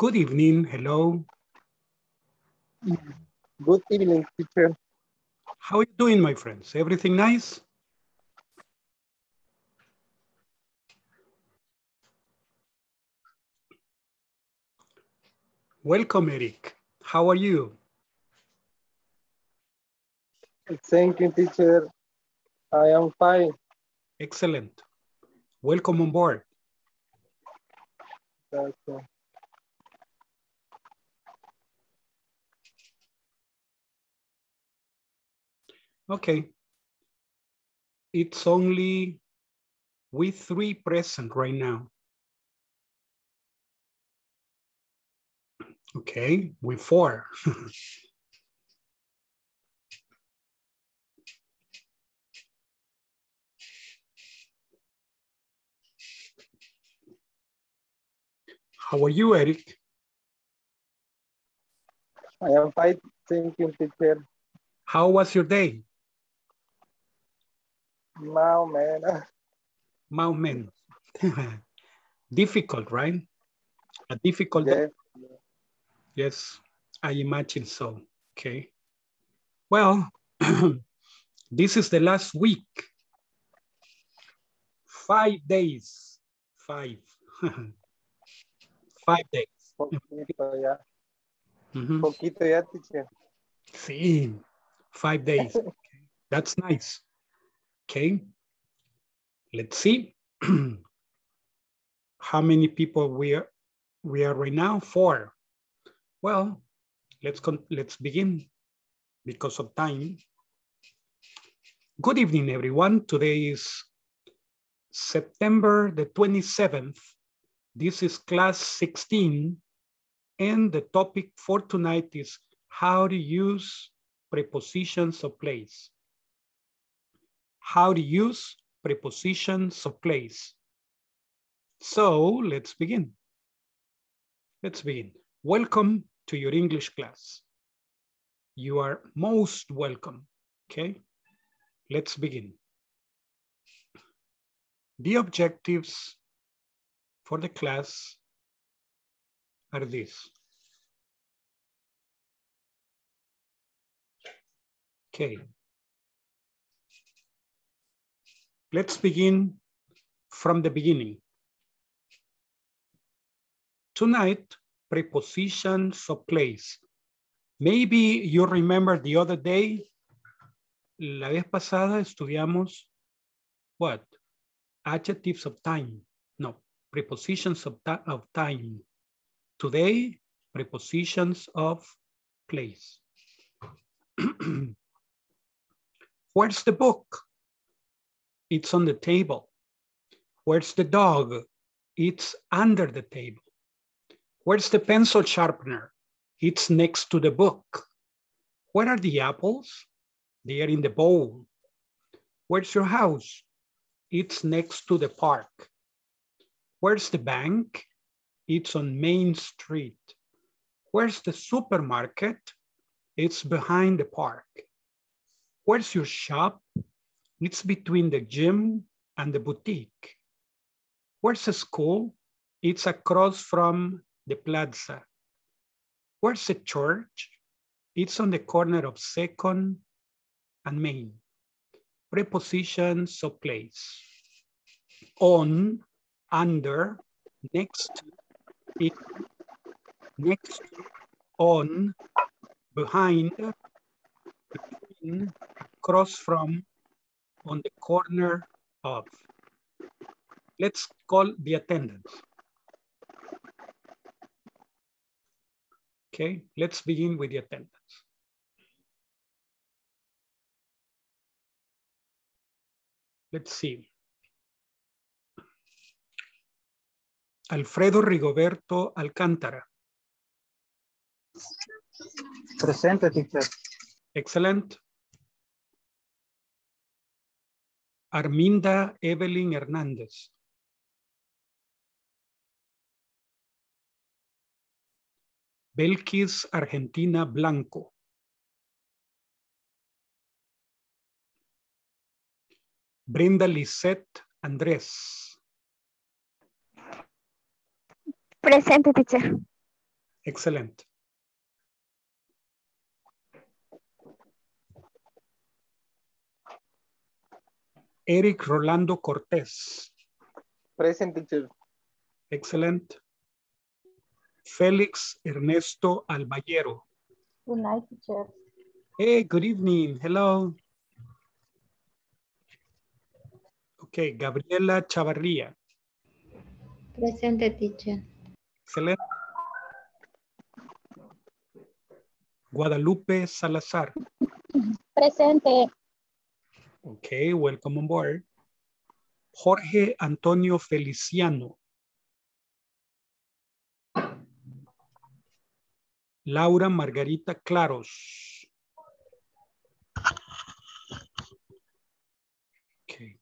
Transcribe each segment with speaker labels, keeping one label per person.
Speaker 1: Good evening. Hello.
Speaker 2: Good evening, teacher.
Speaker 1: How are you doing, my friends? Everything nice? Welcome, Eric. How are you?
Speaker 2: Thank you, teacher. I am fine.
Speaker 1: Excellent. Welcome on board.
Speaker 2: Okay.
Speaker 1: It's only we three present right now. Okay, we four. How are you, Eric?
Speaker 2: I am fine. Thank you, teacher.
Speaker 1: How was your day?
Speaker 2: Now, man.
Speaker 1: Mountain. difficult, right? A difficult day.
Speaker 2: Yes.
Speaker 1: I imagine so. Okay. Well, this is the last week. Five days. Five. Five days.
Speaker 2: Poquito ya.
Speaker 1: Mhm.
Speaker 2: Poquito ya, teacher.
Speaker 1: Sí, five days. Okay. That's nice. Okay. Let's see. How many people we are we are right now? Four. Well, let's let's begin because of time. Good evening, everyone. Today is September the 27th. This is class 16, and the topic for tonight is how to use prepositions of place. How to use prepositions of place. So let's begin. Let's begin. Welcome to your English class. You are most welcome, okay? Let's begin. The objectives for the class are these. Okay. Let's begin from the beginning. Tonight, prepositions of place. Maybe you remember the other day, la vez pasada estudiamos what? Adjectives of time. No, prepositions of, of time. Today, prepositions of place. Where's the book? It's on the table. Where's the dog? It's under the table. Where's the pencil sharpener? It's next to the book. Where are the apples? They are in the bowl. Where's your house? It's next to the park. Where's the bank? It's on Main Street. Where's the supermarket? It's behind the park. Where's your shop? It's between the gym and the boutique. Where's the school? It's across from the plaza. Where's the church? It's on the corner of Second and Main. Prepositions of place. On, under, next, in, next, on, behind, between, across from, on the corner of. Let's call the attendance. Okay, let's begin with the attendance. Let's see. Alfredo Rigoberto Alcántara.
Speaker 2: Presente, teacher.
Speaker 1: Excellent. Arminda Evelyn Hernández. Belkis Argentina Blanco. Brenda Lisette Andrés.
Speaker 3: Presente, teacher.
Speaker 1: Excellent. Eric Rolando Cortés.
Speaker 2: Present teacher.
Speaker 1: Excellent. Félix Ernesto Albayero.
Speaker 3: Good night, teacher.
Speaker 1: Hey, good evening. Hello. Okay, Gabriela Chavarría.
Speaker 3: Presente, teacher.
Speaker 1: Excellent. Guadalupe Salazar.
Speaker 3: Presente.
Speaker 1: Okay, welcome on board. Jorge Antonio Feliciano. Laura Margarita Claros. Okay.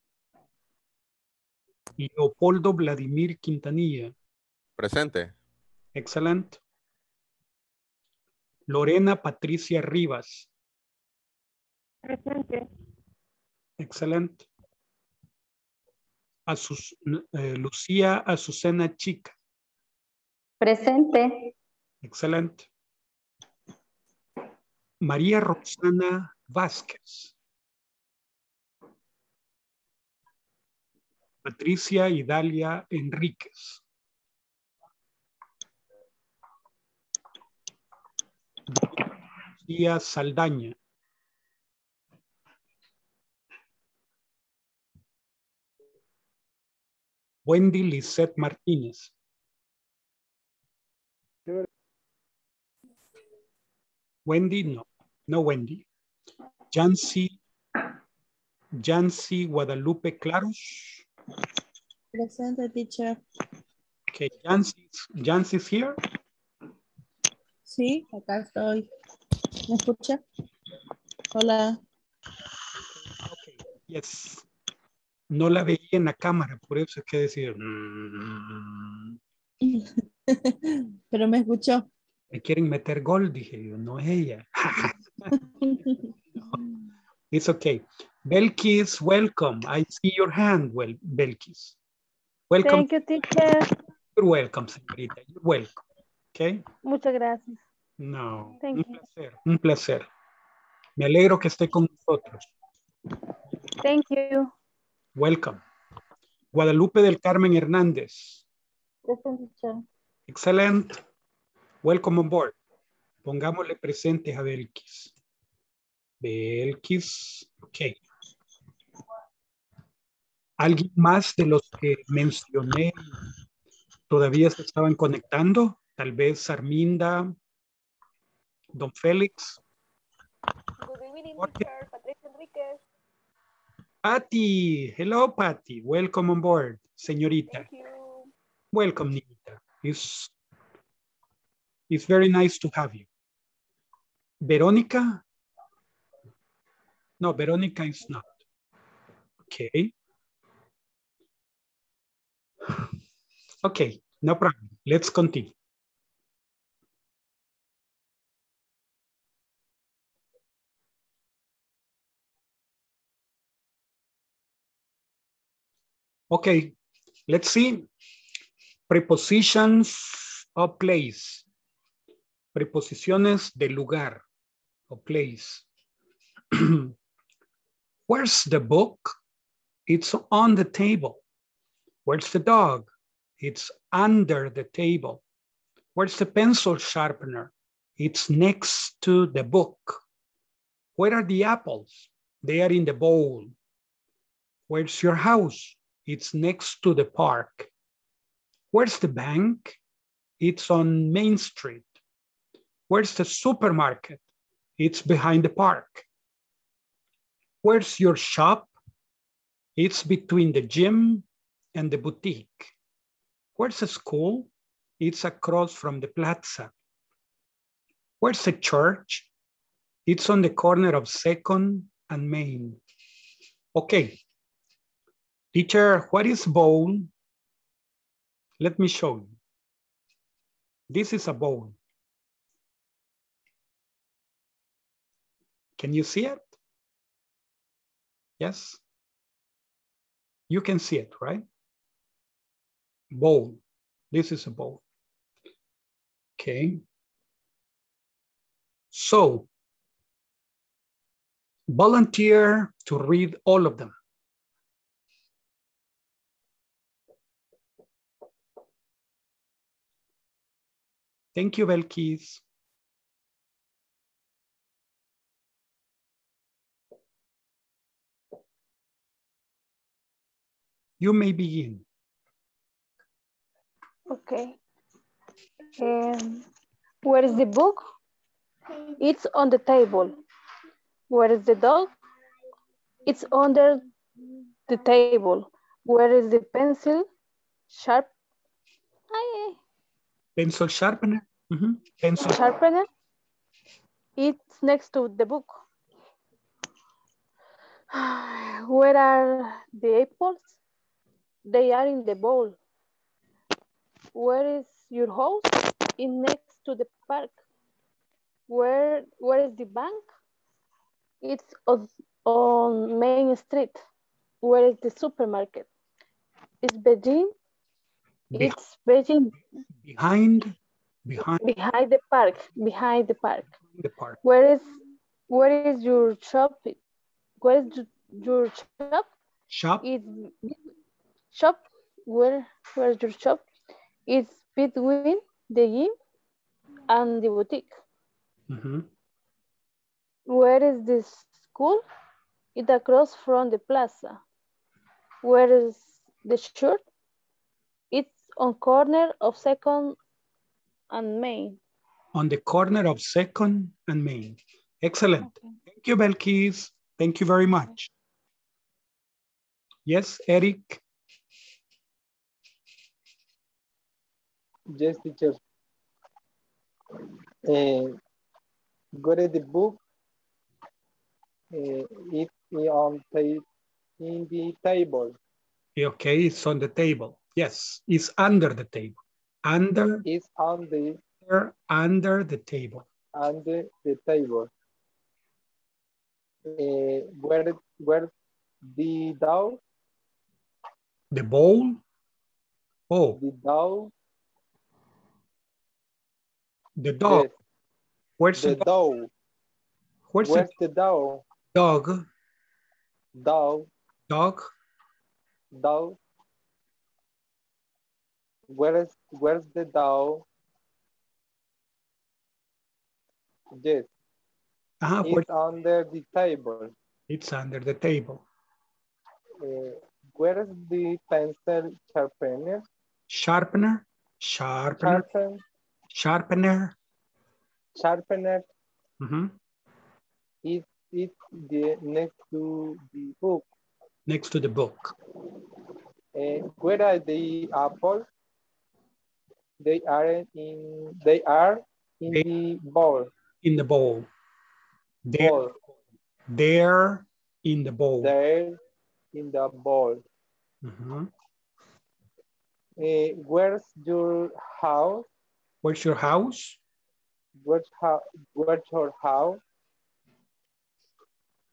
Speaker 1: Leopoldo Vladimir Quintanilla.
Speaker 4: Presente.
Speaker 1: Excellent. Lorena Patricia Rivas.
Speaker 3: Presente.
Speaker 1: Excellent. Asus- eh, Lucía Azucena Chica.
Speaker 3: Presente.
Speaker 1: Excellent. María Roxana Vázquez. Patricia Idalia Enríquez. Lucía Saldaña. Wendy Lisette Martínez. Wendy, no, no Wendy. Jancy, Jancy Guadalupe Claros.
Speaker 5: Presente, teacher.
Speaker 1: Okay, Jancy, Jancy's here.
Speaker 5: Sí, acá estoy. ¿Me escucha? Hola.
Speaker 1: Okay, yes. No la veía en la cámara, por eso es que decir. mm,
Speaker 5: Pero me escuchó.
Speaker 1: me quieren meter gol, dije yo, no es ella. It's okay. Belkis, welcome. I see your hand, well, Belkis. Welcome.
Speaker 6: Thank you, teacher.
Speaker 1: You're welcome, señorita. You're welcome. Okay.
Speaker 6: Muchas gracias.
Speaker 1: No,
Speaker 6: Thank
Speaker 1: un
Speaker 6: you.
Speaker 1: placer, un placer. Me alegro que esté con nosotros.
Speaker 6: Thank you.
Speaker 1: Welcome. Guadalupe del Carmen Hernández.
Speaker 3: Teacher.
Speaker 1: Excelente. Welcome on board. Pongámosle presentes a Belkis. Belkis, ok. ¿Alguien más de los que mencioné todavía se estaban conectando? Tal vez Arminda, Don Félix.
Speaker 6: Good evening,
Speaker 1: Jorge.
Speaker 6: Teacher. Patricia Enriquez.
Speaker 1: Patty, hello Patty, welcome on board, señorita.
Speaker 6: Thank you.
Speaker 1: Welcome, Nikita. It's, it's very nice to have you. Verónica? No, Verónica is not. Okay. Okay, no problem. Let's continue. Okay, let's see. Prepositions of place. Preposiciones de lugar o place. Where's the book? It's on the table. Where's the dog? It's under the table. Where's the pencil sharpener? It's next to the book. Where are the apples? They are in the bowl. Where's your house? It's next to the park. Where's the bank? It's on Main Street. Where's the supermarket? It's behind the park. Where's your shop? It's between the gym and the boutique. Where's the school? It's across from the plaza. Where's the church? It's on the corner of Second and Main. Okay. Teacher, what is bone? Let me show you. This is a bone. Can you see it? Yes? You can see it, right? Bone. This is a bone. Okay. So, volunteer to read all of them. Thank you, Belkis. You may begin.
Speaker 7: Okay. Um, where is the book? It's on the table. Where is the dog? It's under the table. Where is the pencil? Sharp.
Speaker 1: Pencil sharpener. Mhm. Pencil.
Speaker 7: sharpener. It's next to the book. Where are the apples? They are in the bowl. Where is your house? In next to the park. Where where is the bank? It's on, on Main Street. Where is the supermarket? It's Beijing.
Speaker 1: Be-
Speaker 7: It's Beijing
Speaker 1: behind, behind
Speaker 7: behind the park. Behind the park.
Speaker 1: the park.
Speaker 7: Where is where is your shop? Where is your- shop?
Speaker 1: Shop.
Speaker 7: It's shop. Where where's your shop? It's between the gym and the boutique.
Speaker 1: Mhm.
Speaker 7: Where is this school? It's across from the plaza. Where is the shirt? It's on corner of second and main.
Speaker 1: On the corner of second and main. Excellent. Thank you, Belkis. Thank you very much. Yes, Eric.
Speaker 2: Yes, teacher. Uh, what is the book? Uh, it's on ta in the table.
Speaker 1: Okay, it's on the table. Yes, it's under the table. Under,
Speaker 2: is on the
Speaker 1: under the table.
Speaker 2: under the table. Uh, where where the dog
Speaker 1: The bowl. Oh,
Speaker 2: the dog
Speaker 1: the dog.
Speaker 2: yes,
Speaker 1: Where's
Speaker 2: the
Speaker 1: the dog?
Speaker 2: dog
Speaker 1: Where's the
Speaker 2: where's the dog
Speaker 1: dog?
Speaker 2: dog
Speaker 1: Dog.
Speaker 2: dog where's where's the dog yes
Speaker 1: Ah,
Speaker 2: it's under the table
Speaker 1: it's under the table.
Speaker 2: uh, where is the pencil sharpener
Speaker 1: Sharpener. Sharpener.
Speaker 2: sharpen
Speaker 1: Sharpener.
Speaker 2: sharpener
Speaker 1: Mhm.
Speaker 2: is it the next to the book
Speaker 1: Next to the book.
Speaker 2: Uh, where are the apples? They are in. They are in
Speaker 1: They-
Speaker 2: the bowl.
Speaker 1: In the bowl. There,
Speaker 2: Bowl.
Speaker 1: there in the bowl.
Speaker 2: There, in the bowl.
Speaker 1: Mhm.
Speaker 2: Uh, where's your house?
Speaker 1: Where's your house?
Speaker 2: Where's how? Where's your house?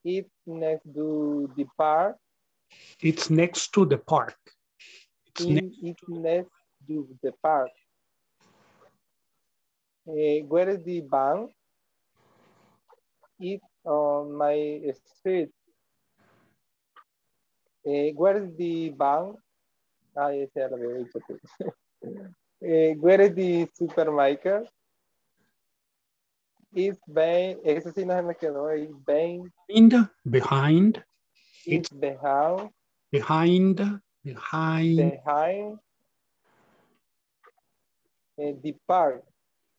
Speaker 2: It's next to the park.
Speaker 1: It's next to the park. It's
Speaker 2: In,
Speaker 1: next
Speaker 2: it's next to the park. Uh, where is the bank? It's on my street. Eh, where is the bank? Ah, ese ya lo había dicho tú. Eh, where is the supermarket? It's behind, eso sí no se me quedó ahí. Behind,
Speaker 1: behind,
Speaker 2: it's behind,
Speaker 1: behind, behind.
Speaker 2: behind eh, the park.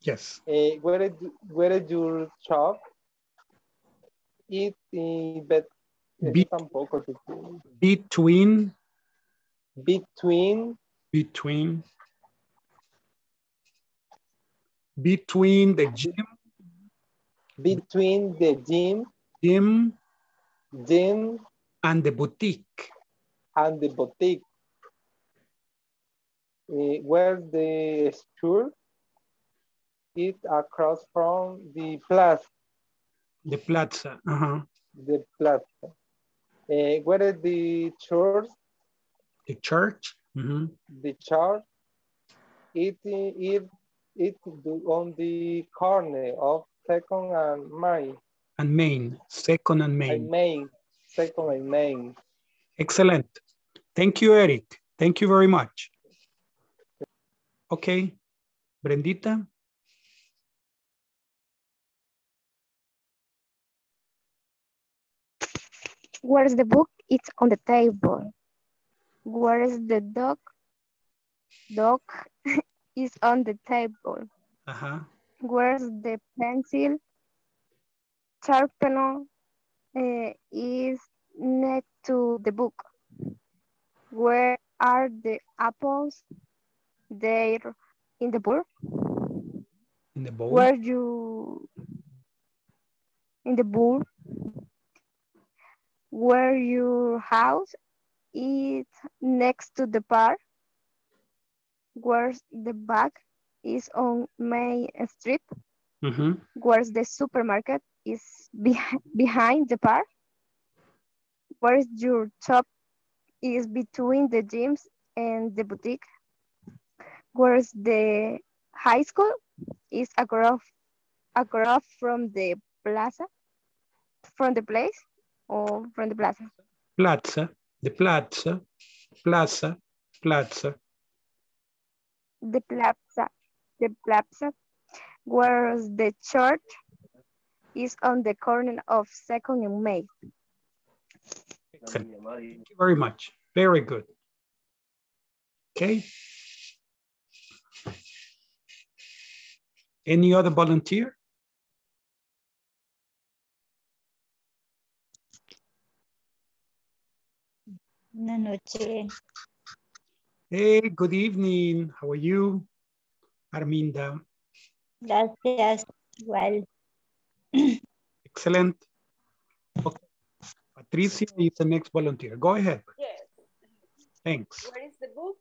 Speaker 1: Yes.
Speaker 2: Eh, where, is, where is your shop? It's in, bet, eso
Speaker 1: Be-
Speaker 2: tampoco.
Speaker 1: Between,
Speaker 2: Between
Speaker 1: between. Between the gym,
Speaker 2: between the gym,
Speaker 1: gym
Speaker 2: gym
Speaker 1: and the boutique.
Speaker 2: and the boutique. Eh, where the store is across from the plaza,
Speaker 1: The plaza. Uh-huh.
Speaker 2: the plaza. Eh, where is the church,
Speaker 1: The church. Mhm.
Speaker 2: the church? It it it on the corner of second and main.
Speaker 1: and main. Second and main.
Speaker 2: And main. Second and main.
Speaker 1: Excellent. Thank you, Eric. Thank you very much. Okay. Brendita.
Speaker 3: Where's the book? It's on the table. Where is the dog? Dog is on the table.
Speaker 1: Ajá.
Speaker 3: Where's the pencil? Sharpener uh, is next to the book. Where are the apples? They're in the bowl.
Speaker 1: In the bowl.
Speaker 3: Where you in the bowl? Where your house is next to the park? Where's the bag is on Main Street?
Speaker 1: Mhm.
Speaker 3: Where's the supermarket is beh behind the park? Where's your shop is between the gyms and the boutique? Where's the high school is across across from the plaza? From the place or from the plaza?
Speaker 1: Plaza. The plaza. Plaza. Plaza.
Speaker 3: The plaza. The plaza. Where's the church is on the corner of Second and May.
Speaker 1: Excellent. Thank you very much. Very good. Okay. Any other volunteer?
Speaker 4: Buenas noches.
Speaker 1: Hey, good evening. How are you? Arminda.
Speaker 4: Gracias. Igual.
Speaker 1: Excellent. Okay. Patricia is the next volunteer. Go ahead.
Speaker 8: Yes.
Speaker 1: Thanks.
Speaker 8: Where is the book?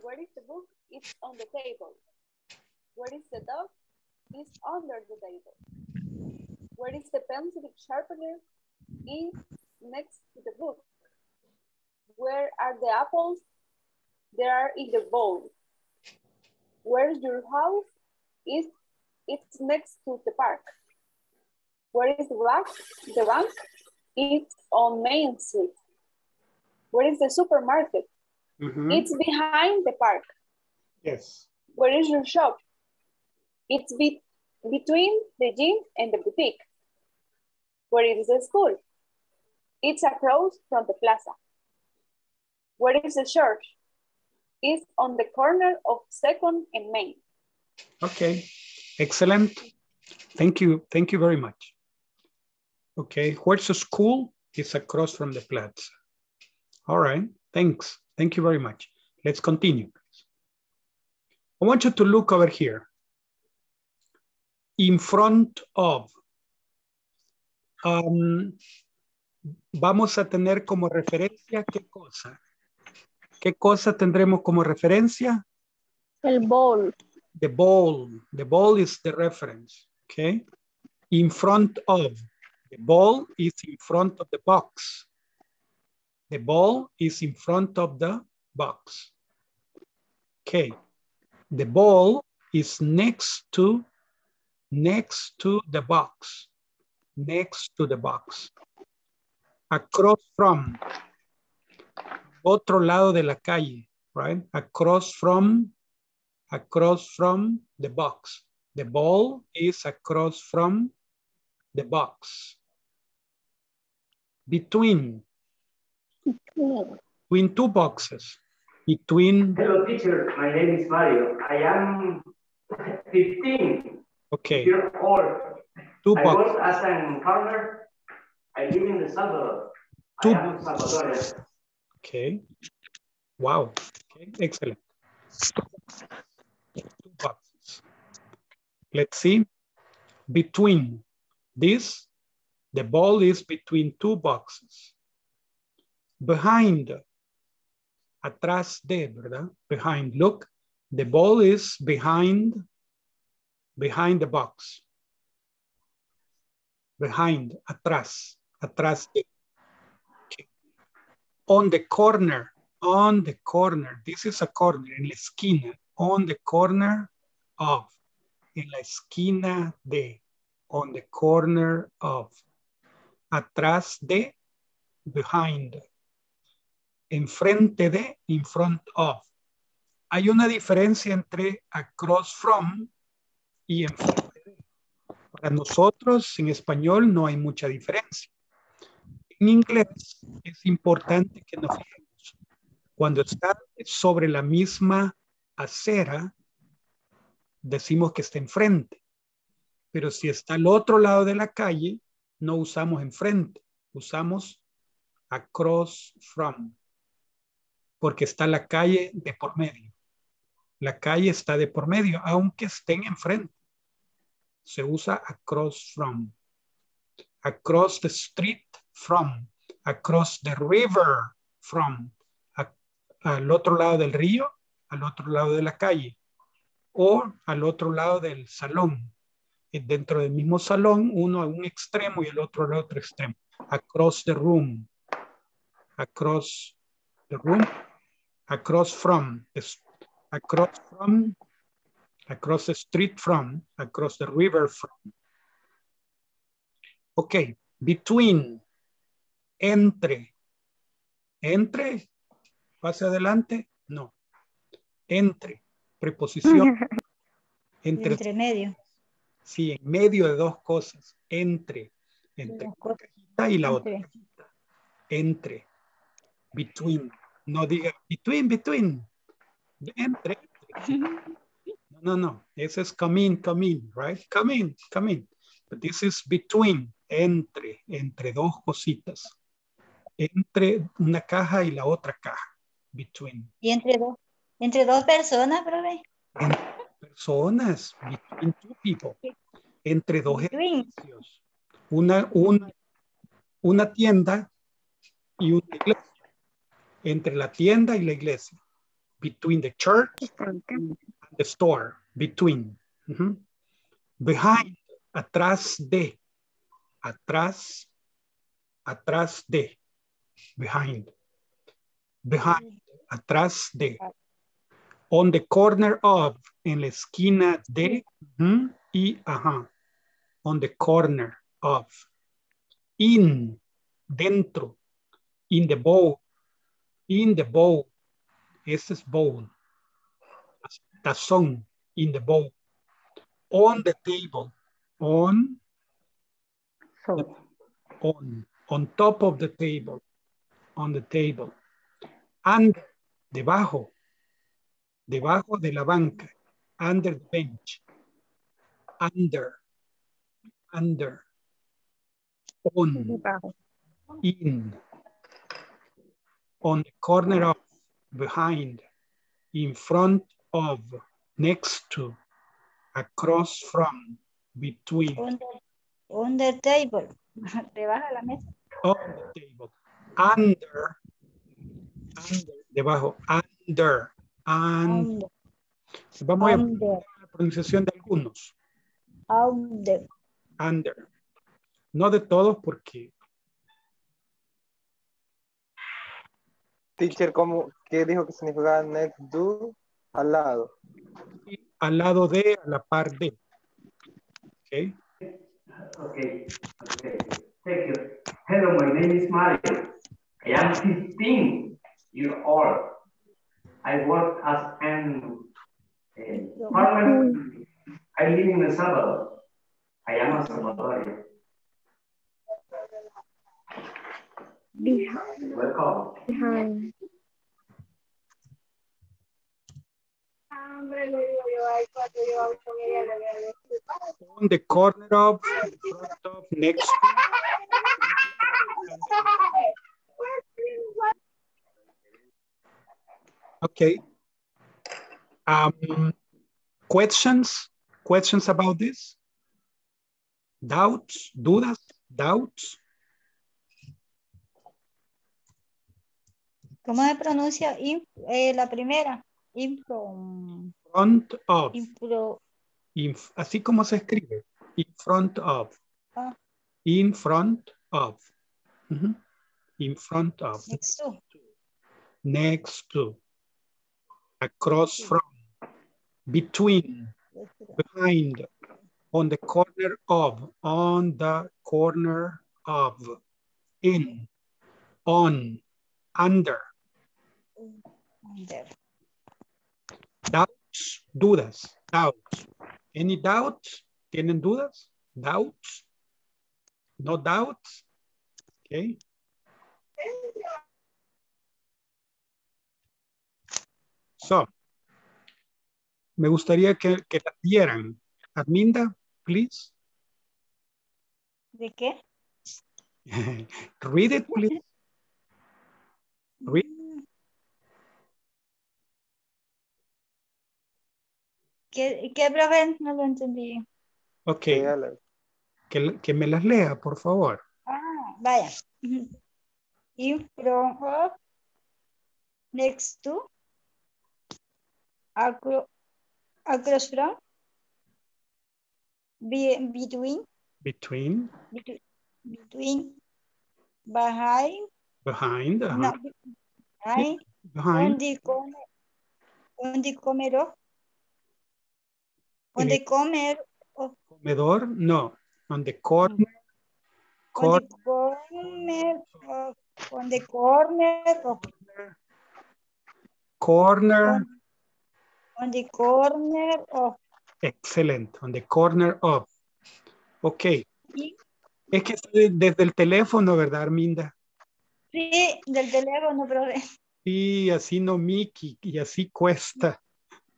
Speaker 8: Where is the book? It's on the table. Where is the dog? It's under the table. Where is the pencil sharpener? It's next to the book. Where are the apples? They are in the bowl. Where's your house? It's, it's next to the park. Where is the bank? The bank? It's on Main Street. Where is the supermarket?
Speaker 1: Mhm.
Speaker 8: It's behind the park.
Speaker 1: Yes.
Speaker 8: Where is your shop? It's be between the gym and the boutique. Where is the school? It's across from the plaza. Where is the church? It's on the corner of Second and Main.
Speaker 1: Okay. Excellent. Thank you. Thank you very much. Okay. Where's the school? It's across from the plaza. All right. Thanks. Thank you very much. Let's continue. I want you to look over here. In front of. Um, vamos a tener como referencia qué cosa. ¿Qué cosa tendremos como referencia?
Speaker 6: El bowl.
Speaker 1: The ball. The ball is the reference. Okay. In front of. The ball is in front of the box. The ball is in front of the box. Okay. The ball is next to next to the box. Next to the box. Across from. Otro lado de la calle, right? Across from across from the box. The ball is across from the box. Between, between two boxes. Between,
Speaker 9: Hello, teacher. My name is Mario. I am 15
Speaker 1: okay,
Speaker 9: old.
Speaker 1: two
Speaker 9: I
Speaker 1: boxes.
Speaker 9: work as an farmer. I live in El Salvador.
Speaker 1: Two
Speaker 9: I am Salvadorian.
Speaker 1: Okay. Wow. Okay, excellent. Two boxes. Let's see. Between this, the ball is between two boxes. Behind, atrás de, ¿verdad? Behind, look, the ball is behind, behind the box. Behind, atrás, atrás de. On the corner, on the corner, this is a corner, en la esquina, on the corner of, en la esquina de, On the corner of. Atrás de, behind. Enfrente de, in front of. Hay una diferencia entre across from y enfrente de. Para nosotros en español no hay mucha diferencia. En inglés es importante que nos fijemos. Cuando está sobre la misma acera, decimos que está enfrente. Pero si está al otro lado de la calle, no usamos enfrente, usamos across from, porque está la calle de por medio. La calle está de por medio, aunque estén enfrente. Se usa across from. Across the street from. Across the river from. al otro lado del río, al otro lado de la calle. O al otro lado del salón. Dentro del mismo salón, uno a un extremo y el otro al otro extremo. Across the room. Across the room. Across from. Across from. Across the street from. Across the river from. Ok. Between. Entre. Entre. Pase adelante. No. Entre. Preposición.
Speaker 4: Entre, entre medio.
Speaker 1: Sí, en medio de dos cosas. Entre. Entre una cajita y la otra cajita. Entre. Between. No diga between, between. Entre. No, no, no. Ese es come in, come in, right? Come in, come in. But this is between. Entre. Entre dos cositas. Entre una caja y la otra caja. Between.
Speaker 4: ¿Y entre dos? ¿Entre dos personas, profe?
Speaker 1: Entre personas, between two people, entre dos edificios, una, una, una tienda y una iglesia, entre la tienda y la iglesia, between the church and the store, between, uh -huh. behind, atrás de, atrás, atrás de, behind, behind, atrás de, on the corner of, en la esquina de, uh -huh, y ajá, on the corner of, in, dentro, in the bowl, in the bowl, ese es bowl, tazón, in the bowl, on the table, on,
Speaker 6: So,
Speaker 1: on, on top of the table, on the table, and, debajo, debajo de la banca, under the bench, under, under, on, in, on the corner of, behind, in front of, next to, across from, between,
Speaker 4: Under, under table. Debajo de la mesa.
Speaker 1: on the table, under, under, debajo, under, and,
Speaker 4: Under,
Speaker 1: vamos a ver
Speaker 4: under,
Speaker 1: la pronunciación de algunos,
Speaker 4: under.
Speaker 1: under, no de todos porque
Speaker 2: Teacher, ¿cómo, ¿qué dijo que significaba next to? Al lado.
Speaker 1: al lado de, a la par de, ¿ok?
Speaker 9: Okay, okay. Thank you. Hello, my name is Mario. I am 15 years old. I work as an uh, farmer. I live in El Salvador. I am a Salvadorian.
Speaker 3: Behind,
Speaker 9: Welcome.
Speaker 3: behind.
Speaker 1: on the corner of, in front of, next. Okay. Um, questions? Questions about this? Doubts? Dudas? Doubts?
Speaker 4: ¿Cómo se pronuncia? In- eh, la primera. Impro,
Speaker 1: Front of.
Speaker 4: impro,
Speaker 1: in- así como se escribe. Front of. In front of. Ujú. In front of.
Speaker 4: next to.
Speaker 1: Next to. Across from. Between. Behind. On the corner of, on the corner of, in, on, under.
Speaker 4: Under.
Speaker 1: Doubts, dudas, doubts. Any doubts? ¿Tienen dudas? Doubts? No doubts? Okay. So, me gustaría que, que la dieran. Adminda, please.
Speaker 4: ¿De qué?
Speaker 1: Read it, please. Read.
Speaker 4: ¿Qué, qué profe? No lo entendí.
Speaker 1: Ok. Que, que me las lea, por favor.
Speaker 4: Ah, vaya. In front of, next to, across, across from, be, between,
Speaker 1: Between,
Speaker 4: between, between, behind,
Speaker 1: behind, ajá,
Speaker 4: no, behind, on
Speaker 1: behind,
Speaker 4: the corner, on the corner of, on the corner of,
Speaker 1: comedor, no, on the corner,
Speaker 4: on the corner of, on the corner of,
Speaker 1: corner,
Speaker 4: on the corner of,
Speaker 1: excellent, on the corner of. Ok, es que desde el teléfono, ¿verdad, Arminda?
Speaker 4: sí, del teléfono, profe.
Speaker 1: Sí, así no Miki, y así cuesta,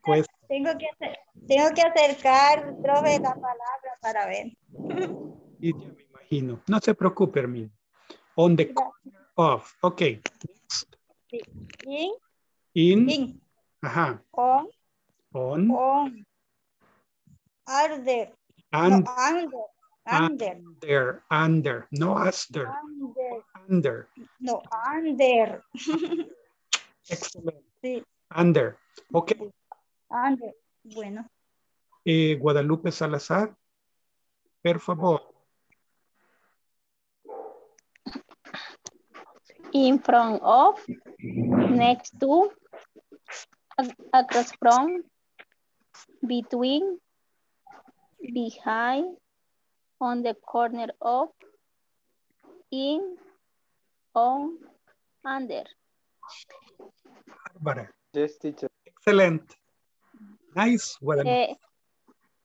Speaker 1: cuesta.
Speaker 4: Tengo que, hacer- tengo que acercar, profe, la palabra para ver.
Speaker 1: Y ya me imagino. No se preocupe, Arminda. On the corner of, ok.
Speaker 4: In,
Speaker 1: In,
Speaker 4: in,
Speaker 1: ajá,
Speaker 4: on,
Speaker 1: on,
Speaker 4: on, are there, no,
Speaker 1: and,
Speaker 4: under, under,
Speaker 1: under, under, no under,
Speaker 4: under,
Speaker 1: under.
Speaker 4: no, under,
Speaker 1: Excellent.
Speaker 4: sí,
Speaker 1: Under. Ok.
Speaker 4: Under. Bueno,
Speaker 1: Eh, Guadalupe Salazar, por favor.
Speaker 6: in front of, next to, ac- across from, between, behind, on the corner of, in, on, under.
Speaker 1: Bárbara.
Speaker 2: Yes, teacher.
Speaker 1: Excellent. Nice, Guadalupe.
Speaker 6: Eh,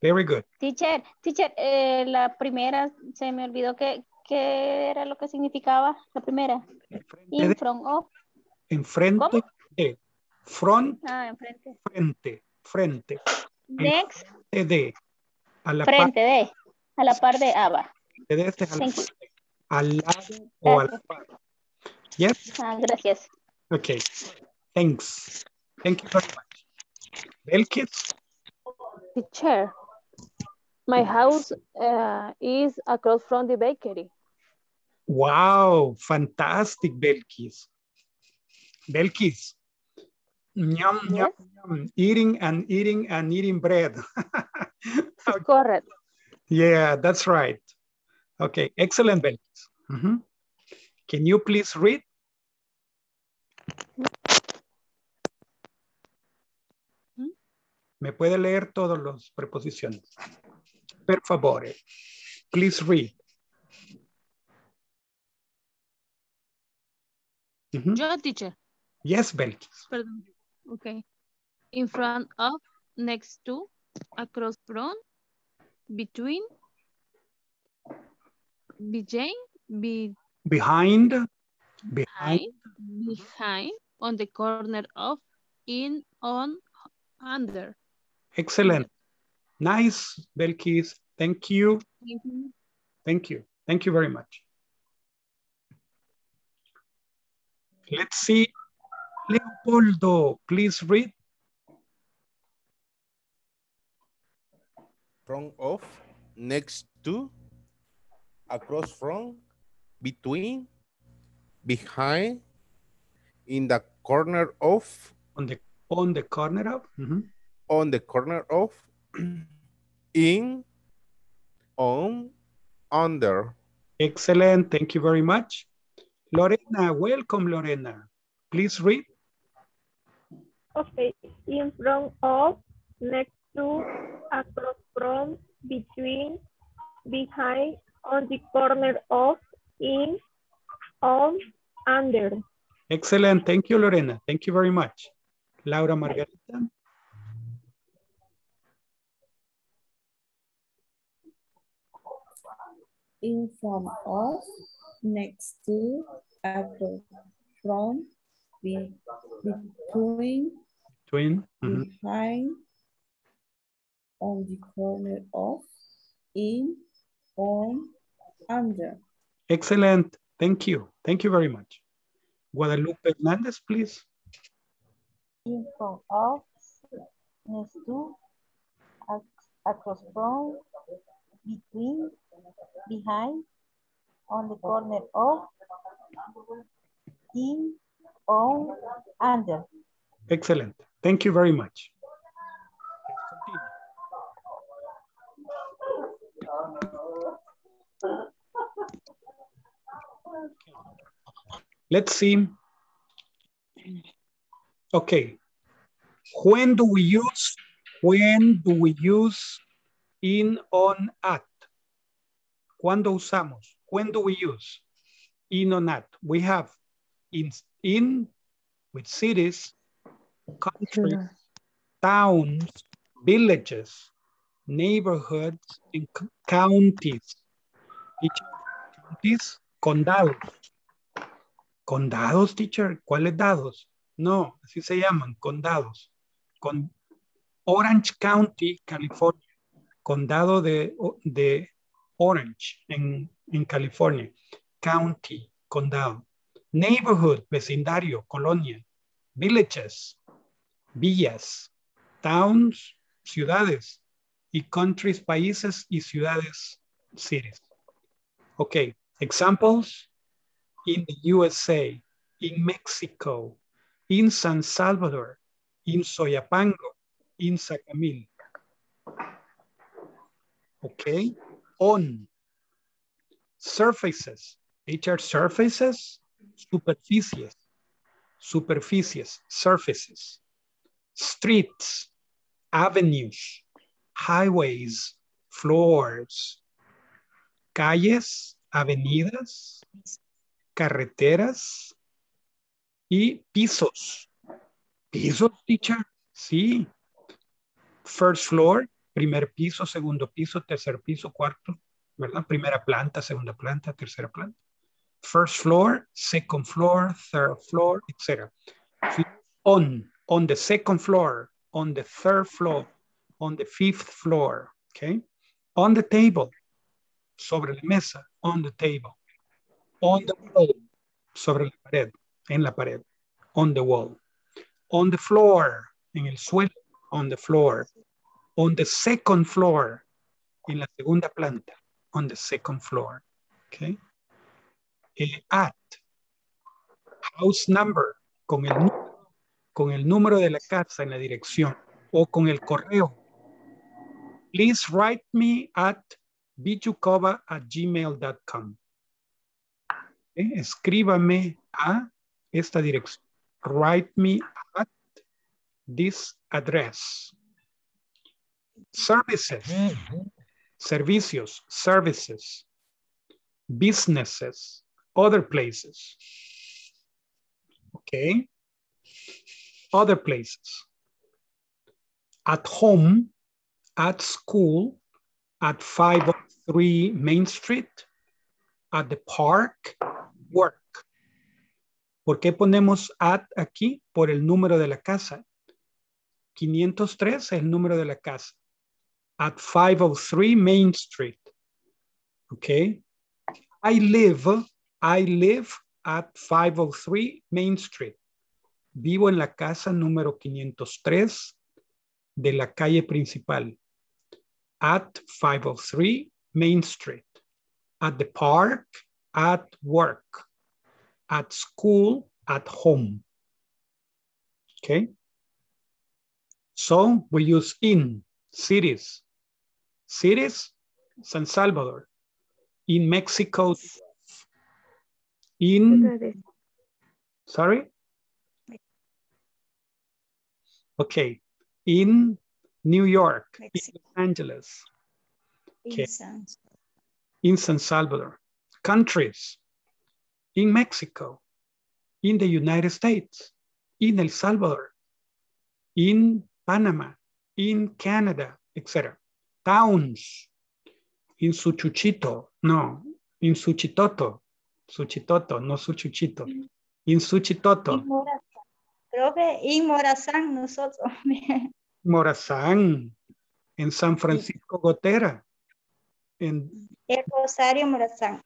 Speaker 1: Very good.
Speaker 6: teacher, teacher, eh, la primera se me olvidó que, qué era lo que significaba la primera. In
Speaker 1: de,
Speaker 6: front of,
Speaker 1: enfrente
Speaker 6: ¿Cómo?
Speaker 1: de, front,
Speaker 6: ah, enfrente.
Speaker 1: frente, frente,
Speaker 6: Next,
Speaker 1: Enfrente de, a la
Speaker 6: frente de, a la par de Ava.
Speaker 1: parte de este, al lado o a la par. Yes,
Speaker 6: Ah, gracias.
Speaker 1: okay. Thanks. Thank you very much. Belkis,
Speaker 10: Teacher, my house uh, is across from the bakery.
Speaker 1: wow, fantastic, Belkis. Belkis, Yum, yum,
Speaker 10: Yes.
Speaker 1: yum. Eating and eating and eating bread.
Speaker 10: Correct.
Speaker 1: yeah, that's right. Okay, excellent, Belkis. Mhm. Can you please read? Me puede leer todas las preposiciones. Per favore. Please read.
Speaker 7: Yo, teacher,
Speaker 1: Yes, Belkis.
Speaker 7: perdón. Okay. In front of, next to, across from, between, behind, be,
Speaker 1: Behind, behind,
Speaker 7: behind, behind, on the corner of, in, on, under.
Speaker 1: Excellent. Nice, Belkis. Thank you. Thank you. Thank you Thank you very much. Let's see. Leopoldo, please read.
Speaker 11: From of, next to, across from, between, behind, in the corner of,
Speaker 1: On the on the corner of. mhm.
Speaker 11: On the corner of, in, on, under.
Speaker 1: Excellent. Thank you very much. Lorena, welcome, Lorena. Please read.
Speaker 12: Okay, in front of, next to, across from, between, behind, on the corner of, in, on, under.
Speaker 1: Excellent. Thank you, Lorena. Thank you very much. Laura Margarita.
Speaker 5: In front of, next to, across from, be, between,
Speaker 1: Twin. Mhm.
Speaker 5: behind, on the corner of, in, on, under.
Speaker 1: Excellent. Thank you. Thank you very much. Guadalupe Hernandez, please.
Speaker 13: in front of, next to, across from, between, behind, on the corner of, in, on, under.
Speaker 1: Excellent. Thank you very much. Let's see. Okay. When do we use, when do we use in, on, at? ¿Cuándo usamos? When do we use in, on, at? We have in, in with cities, countries, towns, villages, neighborhoods, and counties. Teacher, Counties, condados. Condados, teacher, ¿cuáles dados? No, así se llaman, condados. Con Orange County, California. Condado de, de Orange, en, en California. County, condado. Neighborhood, vecindario, colonia. Villages, villas. Towns, ciudades. Y countries, países y ciudades, cities. Okay, examples in the USA, in Mexico, in San Salvador, in Soyapango, in Sacamil. Okay, on. Surfaces, which are surfaces, superficies, superficies, surfaces, streets, avenues, highways, floors, calles, avenidas, carreteras. Y pisos. Pisos, teacher, sí. First floor, primer piso, segundo piso, tercer piso, cuarto, ¿verdad? Primera planta, segunda planta, tercera planta. First floor, second floor, third floor, etc. On, on the second floor, on the third floor, on the fifth floor, okay? On the table, sobre la mesa, on the table. On the wall, sobre la pared, en la pared, on the wall. On the floor, en el suelo, on the floor. On the second floor, en la segunda planta, on the second floor, okay? Eh, at, house number, con el, con el número de la casa en la dirección o con el correo. Please write me at bichucova at gmail.com. Escríbame a esta dirección. Write me at this address. Services. Servicios. Services. Businesses. Other places. Okay. Other places. At home. At school. At 503 Main Street. At the park. Work. ¿Por qué ponemos at aquí? Por el número de la casa. 503 es el número de la casa. At 503 Main Street. Okay. I live, I live at 503 Main Street. Vivo en la casa número 503 de la calle principal. At 503 Main Street. At the park, at work. At school, at home. Okay. So we use in cities. Cities, San Salvador. In Mexico, in, sorry? Okay, in New York, in Los Angeles, Okay.
Speaker 4: In San-
Speaker 1: in San Salvador. Countries, in Mexico, in the United States, in El Salvador, in Panama, in Canada, etc. Towns, in Suchuchito, no, in Suchitoto, Suchitoto, no Suchuchito, in Suchitoto,
Speaker 4: in Morazán. Profe, in Morazán nosotros.
Speaker 1: Morazán, en San Francisco Gotera, en
Speaker 4: El Rosario Morazán.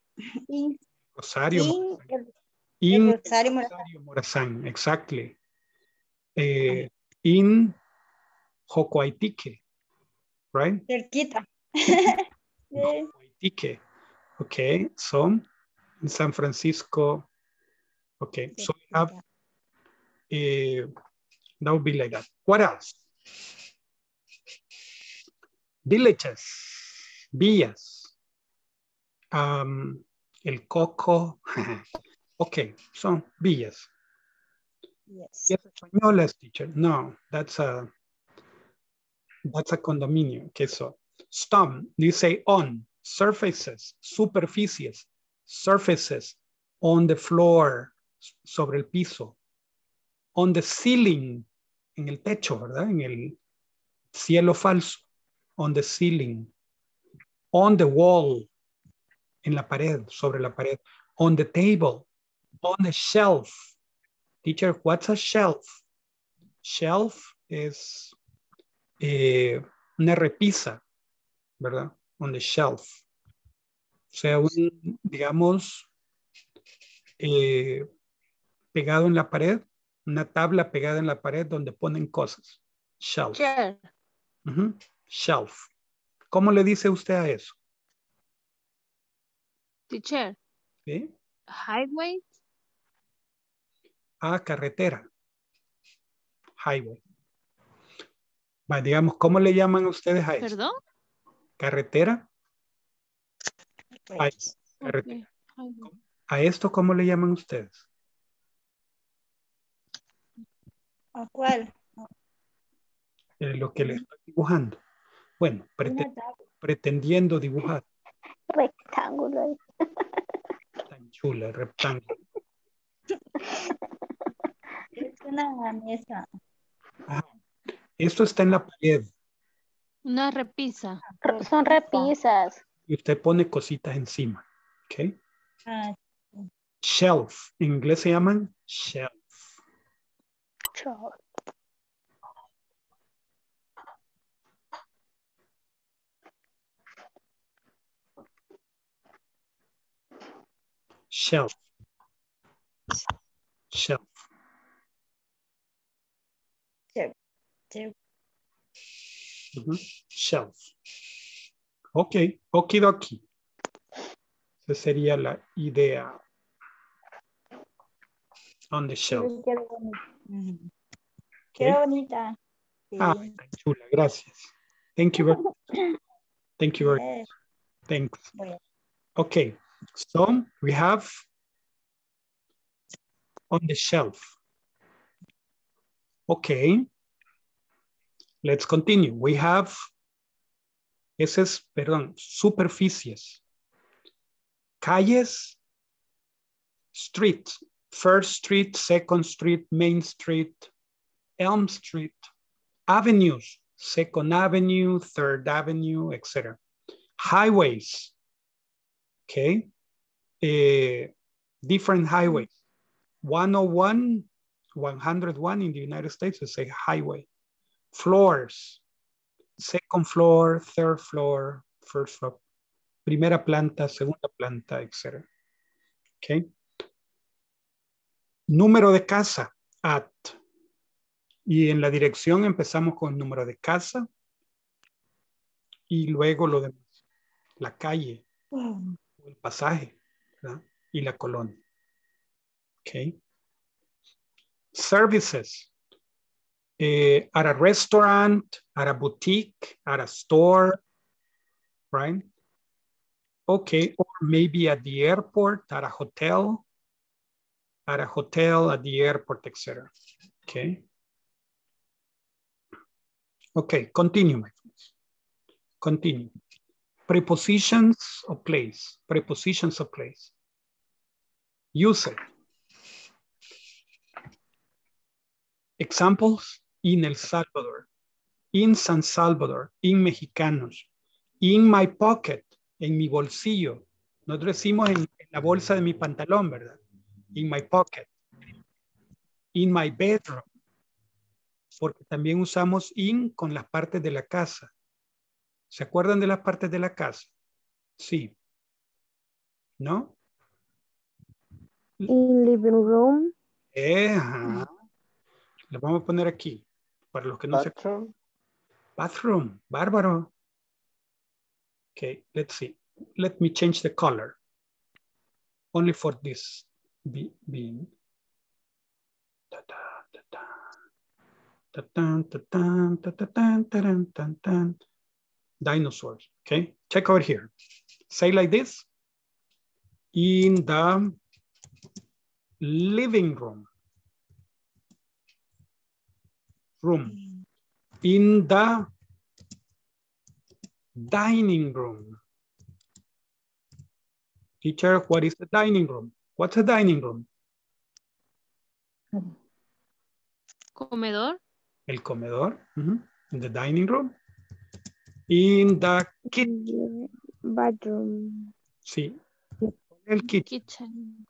Speaker 4: In,
Speaker 1: Rosario,
Speaker 4: in el
Speaker 1: in
Speaker 4: Rosario Morazán.
Speaker 1: Morazán, exactly. Eh, in Jocoaitique, right?
Speaker 4: Cerquita.
Speaker 1: Jocoaitique. Okay, so in San Francisco. Okay, so we have uh, that would be like that. What else? Villages, villas, um, el coco. okay, so villas.
Speaker 4: Yes.
Speaker 1: Yes, españolas, teacher. No, that's a that's a condominio. Okay, so stump, you say on, surfaces, superficies, surfaces, on the floor, sobre el piso, on the ceiling, en el techo, ¿verdad? En el cielo falso, on the ceiling, on the wall, en la pared, sobre la pared, on the table, on the shelf. Teacher, what's a shelf? Shelf es eh, una repisa, ¿verdad? On the shelf. O sea, un, digamos, eh, pegado en la pared, una tabla pegada en la pared donde ponen cosas. Shelf. Shelf. ¿Cómo le dice usted a eso?
Speaker 7: Teacher,
Speaker 1: ¿Sí?
Speaker 7: highway,
Speaker 1: Ah, carretera. Highway. Va, digamos, ¿cómo le llaman ustedes a eso?
Speaker 7: perdón.
Speaker 1: ¿Carretera?
Speaker 4: Pues,
Speaker 1: carretera. ¿A esto cómo le llaman ustedes?
Speaker 4: ¿A cuál?
Speaker 1: Eh, lo que le estoy dibujando. Bueno, prete- pretendiendo dibujar.
Speaker 3: Rectángulo.
Speaker 1: Tan chula, rectángulo.
Speaker 4: Es una mesa.
Speaker 1: Ajá. Esto está en la pared
Speaker 7: Una repisa.
Speaker 3: Son repisas.
Speaker 1: y usted pone cositas encima. ¿Ok?
Speaker 4: Ah,
Speaker 1: Shelf. En inglés se llaman shelf.
Speaker 3: Chao.
Speaker 1: Shelf. Shelf.
Speaker 4: Sí.
Speaker 1: Ujú. Shelf. Ok, okidoki. Esa sería la idea. On the shelf.
Speaker 4: Qué bonita. Qué bonita. Sí.
Speaker 1: Ah, chula, gracias. Thank you very much. Thank you very much. Thanks. Okay, so we have on the shelf. Okay, let's continue. We have, ese es, perdón, superficies. Calles, street, first street, second street, main street, Elm Street, avenues, second avenue, third avenue, etc. Highways, okay? Eh, different highways. 101, 101 in the United States is a highway. Floors, second floor, third floor, first floor, primera planta, segunda planta, etc. Okay. Número de casa, at. Y en la dirección empezamos con el número de casa y luego lo demás. La calle, el pasaje y la colonia. Okay. Services. Eh, at a restaurant, at a boutique, at a store, right? Okay, or maybe at the airport, at a hotel, at a hotel, at the airport, etc. Okay. Okay, continue, my friends. Continue. Prepositions of place. Prepositions of place. Use it. Examples in El Salvador, in San Salvador, in Mexicanos, in my pocket, en mi bolsillo. Nosotros decimos en, en la bolsa de mi pantalón, ¿verdad? In my pocket. In my bedroom. Porque también usamos in con las partes de la casa. ¿Se acuerdan de las partes de la casa? Sí. ¿No?
Speaker 3: In living room.
Speaker 1: Eh, ajá. Lo vamos a poner aquí. Para los que no se
Speaker 2: Bathroom.
Speaker 1: Bathroom. Bárbaro. Okay, let's see. Let me change the color. Only for this be- being. Ta-ta, ta-ta. Ta-tan, ta-tan, ta-ta-tan, taran, tan, tan. Dinosaurs. Okay, check over here. Say like this. In the living room. Room. In the dining room. Teacher, what is the dining room? What's a dining room?
Speaker 7: Comedor.
Speaker 1: El comedor. In the dining room. In the kitchen.
Speaker 3: Bathroom.
Speaker 1: Sí. El kitchen.
Speaker 7: Kitchen.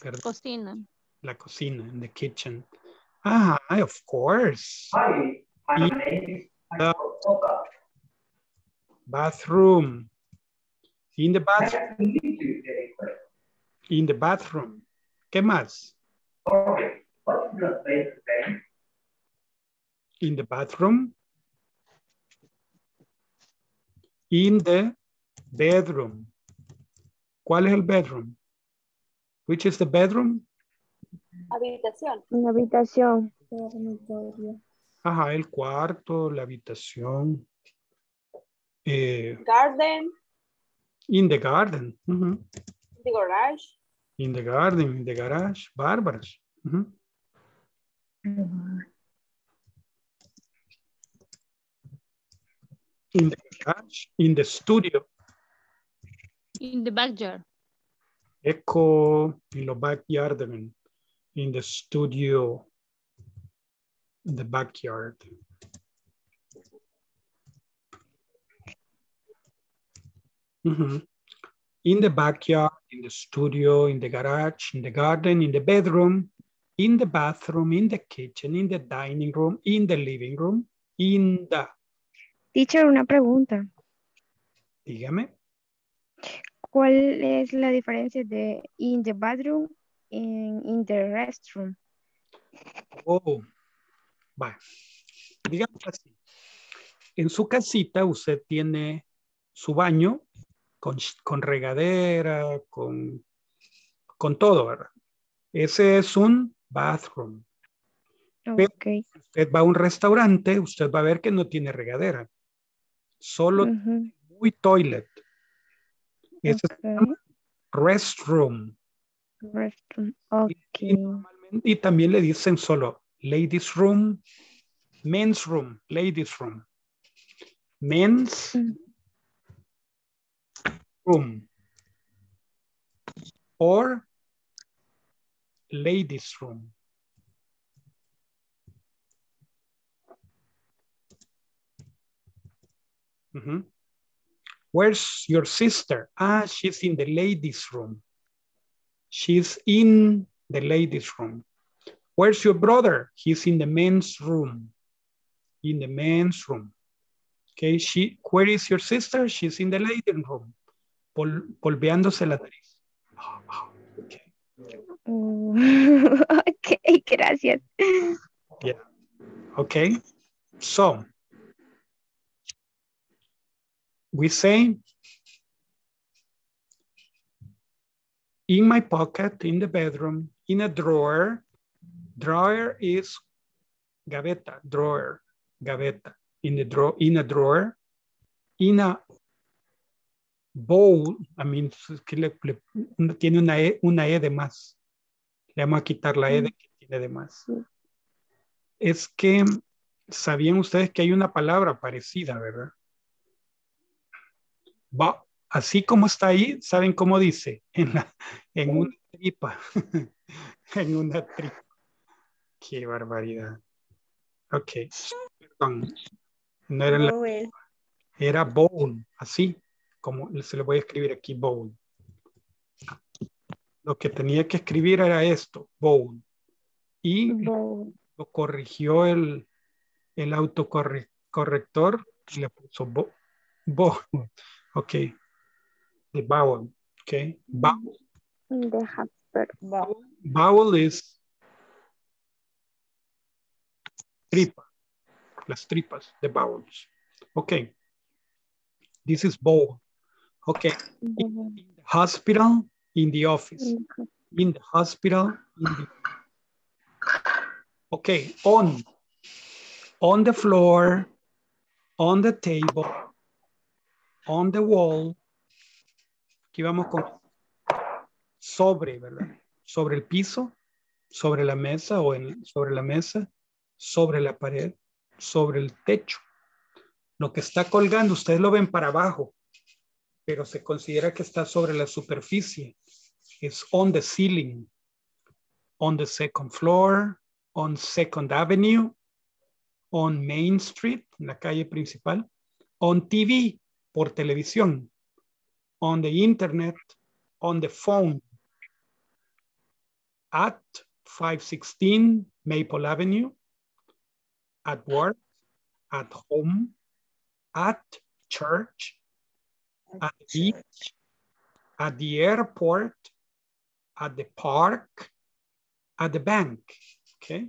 Speaker 1: Perdón,
Speaker 7: Cocina.
Speaker 1: La cocina. In the kitchen. Ah, of course.
Speaker 9: Hi, my
Speaker 1: In the bathroom. In the bathroom.
Speaker 9: have to leave you very quick.
Speaker 1: In the bathroom. ¿Qué más?
Speaker 9: Okay, what's your name today?
Speaker 1: In the bathroom. In the bedroom. ¿Cuál es el bedroom? Which is the bedroom?
Speaker 8: Habitación.
Speaker 3: Una habitación.
Speaker 5: Dormitorio.
Speaker 1: Ajá, el cuarto, la habitación. Eh,
Speaker 8: Garden.
Speaker 1: in the garden. ujú.
Speaker 8: The garage.
Speaker 1: In the garden, in the garage. Bárbaras. ujú. In the garage, in the studio.
Speaker 7: In the backyard.
Speaker 1: Echo, in the backyard, in, the studio, in the backyard. Mhm. In the backyard, in the studio, in the garage, in the garden, in the bedroom, in the bathroom, in the kitchen, in the dining room, in the living room, in the,
Speaker 3: Teacher, una pregunta.
Speaker 1: dígame,
Speaker 3: ¿Cuál es la diferencia de in the bathroom y in the restroom?
Speaker 1: Oh, va. Digamos así. En su casita usted tiene su baño con, con regadera, con, con todo, ¿verdad? Ese es un bathroom. Pero usted va a un restaurante, usted va a ver que no tiene regadera. Solo
Speaker 3: Ujú,
Speaker 1: muy toilet. Ese es un restroom.
Speaker 3: Restroom. Ok.
Speaker 1: Y también le dicen solo ladies room, men's room, ladies room. Men's
Speaker 3: Mm.
Speaker 1: room. Or ladies room. Mhm. Where's your sister? Ah, she's in the ladies room. She's in the ladies room. Where's your brother? He's in the men's room. In the men's room. Okay, she, where is your sister? She's in the ladies room. Pol, polveándose la nariz.
Speaker 3: Mm, ok, gracias.
Speaker 1: Yeah. Okay. So we say in my pocket, in the bedroom, in a drawer. Drawer is gaveta, drawer, gaveta. In the drawer, in a drawer, in a bowl, I mean, es que le- le- tiene una e, una e de más. Le vamos a quitar la e de que tiene de más. Es que sabían ustedes que hay una palabra parecida, ¿verdad? Va, así como está ahí, ¿saben cómo dice? En, la, en una tripa. en una tripa. Qué barbaridad. Ok, perdón. No era en la era bowl, así como se lo voy a escribir aquí, bowl. Lo que tenía que escribir era esto, bowl. Y
Speaker 3: Bowl.
Speaker 1: lo corrigió el, el autocorrector y le puso bo, bowl. Ok. The vowel. Ok. Vowel.
Speaker 3: The hamster.
Speaker 1: Vowel is tripa. Las tripas, the vowels. Okay. This is bowl. Okay. In the hospital, in the office. In the hospital, in the... Okay, on. On the floor, on the table, on the wall. Aquí vamos con sobre, ¿verdad? Sobre el piso, sobre la mesa o en, sobre la mesa, sobre la pared, sobre el techo. Lo que está colgando, ustedes lo ven para abajo, pero se considera que está sobre la superficie. Es on the ceiling, on the second floor, on Second Avenue, on Main Street, en la calle principal, on TV, por televisión, on the internet, on the phone, at 516 Maple Avenue, at work, at home, at church, at the beach, at the airport, at the park, at the bank, okay?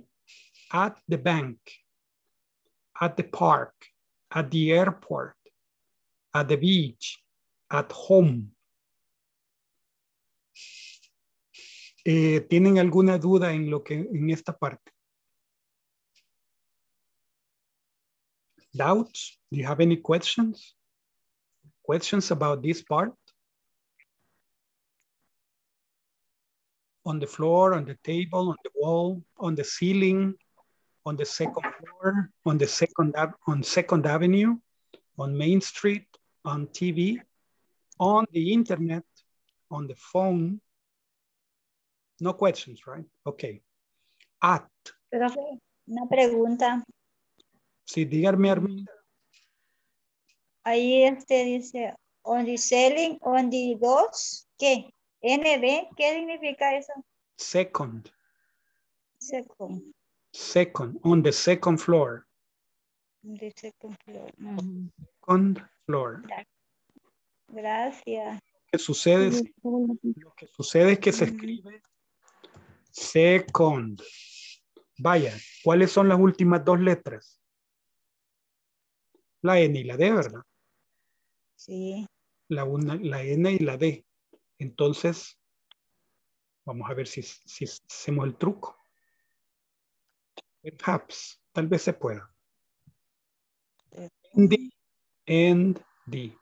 Speaker 1: At the bank, at the park, at the airport, at the beach, at home. Eh, ¿Tienen alguna duda en lo que en esta parte? Doubts? Do you have any questions? Questions about this part? On the floor, on the table, on the wall, on the ceiling, on the second floor, on the second on Second Avenue, on Main Street, on TV, on the internet, on the phone. No questions, right? Okay. At.
Speaker 4: Profe, una pregunta.
Speaker 1: Sí, dígame, Arminda.
Speaker 4: Ahí este dice, on the selling, on the dos, ¿qué? NB, ¿qué significa eso?
Speaker 1: Second.
Speaker 4: Second,
Speaker 1: Second. On the second floor.
Speaker 4: the second floor. Ujú.
Speaker 1: Second floor.
Speaker 4: Gracias.
Speaker 1: ¿Qué sucede? es- Lo que sucede es que se escribe second. Vaya, ¿cuáles son las últimas dos letras? La N y la D, ¿verdad?
Speaker 4: Sí.
Speaker 1: La, una, la N y la D. Entonces, vamos a ver si, si hacemos el truco. Perhaps, tal vez se pueda. D and D.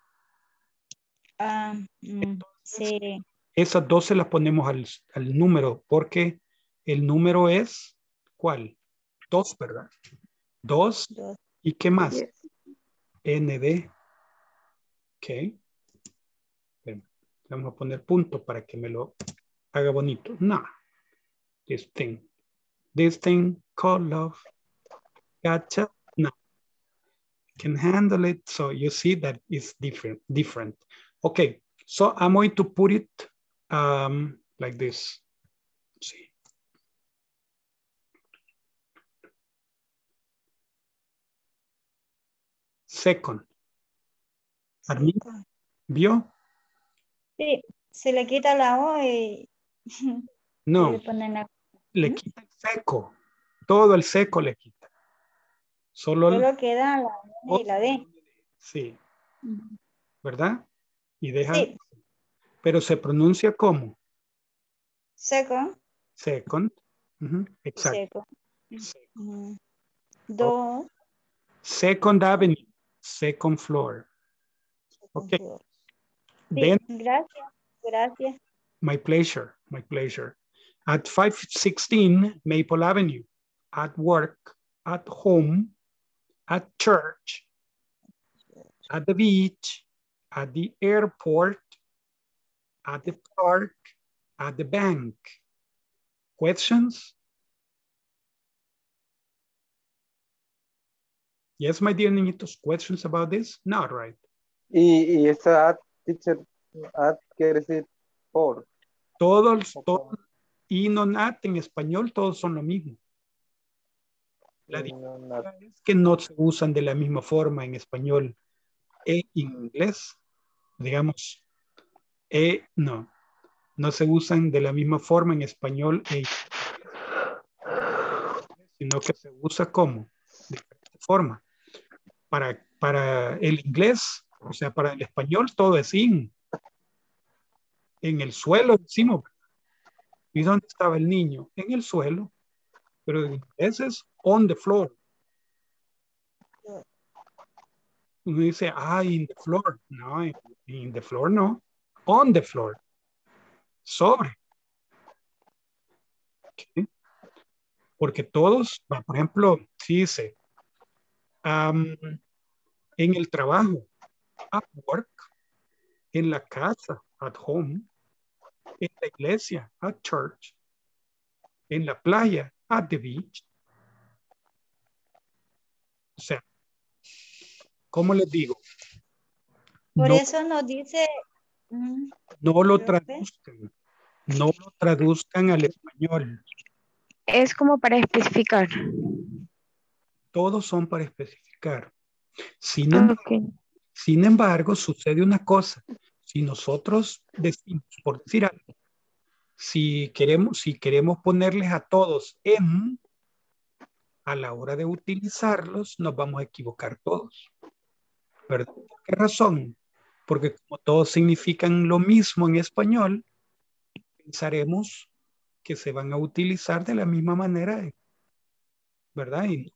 Speaker 4: Ah, mm, sí.
Speaker 1: Esas dos se las ponemos al, al número porque el número es, ¿cuál? Dos, ¿verdad? Dos.
Speaker 4: Dos.
Speaker 1: ¿Y qué más? ND. Ok. Vamos a poner punto para que me lo haga bonito. No. This thing. This thing called love. Gotcha? No. Can handle it. So you see that it's different. Different. Okay. So I'm going to put it um, like this. Let's see. Second. Armin, ¿vio?
Speaker 4: Sí, se le quita la O y
Speaker 1: No,
Speaker 4: le ponen la...
Speaker 1: le quita el seco. Todo el seco le quita. Solo
Speaker 4: Solo queda la N y la D.
Speaker 1: sí, ¿verdad? Y deja,
Speaker 4: Sí.
Speaker 1: pero se pronuncia como
Speaker 4: Second,
Speaker 1: second. Exacto.
Speaker 4: seco. Ujú. Dos.
Speaker 1: Second Avenue, second floor.
Speaker 4: Sí,
Speaker 1: Then
Speaker 4: gracias, gracias.
Speaker 1: My pleasure, my pleasure. At 516 Maple Avenue, at work, at home, at church, at the beach, at the airport, at the park, at the bank. Questions? Yes, my dear niñitos, questions about this? Not right.
Speaker 2: Y, y esa at, teacher, at quiere decir por.
Speaker 1: Todos, todos, y non-at en español, todos son lo mismo. La diferencia es que no se usan de la misma forma en español e inglés. Digamos, e no. No se usan de la misma forma en español e sino que se usa como de diferente forma. Para, para el inglés, o sea, para el español todo es in. En el suelo decimos, ¿y dónde estaba el niño? En el suelo. Pero en inglés es on the floor. Uno dice, ah, in the floor. No, in the floor no. On the floor. Sobre. Porque todos, por ejemplo, si dice, en el trabajo, at work, en la casa, at home, en la iglesia, at church, en la playa, at the beach. O sea, ¿cómo les digo?
Speaker 4: Por
Speaker 1: no,
Speaker 4: eso nos dice... mm,
Speaker 1: no lo traduzcan, no lo traduzcan al español.
Speaker 3: Es como para especificar.
Speaker 1: Todos son para especificar. Sin embargo, sin embargo, sucede una cosa. Si nosotros decimos, por decir algo, si queremos, si queremos ponerles a todos en, a la hora de utilizarlos, nos vamos a equivocar todos. ¿Verdad? ¿Por qué razón? Porque como todos significan lo mismo en español, pensaremos que se van a utilizar de la misma manera, ¿verdad? Y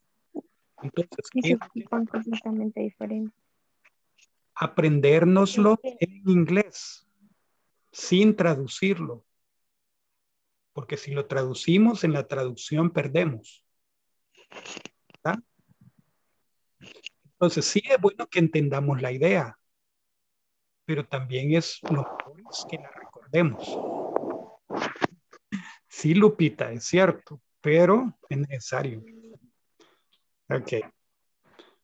Speaker 1: entonces,
Speaker 3: Y ocupan completamente diferente.
Speaker 1: aprendérnoslo en inglés sin traducirlo. Porque si lo traducimos, en la traducción perdemos. ¿Verdad? Entonces, sí es bueno que entendamos la idea, pero también es lo mejor es que la recordemos. Sí, Lupita, es cierto, pero es necesario. Okay.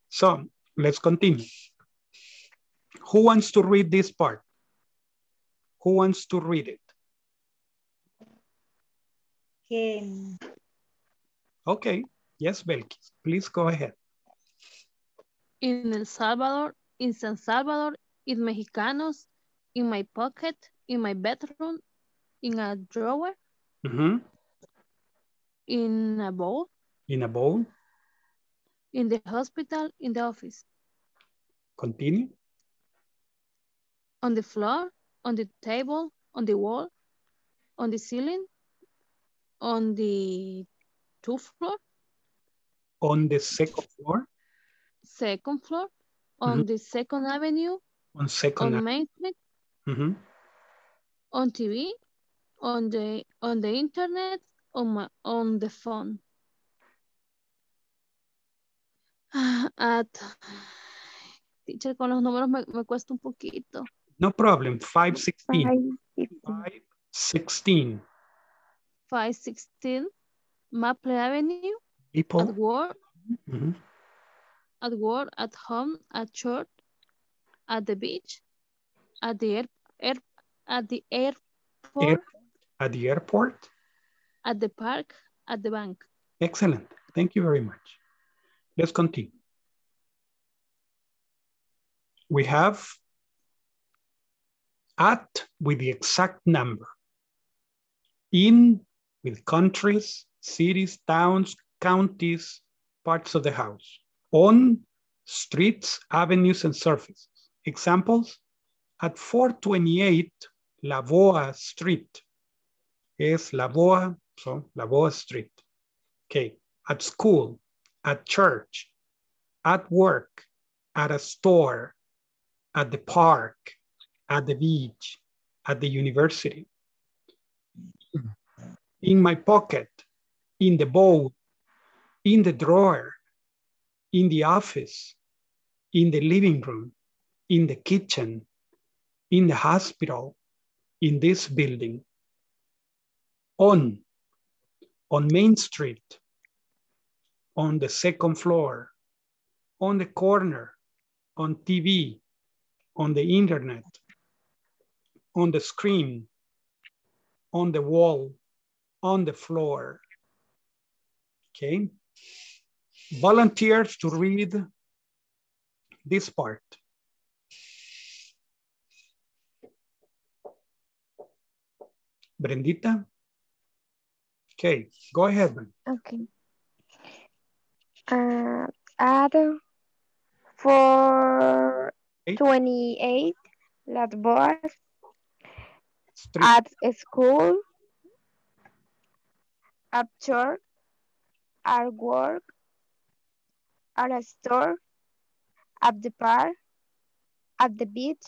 Speaker 1: So, let's continue. Who wants to read this part? Who wants to read it? Okay. Yes, Belkis, please go ahead.
Speaker 7: In El Salvador, in San Salvador, in Mexicanos, in my pocket, in my bedroom, in a drawer,
Speaker 1: Mhm.
Speaker 7: in a bowl,
Speaker 1: In a bowl,
Speaker 7: in the hospital, in the office,
Speaker 1: continue.
Speaker 7: on the floor, on the table, on the wall, on the ceiling, on the two floor,
Speaker 1: On the second floor,
Speaker 7: second floor, on
Speaker 1: Mhm.
Speaker 7: the second avenue,
Speaker 1: on second.
Speaker 7: on Main Street,
Speaker 1: Mhm.
Speaker 7: on TV, on the on the internet, on my on the phone. At teacher con los números me, me cuesta un poquito.
Speaker 1: No problem. 516 516
Speaker 7: 516 Maple Avenue, People. at
Speaker 1: People.
Speaker 7: work,
Speaker 1: Mhm.
Speaker 7: At work, at home, at church, at the beach, at the air, air at the airport,
Speaker 1: Air- at the airport.
Speaker 7: at the park, at the bank.
Speaker 1: Excellent. Thank you very much. Let's continue. We have at with the exact number. In with countries, cities, towns, counties, parts of the house. On streets, avenues, and surfaces. Examples, at 428 Lavoa Street. Es Lavoa, so Lavoa Street. Okay, at school, at church, at work, at a store, at the park, at the beach, at the university. In my pocket, in the bowl, in the drawer, in the office, in the living room, in the kitchen, in the hospital, in this building, on, on Main Street, on the second floor, on the corner, on TV, on the internet, on the screen, on the wall, on the floor. Okay. Volunteers to read this part. Brendita? Okay, go ahead.
Speaker 3: Okay. Uh, add for 28 that was at a school, at church, at work, at a store, at the park, at the beach,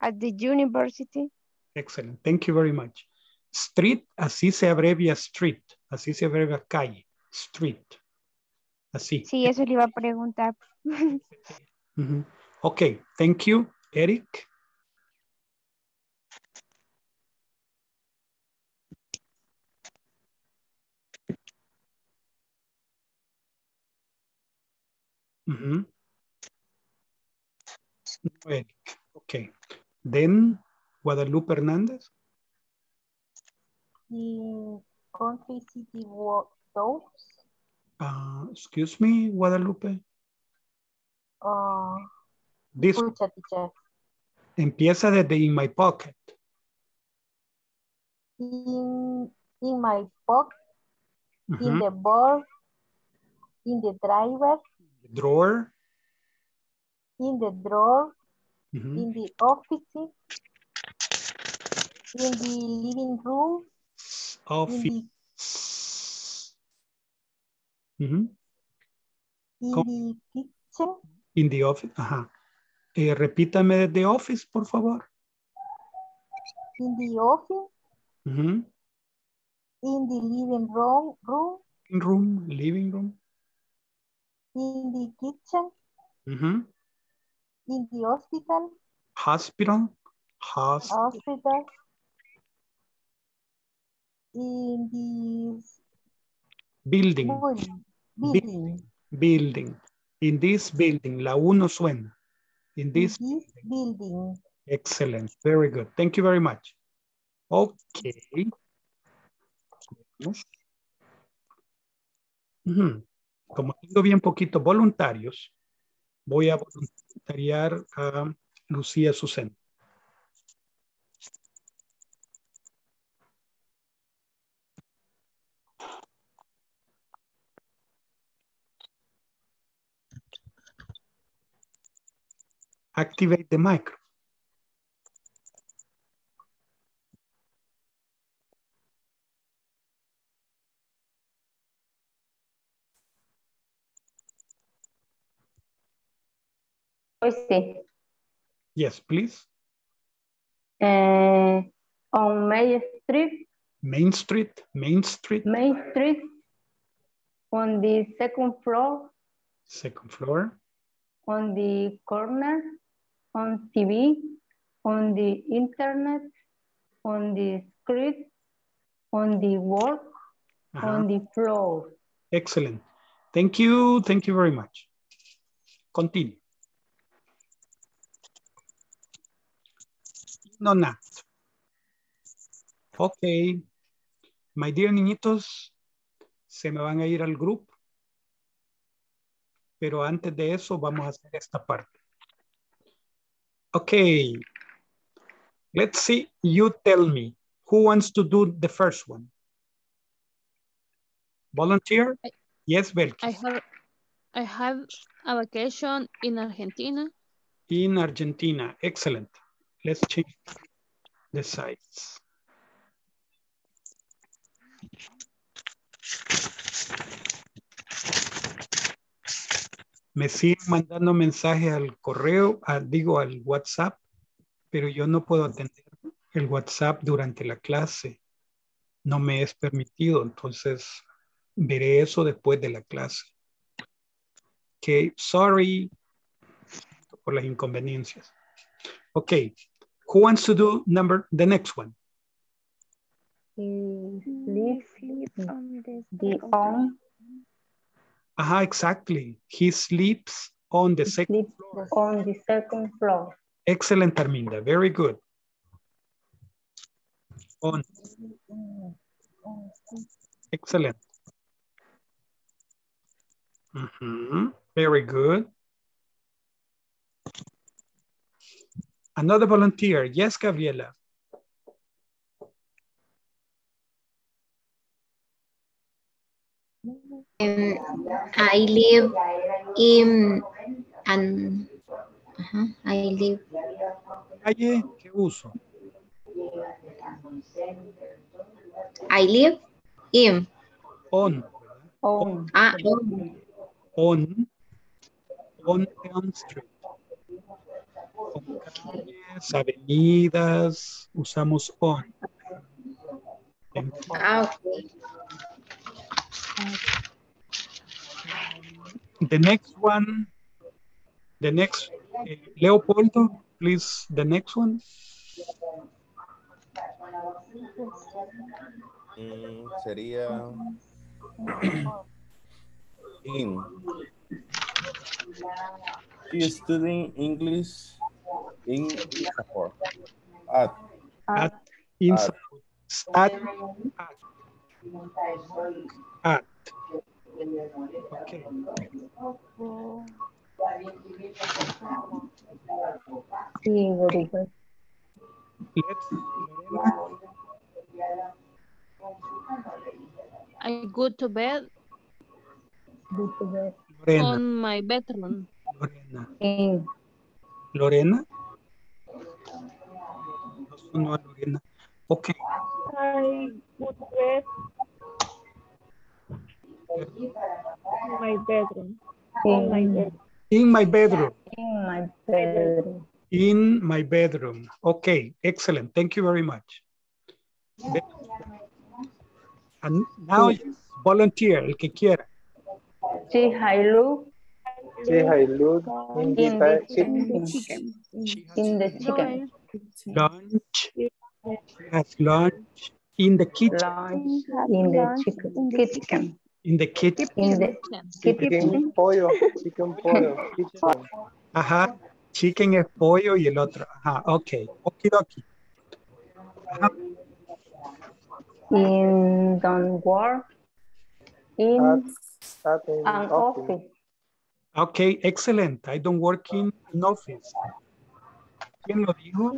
Speaker 3: at the university.
Speaker 1: Excellent, thank you very much. Street, así se abrevia street, así se abrevia calle, street. Así.
Speaker 3: Sí, eso le iba a preguntar.
Speaker 1: Ujú. Ok, thank you, Eric. Eric. Okay. Then Guadalupe Hernandez.
Speaker 13: In country city dogs,
Speaker 1: Uh, excuse me, Guadalupe.
Speaker 13: uh,
Speaker 1: This
Speaker 13: escucha, teacher.
Speaker 1: empieza desde in my pocket.
Speaker 13: In, in my pocket, in the board, in the driver,
Speaker 1: Drawer.
Speaker 13: in the drawer, in the office, in the living room,
Speaker 1: Office.
Speaker 13: in the, in the kitchen,
Speaker 1: In the office. Ajá. Eh, repítame desde office, por favor.
Speaker 13: in the office, in the living room, room,
Speaker 1: room, living room.
Speaker 13: In the kitchen,
Speaker 1: Ujú.
Speaker 13: in the hospital,
Speaker 1: Hospital. Hospital.
Speaker 13: hospital, in the
Speaker 1: Building.
Speaker 13: building, building,
Speaker 1: Building. In this building. La uno suena. In
Speaker 13: in
Speaker 1: this.
Speaker 13: this building.
Speaker 1: Excellent. Very good. Thank you very much. Okay. Vamos. Ujú. Como tengo bien poquitos voluntarios, voy a voluntariar a Lucía Susana. Activate the mic. Yes, please.
Speaker 14: Eh, on Main Street,
Speaker 1: Main Street, Main Street,
Speaker 14: Main Street, on the second floor,
Speaker 1: second floor.
Speaker 14: on the corner, on TV, on the internet, on the screen, on the wall,
Speaker 1: Ajá.
Speaker 14: on the floor.
Speaker 1: Excellent. Thank you. Thank you very much. Continue. No, not. Ok. My dear niñitos, se me van a ir al grupo. Pero antes de eso, vamos a hacer esta parte. Ok. Let's see. You tell me. Who wants to do the first one? Volunteer? Yes, Belkis.
Speaker 7: I have I have a vacation in Argentina.
Speaker 1: In Argentina. Excellent. Let's change the size. Me siguen mandando mensajes al correo, al, digo al WhatsApp, pero yo no puedo atender el WhatsApp durante la clase. No me es permitido, entonces veré eso después de la clase. Ok, sorry por las inconveniencias. Ok, Who wants to do number the next one?
Speaker 14: He sleeps
Speaker 3: on the,
Speaker 14: the on
Speaker 1: Aha, exactly. He sleeps on the second
Speaker 14: sleeps on the second floor.
Speaker 1: Excellent, Arminda. Very good. On. Excellent. Mhm, Very good. Another volunteer. Yes, Gabriela.
Speaker 15: Um, I live in an uh I live
Speaker 1: Calle, ¿qué uso?
Speaker 15: I live in
Speaker 1: On.
Speaker 14: On.
Speaker 15: ah, on,
Speaker 1: On. On Elm Street. Calles, avenidas, usamos on.
Speaker 15: Ah, okay.
Speaker 1: The next one, the next, eh, Leopoldo, please, the next one.
Speaker 11: Mm, sería in. Studying English in Singapore. At
Speaker 1: At, inside, at, at. At. Okay.
Speaker 14: Sí, very good.
Speaker 1: Let's,
Speaker 7: I go to bed
Speaker 14: Good to bed.
Speaker 1: Lorena,
Speaker 7: on my bedroom.
Speaker 1: Lorena.
Speaker 14: In.
Speaker 1: Lorena. No sonó a Lorena. Okay.
Speaker 12: I would bed in my bedroom. In my bedroom.
Speaker 1: In my bedroom.
Speaker 14: In my bedroom.
Speaker 1: In my bedroom. Okay, excellent. Thank you very much. And now, volunteer, el que quiera.
Speaker 14: She I look
Speaker 2: Say hi, look in the
Speaker 14: in the
Speaker 2: chicken.
Speaker 14: chicken. In the chicken.
Speaker 1: Lunch. She has lunch in the kitchen.
Speaker 14: Lunch in the chicken. Kitchen.
Speaker 1: In the kitchen.
Speaker 14: In the
Speaker 2: Chicken
Speaker 14: kitchen.
Speaker 2: pollo, chicken pollo, kitchen.
Speaker 1: Ajá. Chicken es pollo y el otro. Ajá, ok. Okidoki. Ajá.
Speaker 14: In don't work. In
Speaker 2: At, at in
Speaker 14: an
Speaker 2: office.
Speaker 14: office.
Speaker 1: Ok, excellent. I don't work in an office. ¿Quién lo dijo?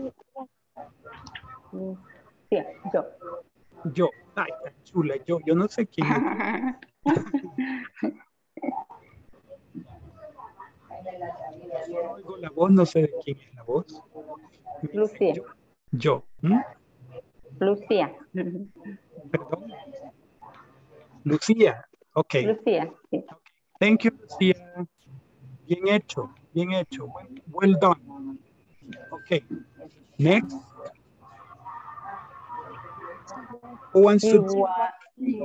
Speaker 14: Sí, yo.
Speaker 1: Yo. Ay, chula. Yo, yo no sé quién es. Yo oigo la voz, no sé de quién es la voz.
Speaker 14: Lucía.
Speaker 1: Yo. ¿m?
Speaker 14: Lucía.
Speaker 1: Perdón. Lucía. Ok.
Speaker 14: Lucía. Sí.
Speaker 1: Thank you, Lucía. Bien hecho. Bien hecho. Well, well done. Ok. Next. Who wants to
Speaker 14: he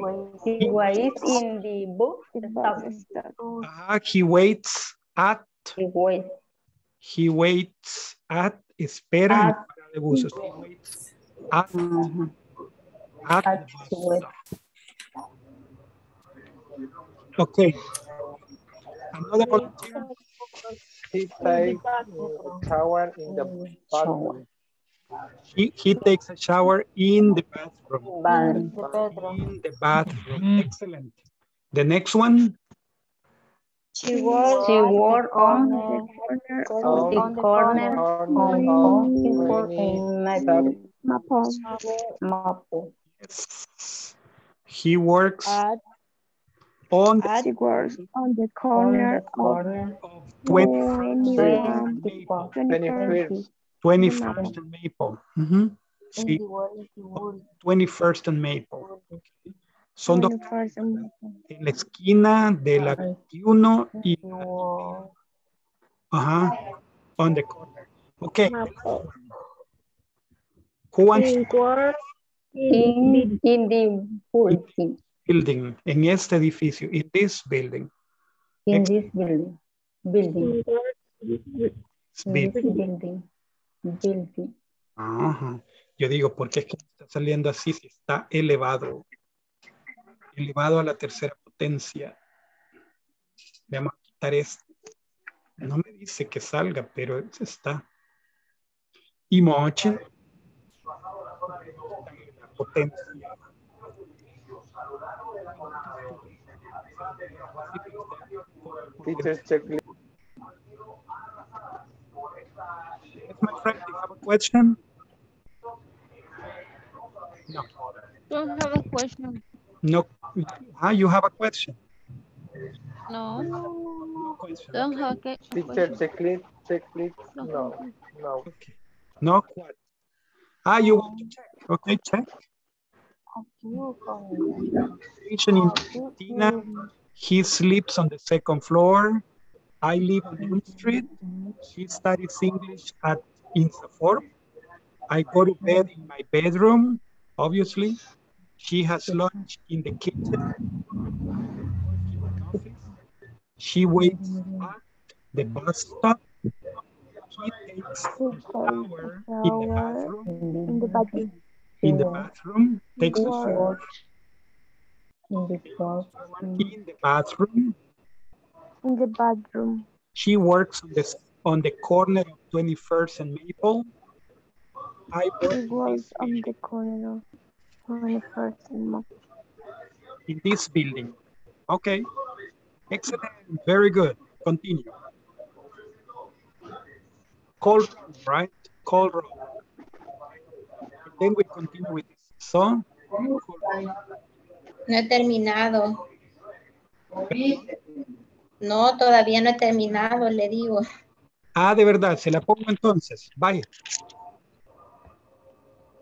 Speaker 14: was in the book.
Speaker 1: Ah, he waits at.
Speaker 14: He waits.
Speaker 1: He waits at. Espera
Speaker 14: At.
Speaker 1: He waits at. At.
Speaker 14: At waits.
Speaker 1: stop. Okay. Another volunteer.
Speaker 2: He takes a shower in the bathroom.
Speaker 1: He, he takes a shower in the bathroom.
Speaker 14: Bathroom.
Speaker 1: In the bathroom. Mm. Excellent. The next one.
Speaker 14: She was, she wore on
Speaker 2: On
Speaker 14: the corner
Speaker 2: corner
Speaker 14: on
Speaker 2: of
Speaker 14: people
Speaker 2: many
Speaker 14: in
Speaker 2: sub-
Speaker 14: Mapo. Mapo.
Speaker 1: Yes. He works
Speaker 12: At,
Speaker 1: on
Speaker 3: She works on the
Speaker 14: On
Speaker 3: corner
Speaker 14: the corner
Speaker 1: the 20,
Speaker 3: 21,
Speaker 14: people.
Speaker 2: 21st.
Speaker 1: 21st and Maple. Ujú. Sí, 21st and Maple. Son dos en la esquina de la 21 y la- ajá, on the corner. Okay. Who wants
Speaker 12: in work
Speaker 14: In, in the building.
Speaker 1: Building en este edificio, in this building?
Speaker 14: In this building. Building.
Speaker 1: building.
Speaker 14: building. Building.
Speaker 1: Ajá. Yo digo, ¿por qué es que está saliendo así si está elevado? Elevado a la tercera potencia. Vamos a quitar esto. No me dice que salga, pero está. Y mochen. La potencia.
Speaker 2: Teacher checklist.
Speaker 1: Yes, my friend, do you have a question? No.
Speaker 7: Don't have a question.
Speaker 1: No. Ah, you have a question.
Speaker 7: No.
Speaker 1: No question.
Speaker 7: Don't have a question. a
Speaker 2: Teacher
Speaker 7: question.
Speaker 2: checklist. Checklist. No. No.
Speaker 1: No what? Ah, you want to check. Okay, check. Situation in Argentina. He sleeps on the second floor. I live on Elm Street. She studies English at Insafor. I go to bed in my bedroom, obviously. She has lunch in the kitchen. She waits at the bus stop. She takes a shower in the bathroom.
Speaker 3: In the bathroom.
Speaker 1: In the bathroom, takes a shower
Speaker 13: In the box.
Speaker 1: in the bathroom.
Speaker 3: In the bathroom.
Speaker 1: She works on the, on the corner of 21st and Maple. I
Speaker 3: She
Speaker 1: work
Speaker 3: was on the corner of 21st and Maple.
Speaker 1: in this building. Okay. Excellent. Very good. Continue. Call right? Call roll. Then we continue with this song.
Speaker 15: No he terminado. No, todavía no he terminado, le digo.
Speaker 1: Ah, de verdad, se la pongo entonces. Vaya.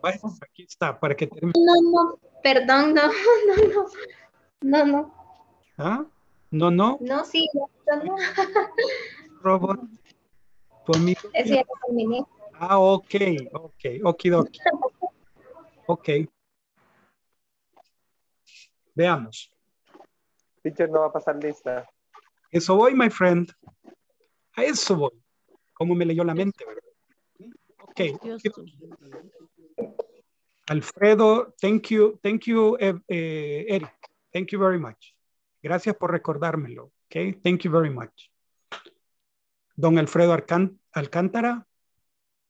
Speaker 1: Vaya, aquí está, para que termine.
Speaker 15: No, no, perdón, no, no, no. No, no.
Speaker 1: ¿Ah? No, no,
Speaker 15: No, sí, no, no.
Speaker 1: robot. Tu amigo.
Speaker 15: Es terminé.
Speaker 1: Ah, ok, ok, okidoki. Ok. Veamos.
Speaker 2: Teacher no va a pasar lista.
Speaker 1: Eso voy, my friend. A eso voy. Como me leyó la mente, ¿verdad? Ok. Alfredo, thank you, thank you, eh, eh, Eric. Thank you very much. Gracias por recordármelo. Ok, thank you very much. Don Alfredo Arcán- Alcántara.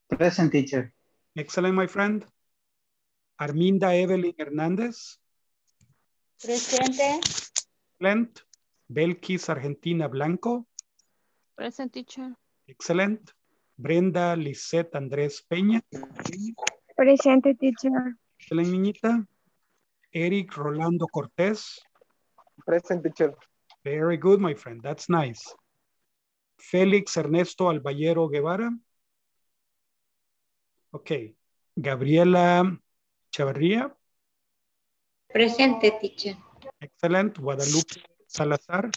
Speaker 16: Present teacher.
Speaker 1: Excellent, my friend. Arminda Evelyn Hernández.
Speaker 4: Presente.
Speaker 1: Excellent. Belkis Argentina Blanco.
Speaker 7: Present teacher.
Speaker 1: Excellent. Brenda Lisette Andrés Peña.
Speaker 3: Presente, teacher.
Speaker 1: Excelente, niñita. Eric Rolando Cortés.
Speaker 2: Present teacher.
Speaker 1: Very good, my friend. That's nice. Félix Ernesto Albayero Guevara. Ok. Gabriela Chavarría.
Speaker 15: Presente, teacher.
Speaker 1: Excellent. Guadalupe Salazar.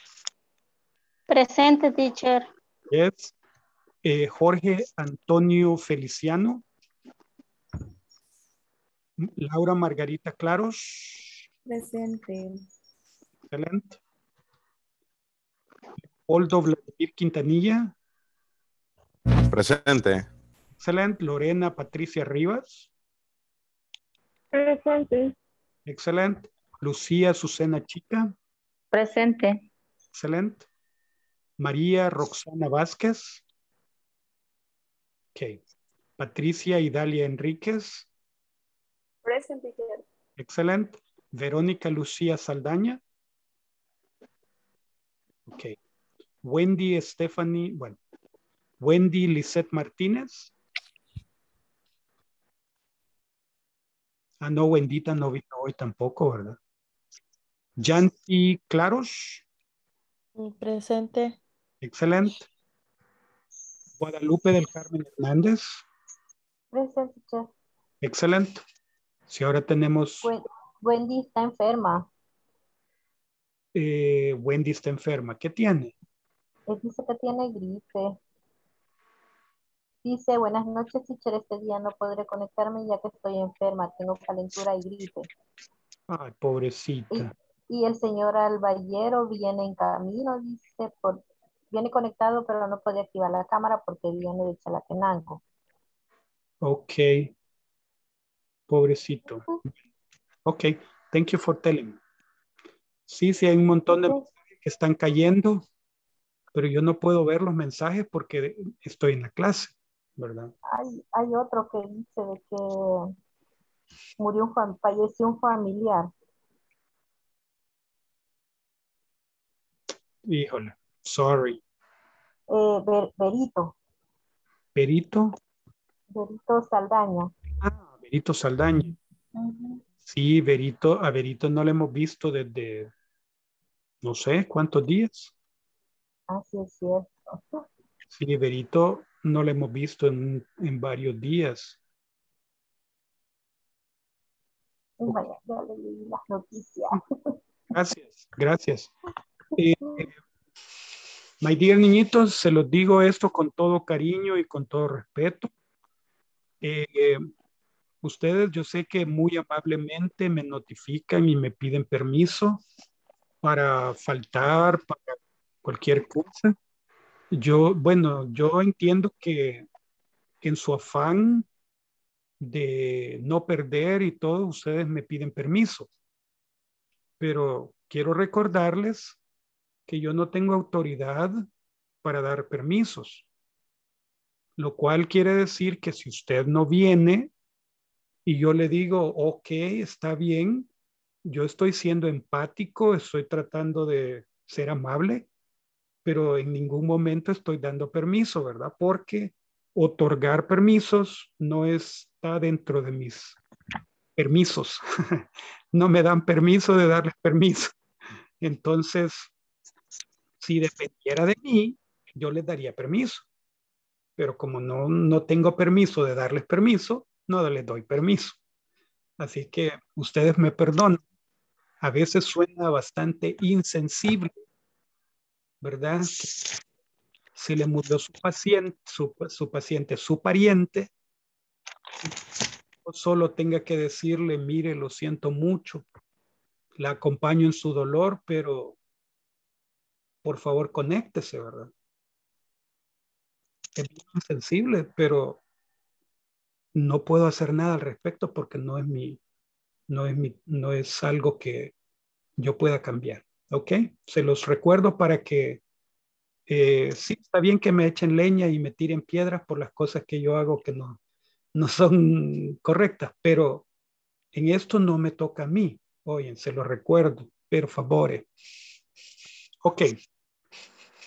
Speaker 10: Presente, teacher.
Speaker 1: Yes. Eh, Jorge Antonio Feliciano. Laura Margarita Claros.
Speaker 5: Presente.
Speaker 1: Excelente. Oldo Vladimir Quintanilla.
Speaker 11: Presente.
Speaker 1: Excelente. Lorena Patricia Rivas.
Speaker 12: Presente.
Speaker 1: Excelente. Lucía Susana Chica.
Speaker 14: Presente.
Speaker 1: Excelente. María Roxana Vázquez. Ok. Patricia Idalia Enríquez.
Speaker 8: Present teacher.
Speaker 1: Excelente. Verónica Lucía Saldaña. Ok. Wendy Stephanie, bueno. Wendy Lisette Martínez. Ah, no, Wendita no vino hoy tampoco, ¿verdad? Yanti Claros.
Speaker 5: Presente.
Speaker 1: Excelente. Guadalupe del Carmen Hernández.
Speaker 13: Presente.
Speaker 1: Excelente. Si ahora tenemos,
Speaker 13: Wen- Wendy está enferma.
Speaker 1: eh, Wendy está enferma. ¿Qué tiene?
Speaker 13: Él dice que tiene gripe. Dice, buenas noches, teacher. Este día no podré conectarme ya que estoy enferma. Tengo calentura y gripe.
Speaker 1: Ay, pobrecita.
Speaker 13: Y el señor Albayero viene en camino, dice, por, viene conectado, pero no puede activar la cámara porque viene de Chalatenango.
Speaker 1: Ok. Pobrecito. Ok. Thank you for telling me. Sí, sí, hay un montón de mensajes que están cayendo, pero yo no puedo ver los mensajes porque estoy en la clase, ¿verdad?
Speaker 13: Hay, hay otro que dice de que murió un falleció un familiar.
Speaker 1: Híjole, sorry.
Speaker 13: Eh, Ver- Berito,
Speaker 1: Perito,
Speaker 13: Berito Saldaña.
Speaker 1: Berito Saldaña. Sí, Berito, a Berito no le hemos visto desde no sé cuántos días.
Speaker 13: Así es cierto.
Speaker 1: Sí, Berito no le hemos visto en, en varios días.
Speaker 13: Y vaya, ya leí las noticias.
Speaker 1: Gracias, gracias. Eh, my dear niñitos, se los digo esto con todo cariño y con todo respeto. Eh, ustedes, yo sé que muy amablemente me notifican y me piden permiso para faltar, para cualquier cosa. Yo, bueno, yo entiendo que en su afán de no perder y todo, ustedes me piden permiso. Pero quiero recordarles que yo no tengo autoridad para dar permisos. Lo cual quiere decir que si usted no viene y yo le digo, ok, está bien, yo estoy siendo empático, estoy tratando de ser amable, pero en ningún momento estoy dando permiso, ¿verdad? Porque otorgar permisos no está dentro de mis permisos. no me dan permiso de darles permiso. Entonces, si dependiera de mí, yo les daría permiso. Pero como no, no tengo permiso de darles permiso, no les doy permiso. Así que ustedes me perdonan. A veces suena bastante insensible, ¿verdad? Si le murió su paciente, su, su paciente, su pariente, solo tenga que decirle, mire, lo siento mucho, la acompaño en su dolor, pero por favor conéctese, ¿verdad? Es bien sensible, pero no puedo hacer nada al respecto porque no es mi, no es mi, no es algo que yo pueda cambiar. ¿Ok? Se los recuerdo para que eh, sí está bien que me echen leña y me tiren piedras por las cosas que yo hago que no, no son correctas, pero en esto no me toca a mí. Oyen, se lo recuerdo, pero favore. Ok.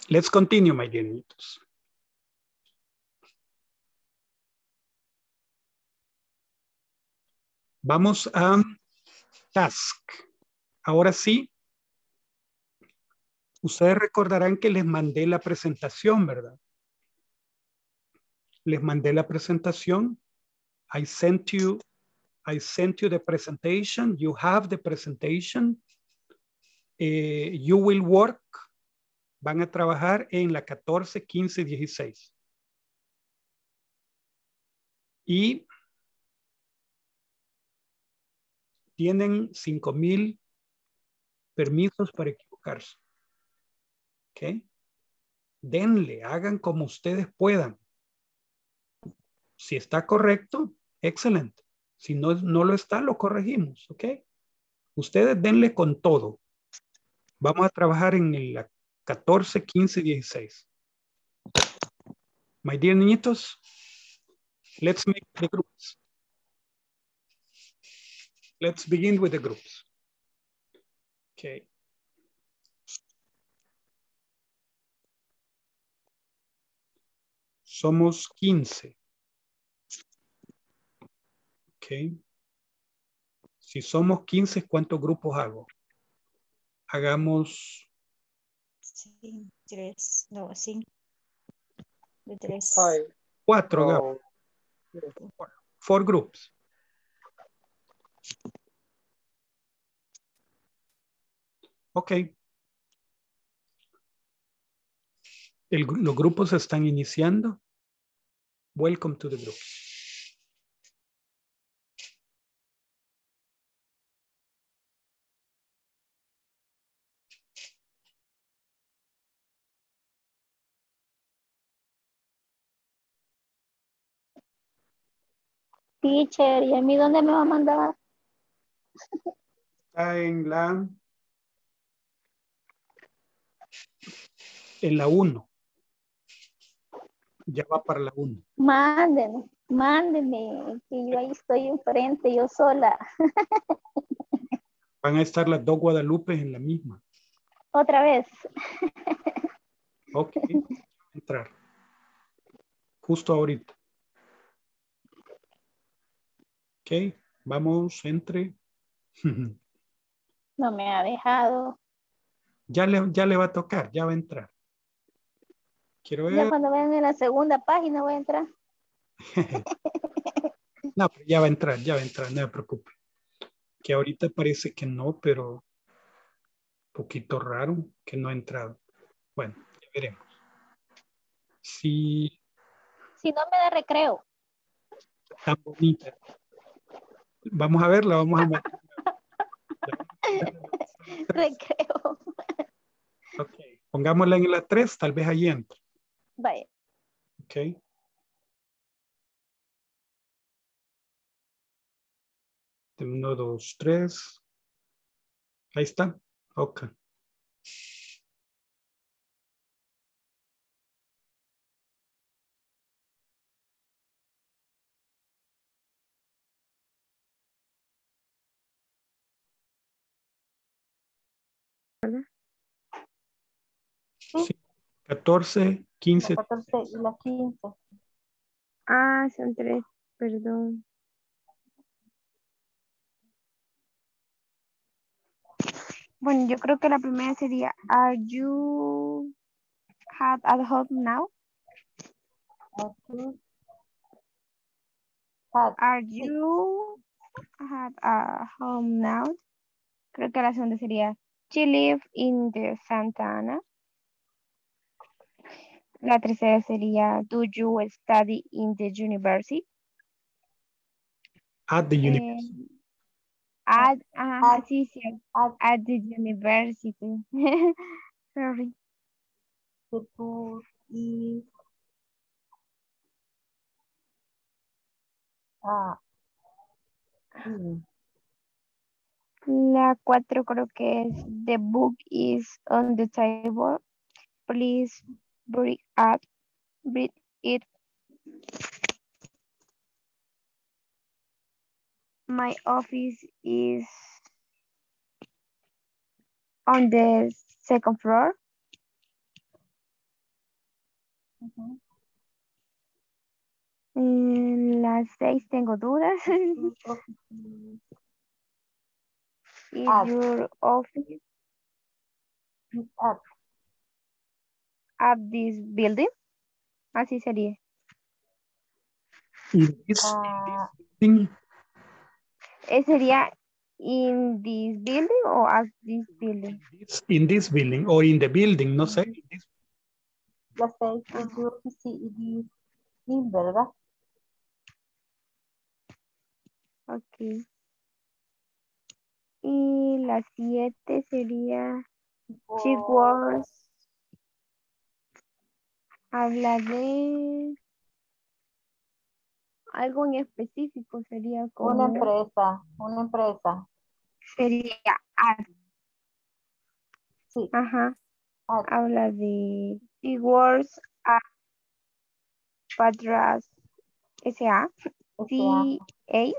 Speaker 1: Let's continue, my dear niños. Vamos a task. Ahora sí, ustedes recordarán que les mandé la presentación, ¿verdad? Les mandé la presentación. I sent you, I sent you the presentation. You have the presentation. Eh, you will work. Van a trabajar en la 14, 15, 16. Y tienen 5000 permisos para equivocarse. Denle, hagan como ustedes puedan. Si está correcto, excelente. Si no, no lo está, lo corregimos. ¿Ok? Ustedes denle con todo. Vamos a trabajar en la 14, 15, 16. My dear niñitos, let's make the groups. Let's begin with the groups. Okay. Somos 15. Ok. Si somos 15, ¿cuántos grupos hago? Hagamos
Speaker 4: Sí, tres, no, cinco. De tres.
Speaker 1: cuatro,
Speaker 2: No.
Speaker 1: hagamos. Four groups. Ok. El los grupos están iniciando. Welcome to the group.
Speaker 13: Teacher, ¿y a mí dónde me va a mandar?
Speaker 1: Está en la en la 1. Ya va para la 1.
Speaker 13: Mándeme, mándeme, que yo ahí estoy enfrente, yo sola.
Speaker 1: Van a estar las dos Guadalupe en la misma.
Speaker 13: Otra vez.
Speaker 1: Ok. Entrar. Justo ahorita. Ok. Vamos, entre.
Speaker 13: No me ha dejado.
Speaker 1: Ya le, ya le va a tocar, ya va a entrar. Quiero ver.
Speaker 13: Ya cuando vayan en la segunda página voy a entrar.
Speaker 1: No, pero ya va a entrar, ya va a entrar, no me preocupe. Que ahorita parece que no, pero poquito raro que no ha entrado. Bueno, ya veremos. Sí,
Speaker 13: Si no me da recreo.
Speaker 1: tan bonita. Vamos a verla, vamos a meter.
Speaker 13: recreo.
Speaker 1: Ok, pongámosla en la 3, tal vez ahí entre.
Speaker 13: Vaya.
Speaker 1: Ok. Uno, dos, tres. Ahí está. Ok. Sí. 14, 15.
Speaker 13: 14 y la 15.
Speaker 3: Ah, son tres, perdón. Bueno, yo creo que la primera sería, are you had at home now? Are you at a home now? Creo que la segunda sería, she live in the Santa Ana. La tercera sería, do you study in the university?
Speaker 1: At the university.
Speaker 3: Eh, At, ah, sí, sí, at, the university. Sorry.
Speaker 13: The book is ah, mm,
Speaker 3: La cuatro creo que es, the book is on the table. Please bring up, bring it. My office is on the second floor.
Speaker 13: ujú.
Speaker 3: En las seis tengo dudas. Is your office
Speaker 13: Is at
Speaker 3: this building? Así sería.
Speaker 1: In this,
Speaker 13: ah,
Speaker 1: thing,
Speaker 3: Eh, sería in this building o at this building?
Speaker 1: in this building or in the building, no sé. in this-
Speaker 13: la 6 is your office it is in, ¿verdad?
Speaker 3: Ok. Y la siete sería she
Speaker 13: Por-
Speaker 3: was. Habla de algo en específico sería como
Speaker 13: Una empresa, una empresa.
Speaker 3: sería.
Speaker 13: Sí.
Speaker 3: Ajá. Habla de she works at Patras S.A. C.A.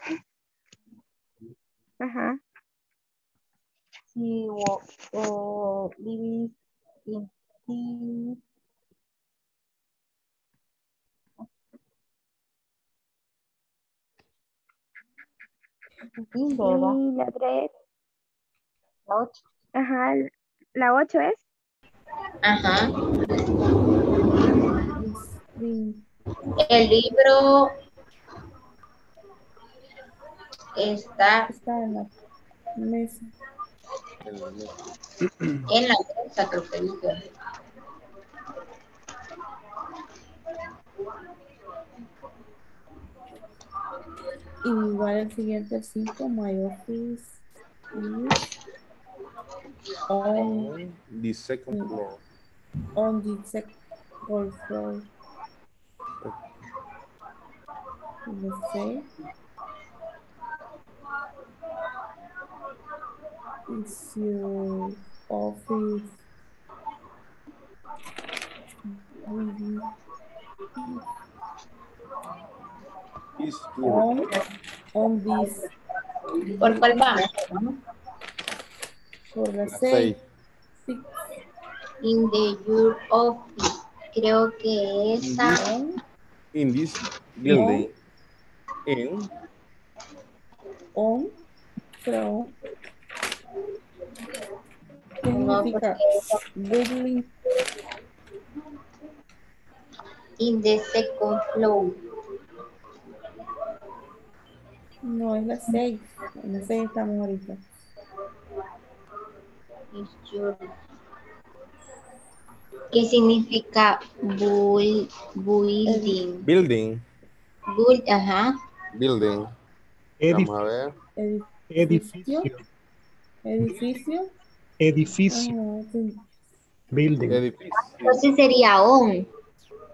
Speaker 3: Ajá.
Speaker 13: She wa- uh,
Speaker 3: Y la tres.
Speaker 13: La ocho.
Speaker 3: Ajá. La ocho es.
Speaker 15: Ajá. El libro está
Speaker 12: en la mesa.
Speaker 15: en la mesa, creo que
Speaker 12: Igual el siguiente my office is on
Speaker 11: the second floor.
Speaker 12: On the second floor. Let's say. It's your office.
Speaker 11: Is
Speaker 12: on on this
Speaker 15: ¿Por cuál va?
Speaker 12: por la
Speaker 11: La
Speaker 12: seis?
Speaker 11: seis.
Speaker 15: In the your office. Creo que esa.
Speaker 11: In this building. In
Speaker 12: On from ¿Qué
Speaker 15: No,
Speaker 12: significa? Building
Speaker 15: In the second floor.
Speaker 12: No es la seis. En la seis estamos ahorita.
Speaker 15: ¿Qué significa bull, building?
Speaker 11: building.
Speaker 15: Bull, ajá.
Speaker 11: Building.
Speaker 1: Edif-
Speaker 11: Vamos a ver.
Speaker 1: edificio.
Speaker 12: Edificio.
Speaker 1: Edificio.
Speaker 12: Ah, sí.
Speaker 1: Building.
Speaker 11: Edificio.
Speaker 15: Entonces sería on.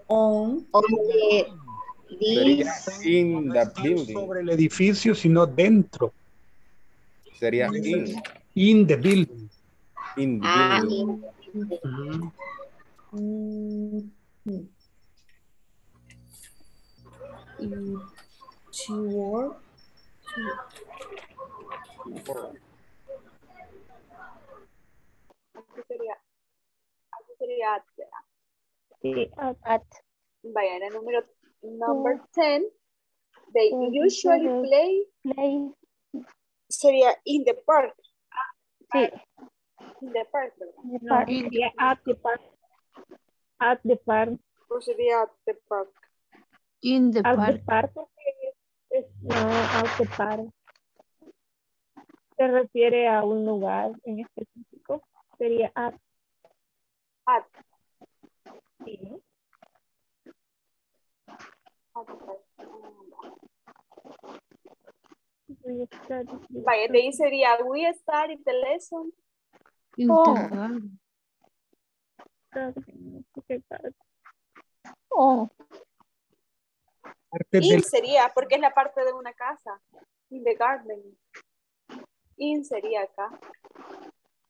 Speaker 12: On.
Speaker 15: On the
Speaker 11: Sería in the building.
Speaker 1: Sobre el edificio, sino dentro.
Speaker 11: Sería in.
Speaker 1: In the building.
Speaker 11: In the
Speaker 15: Ah,
Speaker 11: building.
Speaker 15: in the-.
Speaker 12: Mm, hmm.
Speaker 6: Sí, at, at.
Speaker 8: Vaya, en el número number 10, they usually play,
Speaker 6: Play.
Speaker 8: sería in the park.
Speaker 6: Sí.
Speaker 8: In the park, ¿verdad?
Speaker 6: The park.
Speaker 12: sería at the park. At the park.
Speaker 8: O sería at the park.
Speaker 7: In the
Speaker 12: At
Speaker 7: park.
Speaker 12: the park. es- no, at the park. Se refiere a un lugar en específico. Sería at.
Speaker 8: At,
Speaker 12: Sí.
Speaker 8: Vaya, de ahí sería we started the lesson.
Speaker 12: Oh.
Speaker 6: Oh,
Speaker 1: Parte
Speaker 8: In
Speaker 1: del-
Speaker 8: sería, porque es la parte de una casa. In the garden. In sería acá.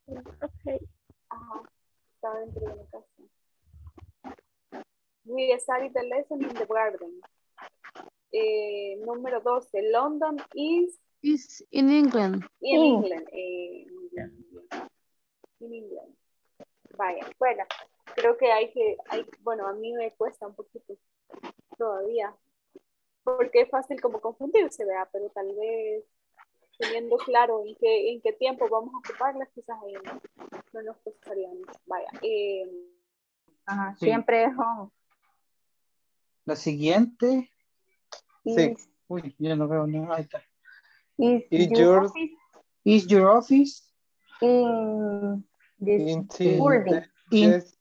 Speaker 12: Ok.
Speaker 8: Ajá. Está dentro de una casa. We started the lesson in the garden. Eh, número 12. London is
Speaker 7: Is in England.
Speaker 8: in
Speaker 6: In.
Speaker 8: England. Eh. In England. Vaya, bueno, creo que hay que, hay, bueno, a mí me cuesta un poquito todavía, porque es fácil como confundirse, vea, pero tal vez teniendo claro en qué, en qué tiempo vamos a ocuparlas, quizás ahí no, no nos costaría mucho. Vaya, eh,
Speaker 14: Ajá,
Speaker 16: Sí.
Speaker 14: siempre es on.
Speaker 16: La siguiente.
Speaker 2: Sí.
Speaker 14: Is,
Speaker 16: Uy, ya no veo nada. Ahí está.
Speaker 14: is
Speaker 2: Is
Speaker 14: your
Speaker 2: your-
Speaker 14: office
Speaker 16: Is your office
Speaker 14: in this
Speaker 2: In
Speaker 14: building?
Speaker 16: in,
Speaker 2: yes,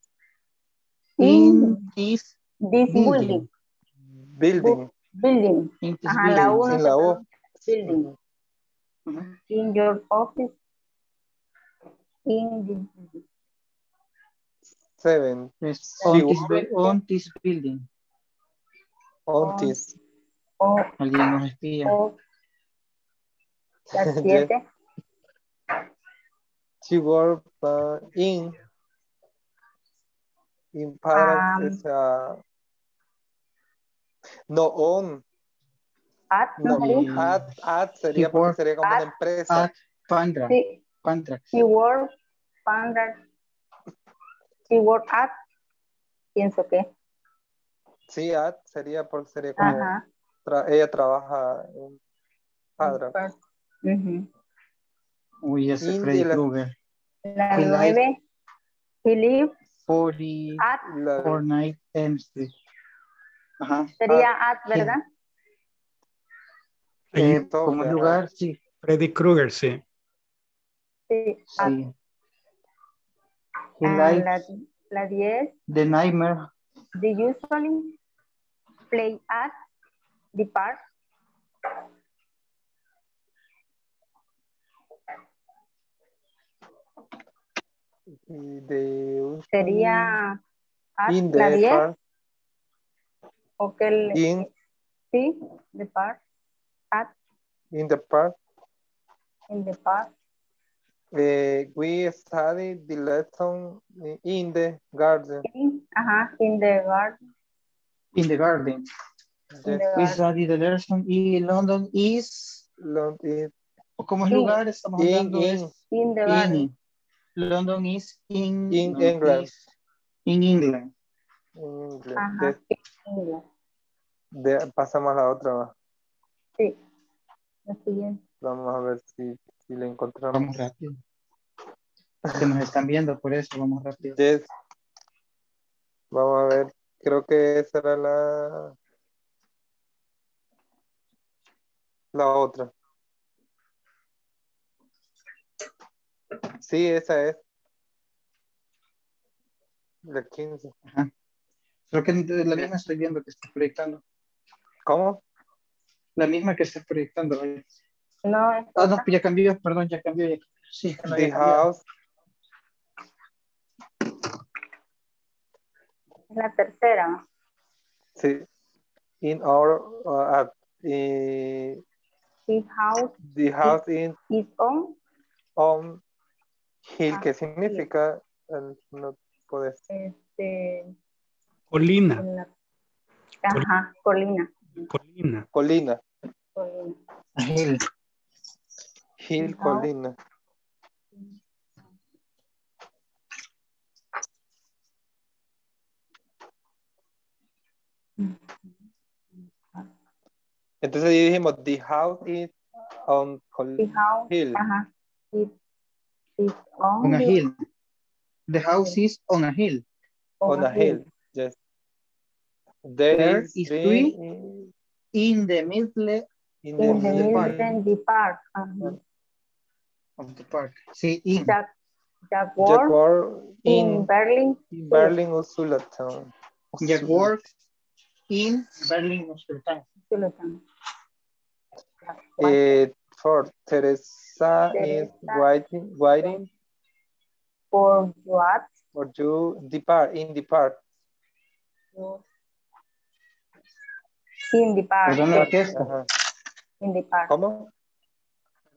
Speaker 16: in this
Speaker 14: This building.
Speaker 16: building?
Speaker 2: building.
Speaker 14: Building.
Speaker 16: In this
Speaker 14: Ajá, la
Speaker 16: building.
Speaker 14: uno
Speaker 2: la O.
Speaker 14: Building.
Speaker 16: Ujú.
Speaker 14: In your office. In the
Speaker 2: Seven.
Speaker 16: Yes,
Speaker 2: Sí,
Speaker 16: on, this, on this building.
Speaker 2: On this.
Speaker 14: o,
Speaker 16: Alguien nos espía.
Speaker 14: o la siete.
Speaker 2: She work uh, in. In para
Speaker 14: Um,
Speaker 2: uh, no on.
Speaker 14: At,
Speaker 2: No,
Speaker 14: ¿no sería?
Speaker 2: at, at sería porque sería como una
Speaker 14: at-
Speaker 2: empresa.
Speaker 16: At Pandra.
Speaker 14: Sí,
Speaker 16: Pantrax.
Speaker 14: she work, Panda. She work at. Pienso que.
Speaker 2: Sí, at sería porque sería como
Speaker 14: Ajá.
Speaker 2: tra- ella trabaja en Padra.
Speaker 16: Uy, ese
Speaker 2: In
Speaker 16: Freddy
Speaker 2: the la-
Speaker 16: Krueger.
Speaker 14: La
Speaker 16: He like-
Speaker 14: nueve. He live
Speaker 16: 40
Speaker 14: at.
Speaker 16: Fortnite M Street. Ajá.
Speaker 14: Sería at, ¿verdad?
Speaker 16: Eh,
Speaker 2: Entonces,
Speaker 16: como lugar, sí.
Speaker 1: Freddy Krueger, sí.
Speaker 14: Sí. At.
Speaker 16: sí. He
Speaker 14: Ah, la, la diez.
Speaker 16: the nightmare.
Speaker 14: They usually play at the park.
Speaker 2: de
Speaker 14: Sería at
Speaker 2: in
Speaker 14: la
Speaker 2: the
Speaker 14: 10
Speaker 2: park.
Speaker 14: o que el
Speaker 2: In,
Speaker 14: sí, the park, at
Speaker 2: in the park.
Speaker 14: in the park.
Speaker 2: Eh, we study the lesson in the garden.
Speaker 14: In the garden.
Speaker 16: In the garden.
Speaker 14: In the
Speaker 16: We
Speaker 14: garden.
Speaker 16: study the lesson y London is.
Speaker 2: London
Speaker 16: ¿O ¿Cómo es
Speaker 14: In-
Speaker 16: lugar? Estamos
Speaker 2: in-
Speaker 16: hablando
Speaker 2: in-
Speaker 16: es
Speaker 14: In the
Speaker 16: in.
Speaker 14: garden.
Speaker 16: London is in.
Speaker 2: In England.
Speaker 16: is in England.
Speaker 2: in England.
Speaker 14: Ajá.
Speaker 2: De-
Speaker 14: England.
Speaker 2: de- pasamos a la otra. va.
Speaker 14: Sí. La siguiente.
Speaker 2: Vamos a ver si, si la encontramos.
Speaker 16: Vamos rápido. Que nos están viendo, por eso vamos rápido.
Speaker 2: Yes. Vamos a ver. Creo que esa era la. La otra. Sí, esa es. La 15.
Speaker 16: Ajá. Creo que la misma estoy viendo que está proyectando.
Speaker 2: ¿Cómo?
Speaker 16: La misma que está proyectando.
Speaker 14: No, es
Speaker 16: Ah, no, ya cambió, perdón, ya cambió. ya- Sí,
Speaker 2: The house.
Speaker 14: La tercera.
Speaker 2: Sí. In our. uh, at,
Speaker 14: His house
Speaker 2: the house in
Speaker 14: is on.
Speaker 2: on hill.
Speaker 14: Ah,
Speaker 2: ¿Qué significa? No puede ser.
Speaker 14: Este,
Speaker 1: Colina,
Speaker 14: la- ajá, colina.
Speaker 1: colina.
Speaker 2: Colina.
Speaker 14: colina.
Speaker 16: Hill.
Speaker 2: Hill, colina. Entonces ahí dijimos, the house is on
Speaker 14: The house,
Speaker 2: hill.
Speaker 14: ajá, it is on,
Speaker 16: On a
Speaker 14: the-
Speaker 16: hill. The house is on a hill.
Speaker 2: on a hill. Yes. There,
Speaker 16: There
Speaker 2: is, tree
Speaker 16: tree In the middle
Speaker 2: in the,
Speaker 14: In the
Speaker 2: middle
Speaker 16: park.
Speaker 14: middle, the park. ajá.
Speaker 16: of the park. Sí, in.
Speaker 14: In
Speaker 2: in,
Speaker 14: Berlin.
Speaker 2: in Berlin, Ursula town.
Speaker 16: Jaguar in Berlin, Sultan.
Speaker 14: Sultan.
Speaker 2: Eh, for Teresa is waiting, waiting
Speaker 14: For what?
Speaker 2: for you depart in the park.
Speaker 14: In the park.
Speaker 16: Perdón la orquesta.
Speaker 2: Ajá.
Speaker 14: In the park.
Speaker 2: ¿Cómo?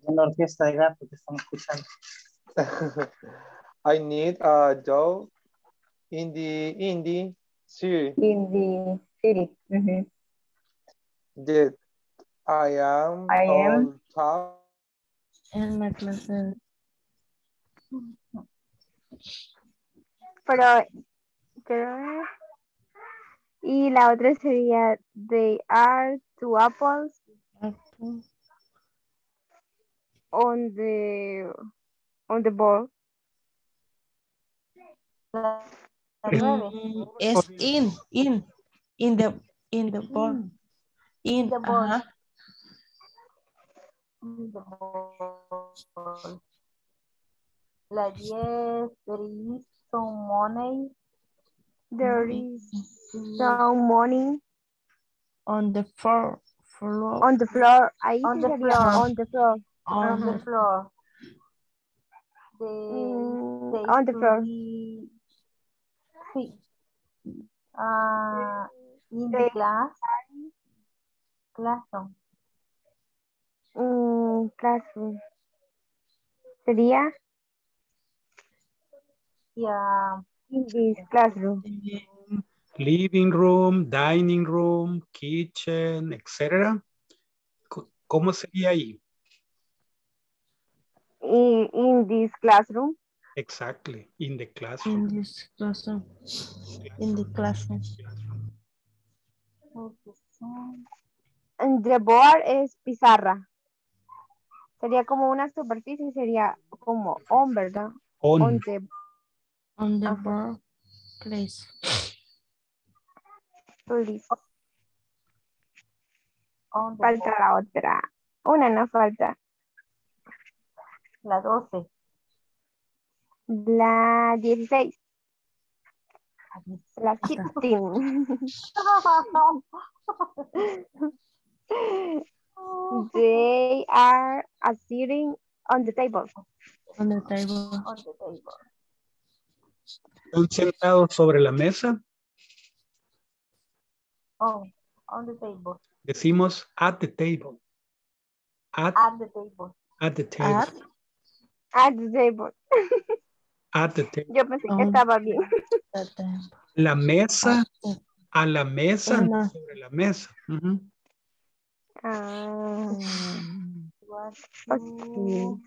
Speaker 16: Perdón la orquesta de gato que estamos escuchando.
Speaker 2: I need a job in the in the city.
Speaker 14: In the city. Mhm.
Speaker 2: Yes, I am
Speaker 14: I am-
Speaker 2: on top.
Speaker 5: En la clase.
Speaker 3: Pero, creo- y la otra sería, they are two apples on the, on the ball.
Speaker 5: Mm, Es in, in, in the, in the mm. ball. In,
Speaker 13: the ball.
Speaker 5: ajá. Uh-huh.
Speaker 13: In the ball. La diez. There is some money.
Speaker 3: There mm-hmm. is mm-hmm. some money
Speaker 5: On the floor, floor.
Speaker 3: on the floor. Ahí
Speaker 13: On the floor.
Speaker 3: on the floor. Uh-huh.
Speaker 13: on the floor. The,
Speaker 3: Mm,
Speaker 13: they
Speaker 3: on the floor.
Speaker 13: be- sí. Ah, In the class. Classroom.
Speaker 3: Mm, classroom. Sería
Speaker 13: Yeah.
Speaker 3: in this classroom.
Speaker 1: Living room, dining room, kitchen, etc. ¿Cómo sería ahí?
Speaker 3: In, in this classroom.
Speaker 1: Exactly, in the classroom.
Speaker 5: In this classroom. In the classroom.
Speaker 3: And the board es pizarra. Sería como una superficie, sería como on, ¿verdad?
Speaker 1: On.
Speaker 3: On the,
Speaker 5: On the
Speaker 3: Ajá.
Speaker 5: board, place.
Speaker 3: please.
Speaker 13: On the
Speaker 3: Falta
Speaker 13: board.
Speaker 3: la otra. Una no falta.
Speaker 13: La doce.
Speaker 3: La 16. La 16. They are uh, sitting on the table.
Speaker 5: On the table.
Speaker 13: On the table.
Speaker 1: ¿Están sentados sobre la mesa?
Speaker 13: Oh, on the table.
Speaker 1: Decimos at the table. At,
Speaker 13: At the table.
Speaker 1: at the table.
Speaker 5: At,
Speaker 3: At the table.
Speaker 1: At the table.
Speaker 3: Yo pensé que estaba bien.
Speaker 1: La mesa, a la mesa, no sobre la mesa.
Speaker 3: Ah, ok.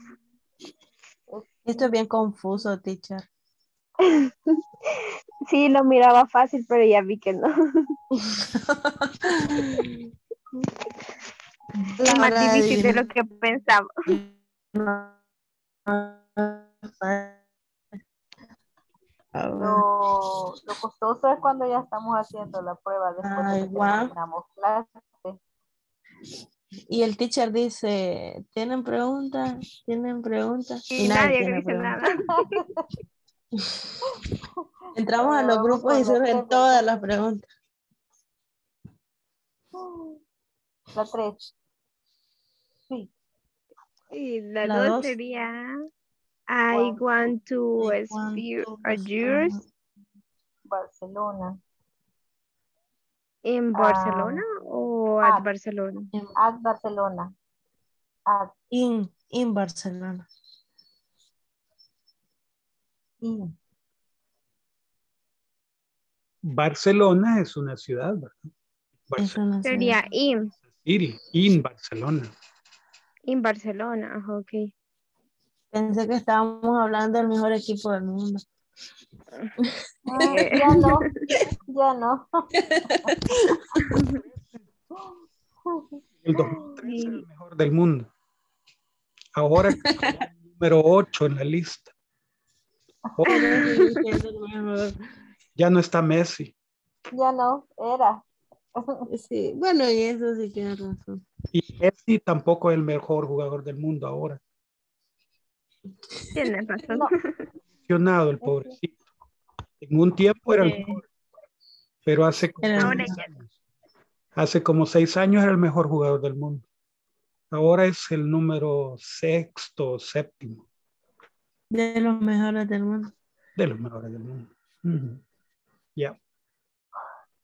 Speaker 5: Esto es bien confuso, teacher.
Speaker 3: Sí, lo miraba fácil, pero ya vi que no. Es más difícil de lo que pensaba.
Speaker 13: Lo, lo costoso es cuando ya estamos haciendo la prueba después de que
Speaker 5: guau.
Speaker 13: terminamos clase.
Speaker 5: Y el teacher dice, ¿tienen preguntas? ¿Tienen preguntas?
Speaker 3: Y nadie que dice
Speaker 5: preguntas.
Speaker 3: nada.
Speaker 5: Entramos a los grupos y surgen
Speaker 13: tres,
Speaker 5: todas las preguntas.
Speaker 13: La 3. Sí.
Speaker 3: Y la,
Speaker 5: La
Speaker 3: dos,
Speaker 5: dos.
Speaker 3: sería I want to
Speaker 5: want
Speaker 3: yours
Speaker 13: Barcelona.
Speaker 3: in
Speaker 13: Ah,
Speaker 3: Barcelona o at
Speaker 13: at.
Speaker 3: Barcelona.
Speaker 13: At Barcelona. At
Speaker 5: In, in Barcelona.
Speaker 13: in.
Speaker 1: Barcelona es una ciudad, ¿verdad? Barcelona
Speaker 3: Sería in,
Speaker 1: City, in Barcelona.
Speaker 3: in Barcelona. Ok.
Speaker 5: Pensé que estábamos hablando del mejor equipo del mundo.
Speaker 13: Ah, ya no, ya no.
Speaker 1: El 2013 era el mejor del mundo. Ahora es el número 8 en la lista. Ya no está Messi.
Speaker 13: Ya no, era.
Speaker 5: Sí, bueno, y eso sí tiene razón.
Speaker 1: Y Messi tampoco es el mejor jugador del mundo ahora.
Speaker 3: Tienes razón.
Speaker 13: No.
Speaker 1: El pobrecito. En un tiempo era el mejor. Pero hace como, seis
Speaker 3: ya
Speaker 1: años, hace como seis años era el mejor jugador del mundo. Ahora es el número sexto o séptimo
Speaker 5: De los mejores del mundo.
Speaker 1: de los mejores del mundo. Ya.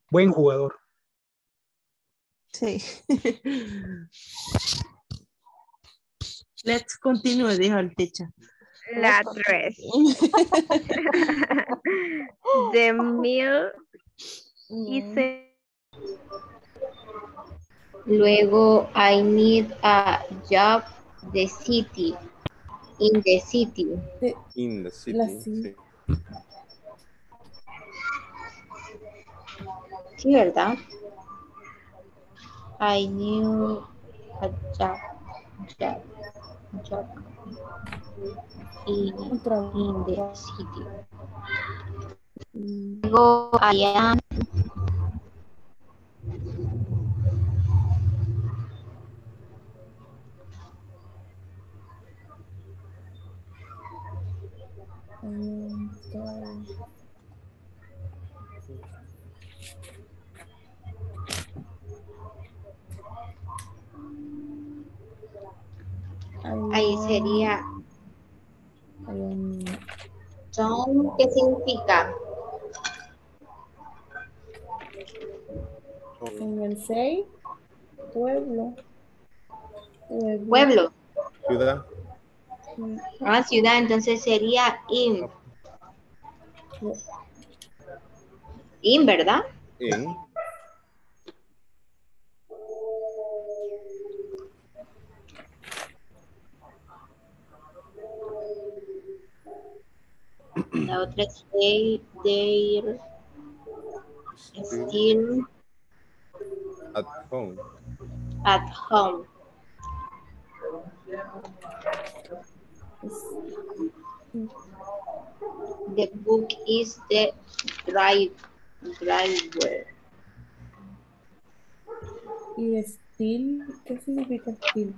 Speaker 1: Buen jugador.
Speaker 5: Sí. Let's continue, dijo el teacher.
Speaker 3: La tres. The meal is a-
Speaker 15: Luego, I need a job the city. In the city.
Speaker 11: In the city.
Speaker 5: La
Speaker 11: sí.
Speaker 15: Sí, ¿verdad? I knew a job. Job. Job. In, in the city. Luego, I am Ahí sería son, ¿qué significa?
Speaker 5: En el 6, pueblo.
Speaker 15: Pueblo.
Speaker 11: Ciudad.
Speaker 15: Ah, ciudad, entonces sería in. In, ¿verdad?
Speaker 11: In.
Speaker 15: La otra es they, their, still
Speaker 11: At home.
Speaker 15: at home. The book is the drive, driver.
Speaker 5: ¿Y still? ¿Qué significa still?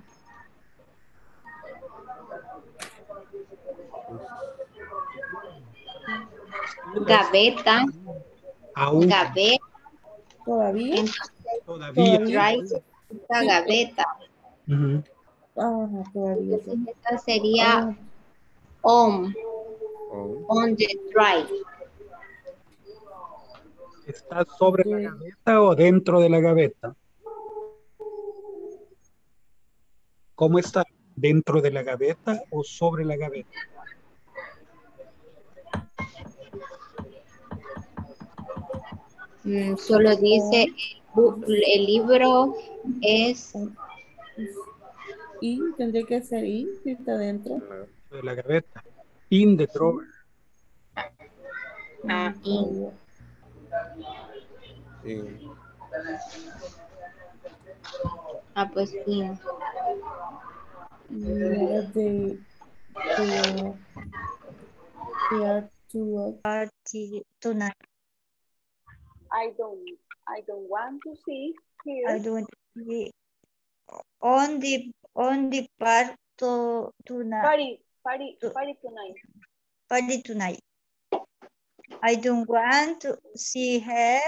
Speaker 15: Gaveta,
Speaker 1: Aún
Speaker 15: gaveta,
Speaker 5: ¿Todavía?
Speaker 15: entonces
Speaker 1: todavía.
Speaker 15: gaveta.
Speaker 5: Todavía. sí.
Speaker 15: Entonces esta sería on,
Speaker 11: On.
Speaker 15: on the drive.
Speaker 1: ¿Está sobre la gaveta o dentro de la gaveta? ¿Cómo está? ¿Dentro de la gaveta o sobre la gaveta?
Speaker 15: Mm, solo dice el, el libro es
Speaker 5: Y tendría que ser y si está dentro.
Speaker 1: De la gaveta. In the drawer.
Speaker 15: ah, in.
Speaker 11: In.
Speaker 15: Ah, pues in.
Speaker 5: Where they, they they are to
Speaker 4: tonight.
Speaker 8: I don't I don't want to see here.
Speaker 4: I don't see on the on the part to tonight.
Speaker 8: Party, party, party tonight.
Speaker 4: Party tonight. I don't want to see her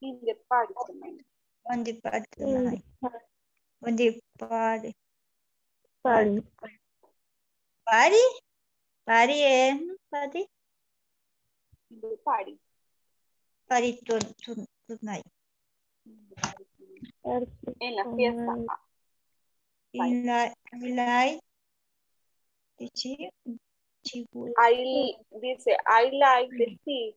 Speaker 8: In the party tonight.
Speaker 4: on the party tonight. On the party.
Speaker 12: Party.
Speaker 4: Party? Party es party?
Speaker 8: The party.
Speaker 4: Party to, to, tonight.
Speaker 8: En la fiesta.
Speaker 4: In like, I like the chi- chi-
Speaker 8: I dice I like the sea,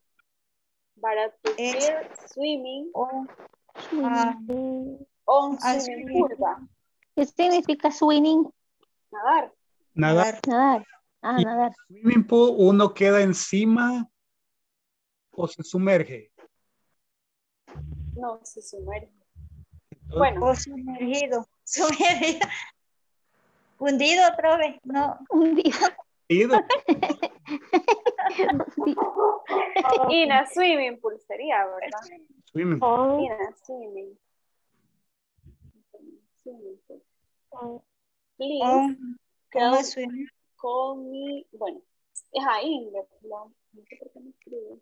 Speaker 8: but I prefer swimming
Speaker 4: ah,
Speaker 8: on
Speaker 4: ah,
Speaker 8: swimming
Speaker 4: swimming.
Speaker 8: pool.
Speaker 3: ¿Qué significa swinging?
Speaker 8: Nadar.
Speaker 1: Nada.
Speaker 3: Nadar. Ah, nadar.
Speaker 1: Swimming pool, uno queda encima o se sumerge.
Speaker 8: No, se sumerge.
Speaker 1: Entonces,
Speaker 8: Bueno,
Speaker 4: o sumergido. Sumergido. Hundido, profe. No.
Speaker 3: Hundido.
Speaker 1: ido.
Speaker 8: in a swimming pool sería, ¿verdad?
Speaker 1: Swimming.
Speaker 12: Oh,
Speaker 8: In a swimming. Swimming pool. Please
Speaker 4: On,
Speaker 8: call, me, bueno, ajá, in, ¿verdad? No sé por qué no escribe.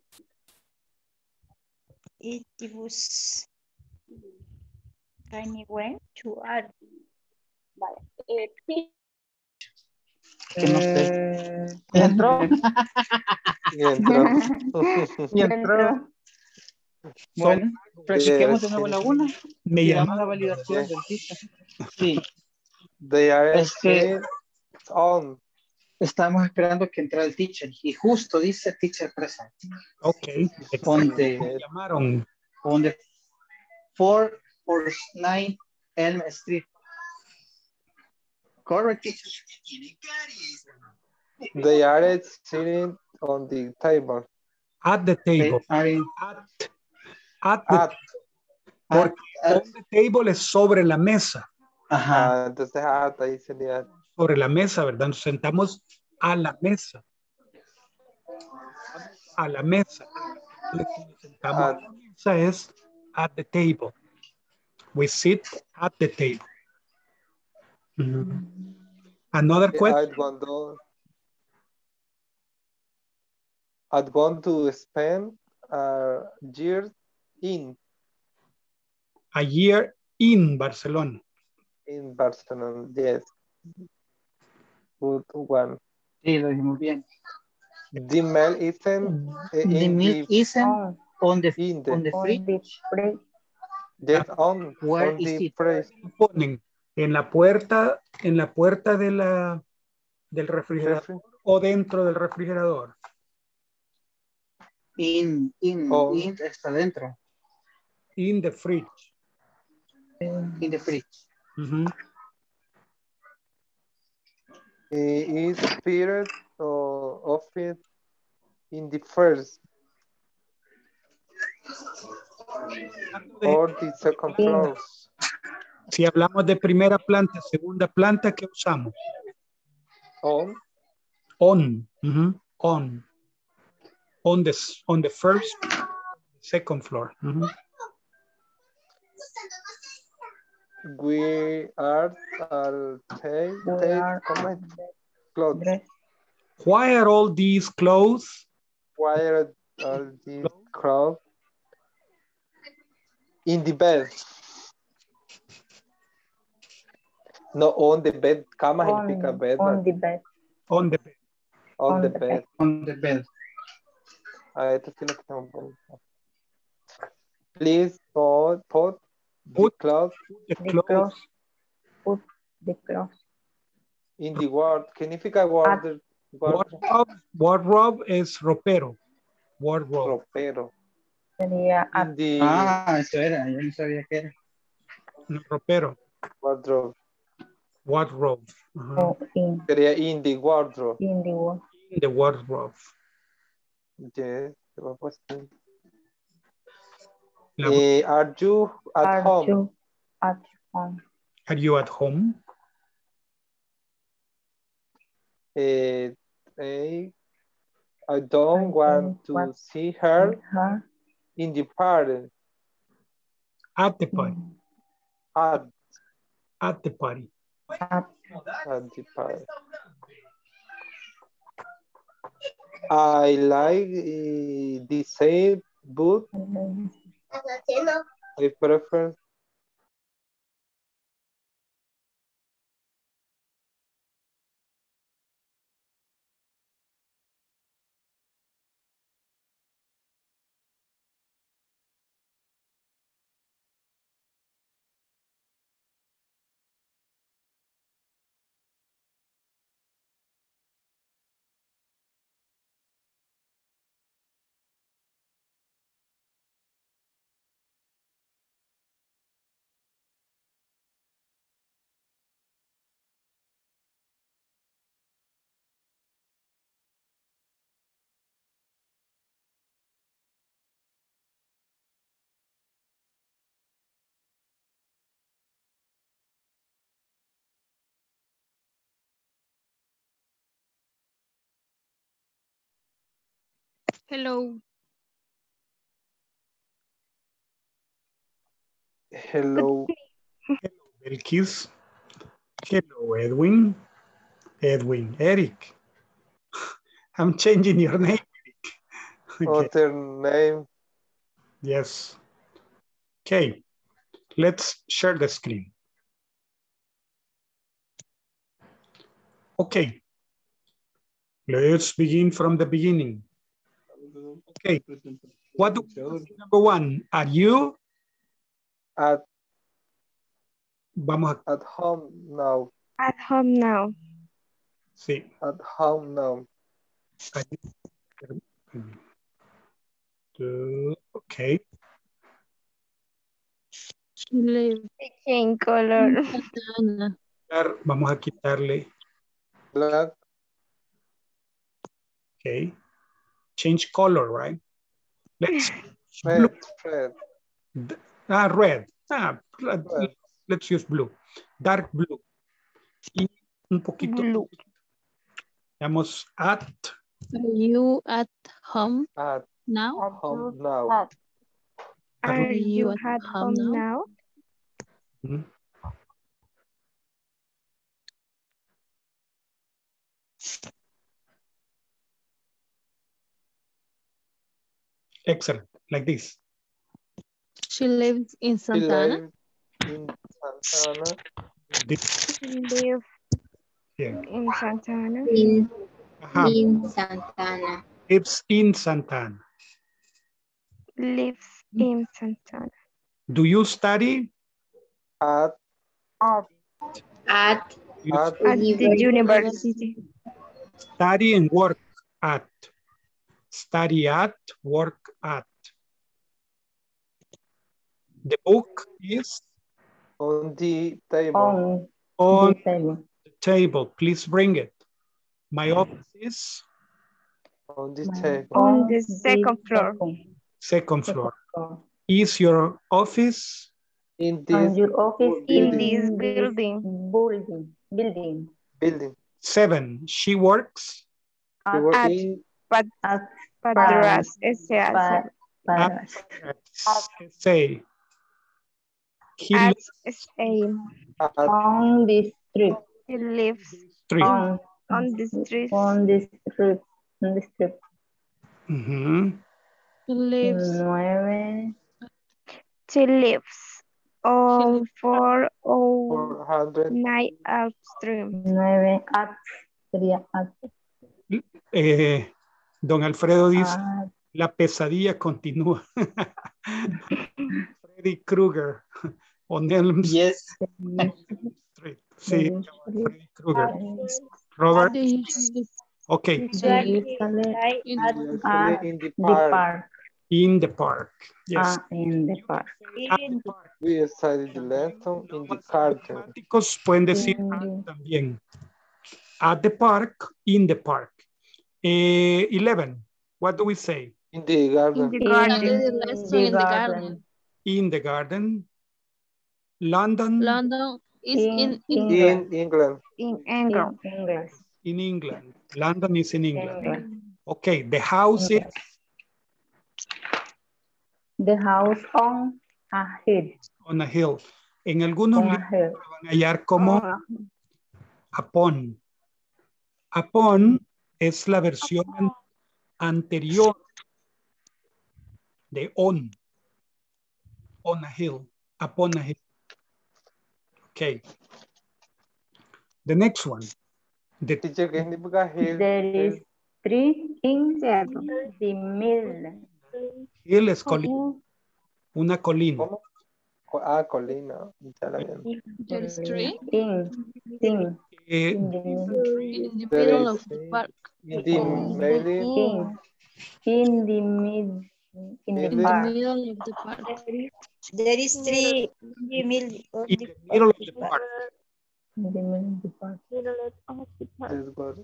Speaker 4: It was kind of went to art.
Speaker 8: Vale. Eh, please,
Speaker 16: Que no sé.
Speaker 2: Eh,
Speaker 16: entró.
Speaker 2: y entró.
Speaker 16: Entró. Bueno, practiquemos de nuevo la una.
Speaker 1: Me llama
Speaker 16: la validación del teacher. Sí,
Speaker 2: They are
Speaker 16: Es que-
Speaker 2: on.
Speaker 16: Estábamos esperando que entrara el teacher y justo dice teacher present.
Speaker 1: Ok.
Speaker 16: On
Speaker 1: exacto.
Speaker 16: the,
Speaker 1: Me llamaron.
Speaker 16: on the 449 Elm Street. Correct, teacher.
Speaker 2: They are sitting on the table.
Speaker 1: At the table.
Speaker 16: in-
Speaker 1: At, at the,
Speaker 2: At,
Speaker 1: porque
Speaker 16: at-
Speaker 1: on the table es sobre la mesa.
Speaker 16: Ajá.
Speaker 2: ah, entonces at ahí sería
Speaker 1: Sobre la mesa, ¿verdad? Nos sentamos a la mesa. A la mesa. Entonces, Nos sentamos a la mesa es at the table. We sit at the table. Mhm. Another question.
Speaker 2: I'd want to spend a year in
Speaker 1: A year in Barcelona.
Speaker 2: in Barcelona. Yes. Good one.
Speaker 16: Sí, lo dijimos bien.
Speaker 2: The mail isn't uh,
Speaker 16: The
Speaker 2: the,
Speaker 16: isn't on the,
Speaker 2: in the,
Speaker 16: on the fridge.
Speaker 2: yes, on,
Speaker 16: Where
Speaker 2: on
Speaker 16: is
Speaker 2: the
Speaker 16: it?
Speaker 2: fridge.
Speaker 1: Ponen en la puerta, en la puerta de la, del refrigerador
Speaker 2: Refri-
Speaker 1: o dentro del refrigerador.
Speaker 16: In, in,
Speaker 2: Oh.
Speaker 16: in está dentro.
Speaker 1: In the fridge.
Speaker 16: In the fridge.
Speaker 1: Ujú.
Speaker 2: He is period of it in the first or the second floor.
Speaker 1: Si hablamos de primera planta, segunda planta, ¿qué usamos?
Speaker 2: On,
Speaker 1: On. ujú, On. On the, on the first, second floor.
Speaker 2: We are al take, take comment clothes.
Speaker 1: Why are all these clothes?
Speaker 2: Why are all these clothes in the bed? No, on the bed. Cama significa bed.
Speaker 14: On the bed.
Speaker 1: On the bed.
Speaker 2: On
Speaker 14: on
Speaker 2: the
Speaker 14: the
Speaker 2: bed.
Speaker 16: On the bed.
Speaker 2: Ah, esto sí que tengo que poner. Please put, put the
Speaker 1: Put
Speaker 2: clothes
Speaker 1: the
Speaker 14: The
Speaker 1: clothes.
Speaker 14: Put the clothes
Speaker 2: In the ward, ¿qué significa ward?
Speaker 1: Wardrobe, wardrobe es ropero. Wardrobe.
Speaker 2: Ropero.
Speaker 14: Sería
Speaker 2: In the
Speaker 16: Ah, eso era, yo no sabía qué era.
Speaker 1: No, ropero.
Speaker 2: wardrobe.
Speaker 1: Wardrobe. Ajá.
Speaker 14: in,
Speaker 2: Sería in the wardrobe.
Speaker 14: in the wall.
Speaker 1: In the wardrobe.
Speaker 2: Yes. Se me ha puesto.
Speaker 1: La-
Speaker 2: Eh, are you at
Speaker 14: Are
Speaker 2: home?
Speaker 14: you at home?
Speaker 1: Are you at home?
Speaker 2: Eh, eh, I don't want to
Speaker 14: want
Speaker 2: see her
Speaker 14: Her
Speaker 2: in the party.
Speaker 1: At the party.
Speaker 2: At,
Speaker 1: At the party.
Speaker 14: at
Speaker 2: at the party. I like uh, the same book. I prefer
Speaker 7: Hello.
Speaker 2: hello.
Speaker 1: Hello, Belkis. Hello, Edwin. Edwin. Eric. I'm changing your name. Eric. Okay.
Speaker 2: Other name.
Speaker 1: Yes. Okay. Let's share the screen. Okay. Let's begin from the beginning. Okay. What do number one? Are you?
Speaker 2: At
Speaker 1: Vamos a
Speaker 2: at home now.
Speaker 3: At home now.
Speaker 1: sí.
Speaker 2: At home now.
Speaker 1: Are you- Okay.
Speaker 7: She
Speaker 3: Change color.
Speaker 7: in Santana.
Speaker 1: Quitar- Vamos a quitarle.
Speaker 2: Black.
Speaker 1: Okay. Change color, right? Let's
Speaker 2: Red. Red.
Speaker 1: ah, red. Ah, let- let's use blue. Dark blue. Y un poquito.
Speaker 3: Blue.
Speaker 1: Vamos at
Speaker 7: Are you at home
Speaker 2: At
Speaker 7: now?
Speaker 2: home now.
Speaker 3: Are you
Speaker 7: at
Speaker 3: at
Speaker 7: home
Speaker 3: home
Speaker 7: now?
Speaker 3: now?
Speaker 1: Mhm. Excellent, like this.
Speaker 7: She lives in
Speaker 2: She
Speaker 7: Santana.
Speaker 2: live in Santana.
Speaker 1: This
Speaker 3: Live
Speaker 1: here.
Speaker 3: in Santana.
Speaker 15: In,
Speaker 1: Ajá.
Speaker 15: in Santana.
Speaker 1: Lives in Santana.
Speaker 3: Lives in Santana.
Speaker 1: Do you study?
Speaker 2: At
Speaker 14: at
Speaker 15: At
Speaker 2: at
Speaker 3: At the university.
Speaker 1: study and work at. Study at, work at. The book is
Speaker 2: on the table.
Speaker 14: on
Speaker 1: on
Speaker 14: the table.
Speaker 1: the table. Please bring it. My office is
Speaker 2: On the table.
Speaker 3: On the second floor.
Speaker 1: second floor.
Speaker 14: floor.
Speaker 1: Is your office
Speaker 2: In
Speaker 14: And
Speaker 2: this
Speaker 14: your office
Speaker 3: In this building.
Speaker 14: building. Building.
Speaker 2: building.
Speaker 1: seven? She works
Speaker 2: You
Speaker 14: At,
Speaker 2: were
Speaker 3: At-
Speaker 2: in
Speaker 14: at
Speaker 1: Paras,
Speaker 14: S-A-S.
Speaker 1: Paras. He lives
Speaker 14: on this trip.
Speaker 3: He lives
Speaker 1: trip.
Speaker 14: On,
Speaker 3: on this trip.
Speaker 14: On this trip. On this trip.
Speaker 1: Mm
Speaker 7: -hmm. He lives.
Speaker 14: Nueve.
Speaker 3: She lives on four
Speaker 2: oh nine
Speaker 3: upstream.
Speaker 14: Nueve upstream.
Speaker 1: Eh, don Alfredo dice,
Speaker 14: at
Speaker 1: la pesadilla continúa. Freddy Krueger on Elm
Speaker 16: Yes.
Speaker 1: Street. Sí, Freddy Krueger. Robert. Okay.
Speaker 2: Usually in the park.
Speaker 1: In the park. Yes.
Speaker 14: Ah, in the park.
Speaker 2: We studied the lesson in the garden.
Speaker 1: Chicos pueden decir también. At the park, in the park. Eh, 11. What do we say?
Speaker 2: In the garden.
Speaker 7: In the garden. in the garden.
Speaker 1: In the garden. London.
Speaker 7: London is in,
Speaker 2: In
Speaker 7: England.
Speaker 2: England.
Speaker 3: In England.
Speaker 14: England.
Speaker 1: In England. London is in England. Okay, the house is
Speaker 14: The house on a hill.
Speaker 1: on a hill. En algunos
Speaker 14: On
Speaker 1: libros van a hallar como upon. Upon es la versión an- anterior de on. On a hill. Upon a hill. Okay. The next one. The
Speaker 2: Teacher, ¿qué significa hill?
Speaker 14: There is tree in the middle.
Speaker 1: hill es colina. Una colina.
Speaker 2: Co- Ah, colina. Ya la vi.
Speaker 7: There is tree
Speaker 14: In, in,
Speaker 1: Eh,
Speaker 7: in the middle of the park.
Speaker 2: In the middle.
Speaker 14: in, in the mid, in the
Speaker 7: In the
Speaker 14: park.
Speaker 7: middle of the park.
Speaker 4: There is three in the middle of the
Speaker 1: the middle of the park.
Speaker 14: In the middle of the park.
Speaker 2: Let's go.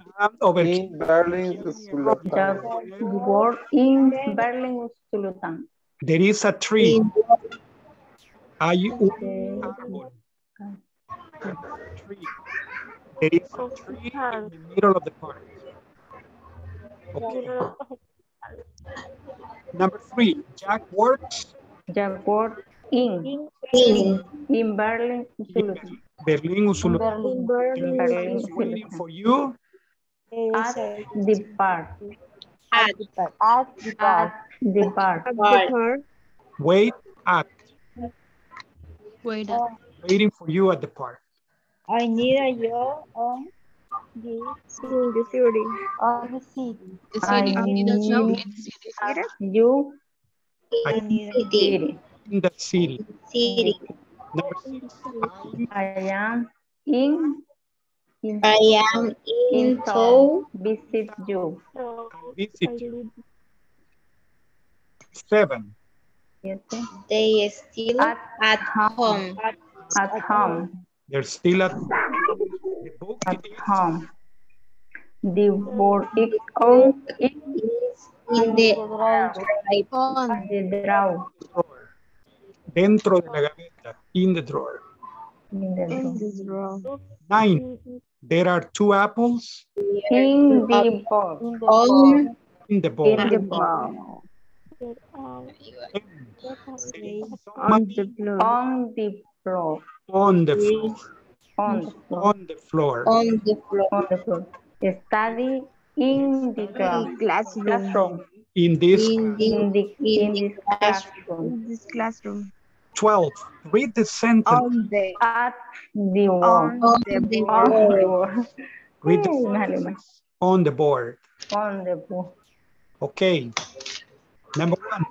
Speaker 1: Over
Speaker 2: In Berlin,
Speaker 14: Just
Speaker 2: Sulatan.
Speaker 14: word in Berlin, Sultan.
Speaker 1: There is a tree. Hay un árbol. Tree. There is a tree in the middle of the park. Okay. Number three, Jack works
Speaker 14: Just word in,
Speaker 15: In.
Speaker 14: in Berlin, Sultan.
Speaker 1: Berlin Usulután.
Speaker 14: In Berlin, Berlin,
Speaker 1: He's waiting
Speaker 14: Sultan.
Speaker 1: for you.
Speaker 14: At the park.
Speaker 15: At.
Speaker 14: At the park. The park.
Speaker 15: Park.
Speaker 1: Wait at.
Speaker 7: Wait up.
Speaker 1: Waiting for you at the park.
Speaker 4: I need a job on the
Speaker 3: In the city.
Speaker 4: on the city.
Speaker 7: The
Speaker 14: I
Speaker 7: city. I need a job in the city.
Speaker 14: You
Speaker 1: I
Speaker 4: I need a
Speaker 15: City.
Speaker 14: city.
Speaker 1: in the city.
Speaker 15: City.
Speaker 1: Number six, I'm
Speaker 14: in, in,
Speaker 15: I am in
Speaker 14: in
Speaker 15: tow.
Speaker 14: town. Visit you.
Speaker 1: visit you. Seven,
Speaker 14: Siete.
Speaker 15: They still
Speaker 14: At,
Speaker 15: at home.
Speaker 14: at home.
Speaker 1: they're still at the book
Speaker 14: At
Speaker 1: is
Speaker 14: home. The word is on in
Speaker 15: In the
Speaker 7: On.
Speaker 14: the drawer.
Speaker 1: drawer. Dentro de la gaveta, in the drawer.
Speaker 14: In the
Speaker 3: In
Speaker 14: drawer.
Speaker 3: the drawer.
Speaker 1: Nine, there are two apples
Speaker 14: In the box.
Speaker 1: in the bowl.
Speaker 14: In the box.
Speaker 3: On the floor.
Speaker 14: On the floor.
Speaker 1: On the floor.
Speaker 14: On the floor.
Speaker 1: On the floor.
Speaker 15: on the floor.
Speaker 14: On the floor. Study in the.
Speaker 3: Classroom.
Speaker 14: classroom.
Speaker 1: In this
Speaker 15: In the
Speaker 14: In the in
Speaker 15: in
Speaker 14: this classroom.
Speaker 3: In this classroom.
Speaker 1: 12, read the sentence.
Speaker 3: On the
Speaker 14: At the wall.
Speaker 3: on
Speaker 15: on
Speaker 3: the
Speaker 15: the
Speaker 14: On
Speaker 3: board.
Speaker 1: Read the sentence on the board.
Speaker 14: On the wall.
Speaker 1: Okay. Number one,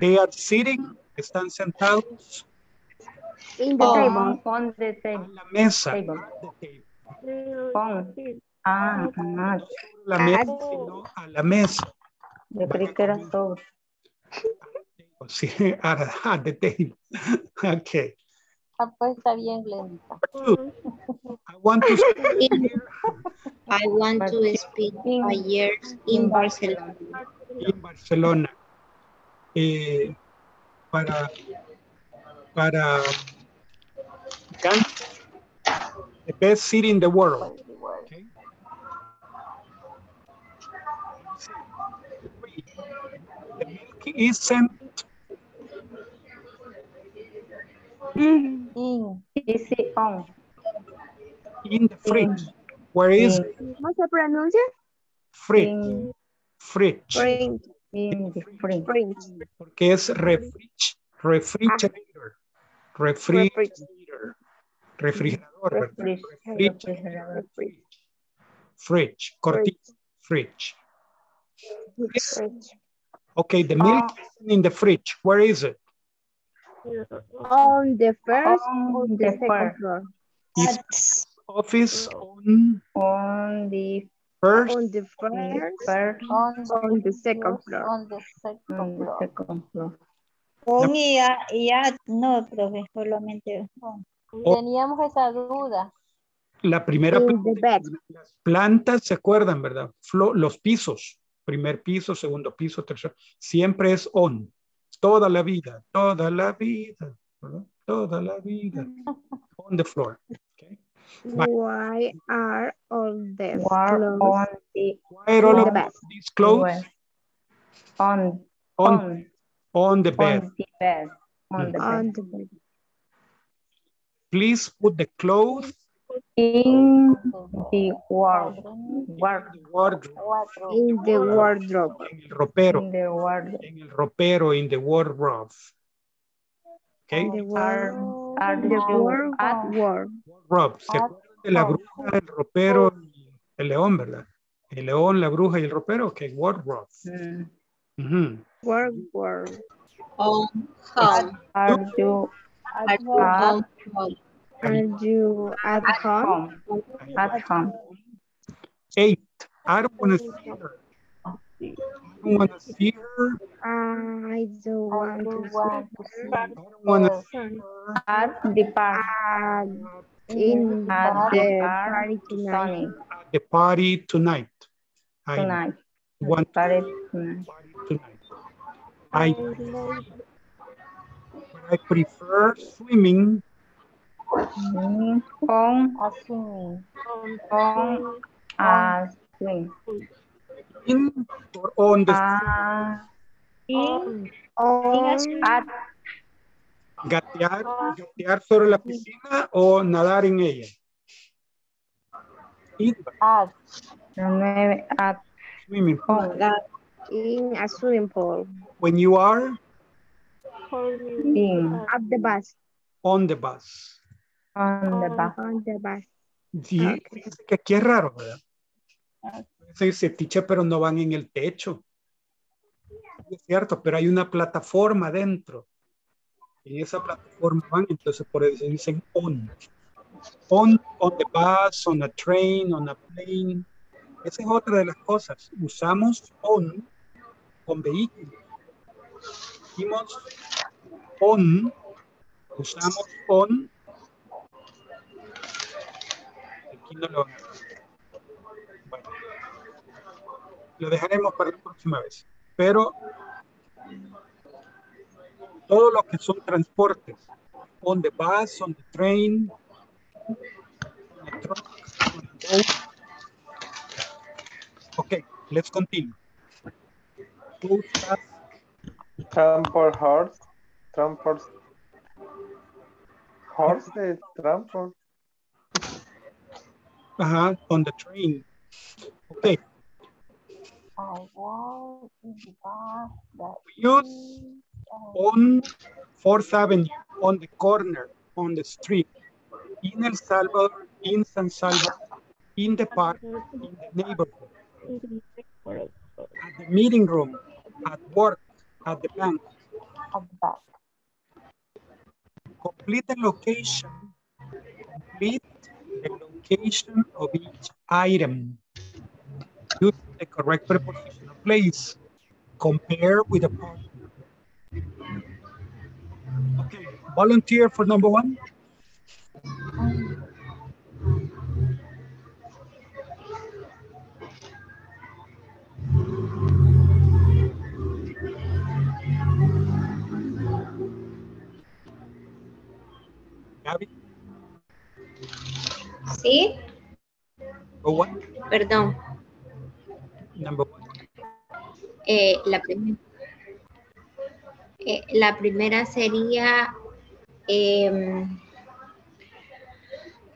Speaker 1: they are sitting, están sentados
Speaker 3: In the
Speaker 15: On.
Speaker 3: table.
Speaker 14: On the
Speaker 1: a
Speaker 14: table.
Speaker 1: la mesa.
Speaker 14: Table.
Speaker 1: The table.
Speaker 14: On. Ah, ah.
Speaker 1: La mesa, sino a la mesa.
Speaker 14: Yo creí que era sobre.
Speaker 1: Sí, at, at the table. Okay.
Speaker 13: Ah, pues está bien, Glendita.
Speaker 1: Two, I want to speak
Speaker 15: I want to speak a years in Barcelona.
Speaker 1: In Barcelona. Eh, para para ganar the best city in the world. Okay. The milk isn't
Speaker 3: Mm.
Speaker 14: Easy on.
Speaker 1: in the fridge. Where is it?
Speaker 3: ¿Cómo se pronuncia?
Speaker 1: Fridge.
Speaker 14: In,
Speaker 1: Fridge.
Speaker 3: Print.
Speaker 14: in the fridge.
Speaker 3: Print.
Speaker 1: Porque es refrige, refrigerator. Refrigerator. Refrigerador. Refrigerator.
Speaker 14: refrigerador.
Speaker 1: Fridge. Cortito. Fridge.
Speaker 3: Fridge.
Speaker 1: Okay, the milk oh. is in the fridge. Where is it?
Speaker 3: On the first
Speaker 14: On
Speaker 3: the
Speaker 14: the
Speaker 3: second floor?
Speaker 15: Is
Speaker 1: office on
Speaker 17: On the
Speaker 1: first
Speaker 3: On the
Speaker 17: first,
Speaker 3: first, on the second floor.
Speaker 13: On the second
Speaker 17: on the
Speaker 13: floor.
Speaker 17: second floor.
Speaker 4: On y a, y a- no, profe, solamente on.
Speaker 13: Teníamos esa duda.
Speaker 1: la primera
Speaker 3: back.
Speaker 1: las plantas, ¿se acuerdan, verdad? Flo- los pisos, primer piso, segundo piso, tercer, siempre es on. Toda la vida, toda la vida, ¿verdad? Toda la vida. On the floor. Okay. Bye.
Speaker 3: Why are all the
Speaker 17: War
Speaker 3: clothes
Speaker 17: on the
Speaker 1: Why are all
Speaker 3: in
Speaker 1: of
Speaker 3: the bed?
Speaker 1: these clothes
Speaker 17: on
Speaker 1: on,
Speaker 17: on
Speaker 1: on the bed?
Speaker 17: on the bed. On the
Speaker 3: on
Speaker 17: bed.
Speaker 3: the bed?
Speaker 1: Please put the clothes
Speaker 17: In the ward. Ward.
Speaker 1: in the wardrobe,
Speaker 3: In the wardrobe.
Speaker 1: en el ropero,
Speaker 17: In the ward.
Speaker 1: en el ropero, in the wardrobe. Okay.
Speaker 3: The
Speaker 17: Are, are
Speaker 3: The
Speaker 17: you
Speaker 3: ward.
Speaker 17: at
Speaker 3: Ward.
Speaker 1: Rob, ¿se acuerdan de la bruja, el ropero y el león, verdad? El león, la bruja y el ropero, ok, wardrobe.
Speaker 17: mm,
Speaker 1: Ujú.
Speaker 3: Ward. Ward.
Speaker 15: on home.
Speaker 17: are you
Speaker 15: At home.
Speaker 3: Are you at
Speaker 17: at
Speaker 3: home?
Speaker 17: home? At home.
Speaker 1: Eight, I don't want to see her. I don't want to see her.
Speaker 3: I don't want to see
Speaker 1: I don't want to see her.
Speaker 17: At the park.
Speaker 3: Uh, in
Speaker 17: At
Speaker 3: the
Speaker 17: the
Speaker 3: party tonight.
Speaker 1: The party tonight. I
Speaker 17: Tonight.
Speaker 1: want
Speaker 17: Party tonight.
Speaker 1: tonight. I, I prefer swimming
Speaker 17: Mm, On
Speaker 13: Assuming.
Speaker 17: on a swing.
Speaker 1: in or on the
Speaker 17: Ah,
Speaker 4: In,
Speaker 3: On,
Speaker 17: at
Speaker 1: gatear, gatear sobre la piscina o nadar en ella. In
Speaker 13: At.
Speaker 17: la nueve at
Speaker 1: swimming pool.
Speaker 17: home.
Speaker 3: in a swimming pool.
Speaker 1: When you are
Speaker 17: In
Speaker 3: At the bus.
Speaker 1: on the bus.
Speaker 17: on the bus.
Speaker 3: On the bus.
Speaker 1: Sí, fíjense que aquí es raro, ¿verdad? Se dice, teacher, pero no van en el techo. Es cierto, pero hay una plataforma dentro. En esa plataforma van, entonces por eso dicen on. On, on the bus, on a train, on a plane. Esa es otra de las cosas. Usamos on con vehículos. Decimos on, usamos on. Aquí no lo. Bueno, lo dejaremos para la próxima vez. Pero todo lo que son transportes, on the bus, on the train, on the truck, on the boat. Okay, let's continue. Those tasks
Speaker 2: Transport horse. Transport. Horse is transport.
Speaker 1: uh on the train. Okay,
Speaker 13: I was in the bus that
Speaker 1: use on Fourth Avenue, on the corner, on the street, in El Salvador, in San Salvador, in the park, in the neighborhood, at the meeting room, at work, at the bank. Complete the location. Complete the location of each item. Use the correct preposition of place. Compare with the partner. Okay, volunteer for number one. Gaby,
Speaker 15: ¿Sí?
Speaker 1: go one.
Speaker 15: Perdón.
Speaker 1: Number one.
Speaker 15: Eh, la, prim- eh, la primera sería em,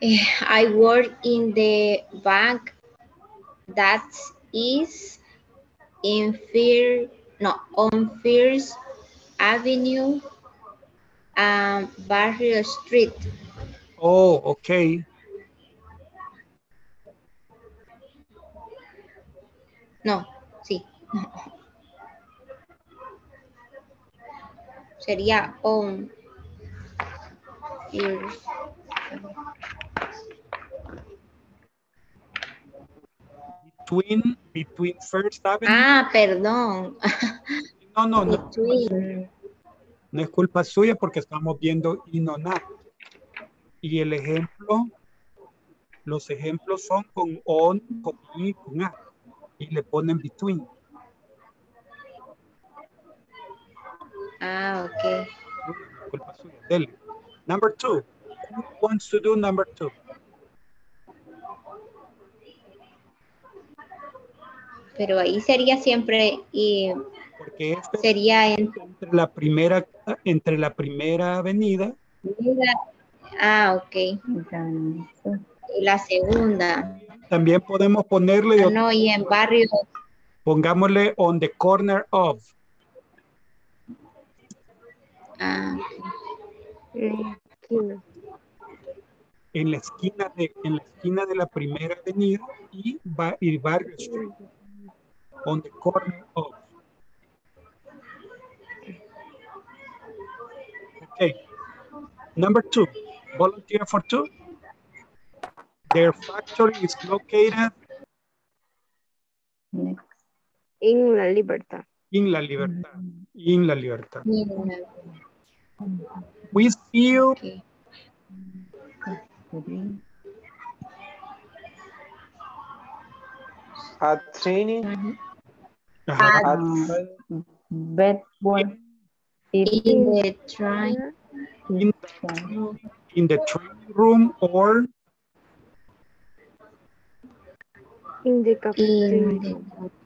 Speaker 15: eh, I work in the bank that is in Fear, no, on First Avenue, um, Barrio Street.
Speaker 1: Oh, okay.
Speaker 15: No, sí. sería on
Speaker 1: between between First Avenue.
Speaker 15: Ah, perdón.
Speaker 1: No, no, no.
Speaker 15: Between.
Speaker 1: No es culpa suya porque estamos viendo in on out. Y el ejemplo, los ejemplos son con on, con y con a. Y le ponen between.
Speaker 15: Ah, ok.
Speaker 1: Culpa suya. Dele. Number two. Who wants to do number two?
Speaker 15: Pero ahí sería siempre, y
Speaker 1: Porque este
Speaker 15: sería en
Speaker 1: entre la primera, entre la primera avenida
Speaker 15: Ah, ok. Y la segunda.
Speaker 1: También podemos ponerle,
Speaker 15: Ah, no, y en barrio.
Speaker 1: pongámosle on the corner of.
Speaker 15: Ah,
Speaker 1: En la esquina de, en la esquina de la primera avenida y, ba- y barrio street. On the corner of. Okay. Number two. Volunteer for two. Their factory is located
Speaker 3: En la libertad.
Speaker 1: in La Libertad. In La Libertad. We feel
Speaker 2: At training.
Speaker 1: Ajá.
Speaker 2: At,
Speaker 17: Bedford.
Speaker 15: in the train.
Speaker 1: in, in the training room or
Speaker 3: In the cafeteria.
Speaker 15: In
Speaker 3: In the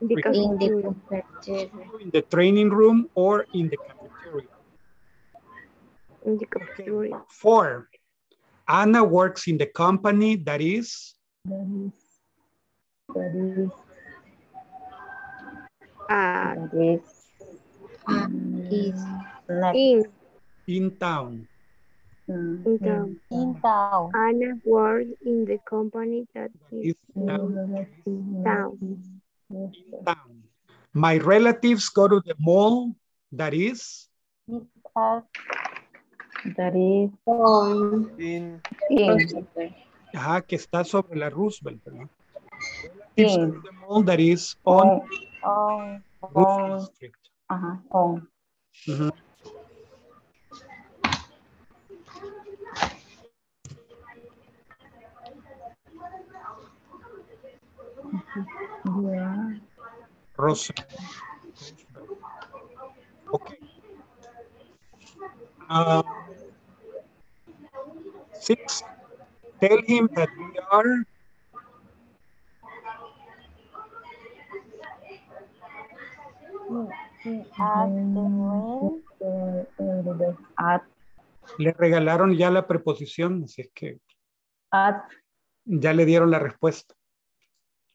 Speaker 15: in the
Speaker 1: in the training room or in the cafeteria.
Speaker 3: In the cafeteria.
Speaker 1: Four, Anna works in the company that is
Speaker 17: That is,
Speaker 3: Ah,
Speaker 17: that is,
Speaker 15: Ah, is
Speaker 3: in,
Speaker 1: in town.
Speaker 17: Mm,
Speaker 3: in town.
Speaker 14: In town.
Speaker 3: Anna works in the company that is
Speaker 1: Is town.
Speaker 3: town.
Speaker 1: In town. My relatives go to the mall that is
Speaker 14: It has
Speaker 17: That is
Speaker 15: on
Speaker 2: in
Speaker 17: in,
Speaker 1: ajá, que está sobre la Roosevelt, ¿verdad? Relatives go
Speaker 17: in,
Speaker 1: to the mall that is on
Speaker 17: on,
Speaker 14: on
Speaker 1: Roosevelt
Speaker 17: on,
Speaker 1: Street.
Speaker 17: ajá, on. Yeah.
Speaker 1: Rosa. Okay. Um, six, tell him that we are
Speaker 14: at the rain.
Speaker 17: At,
Speaker 1: Le regalaron ya la preposición, así es que
Speaker 17: at,
Speaker 1: ya le dieron la respuesta.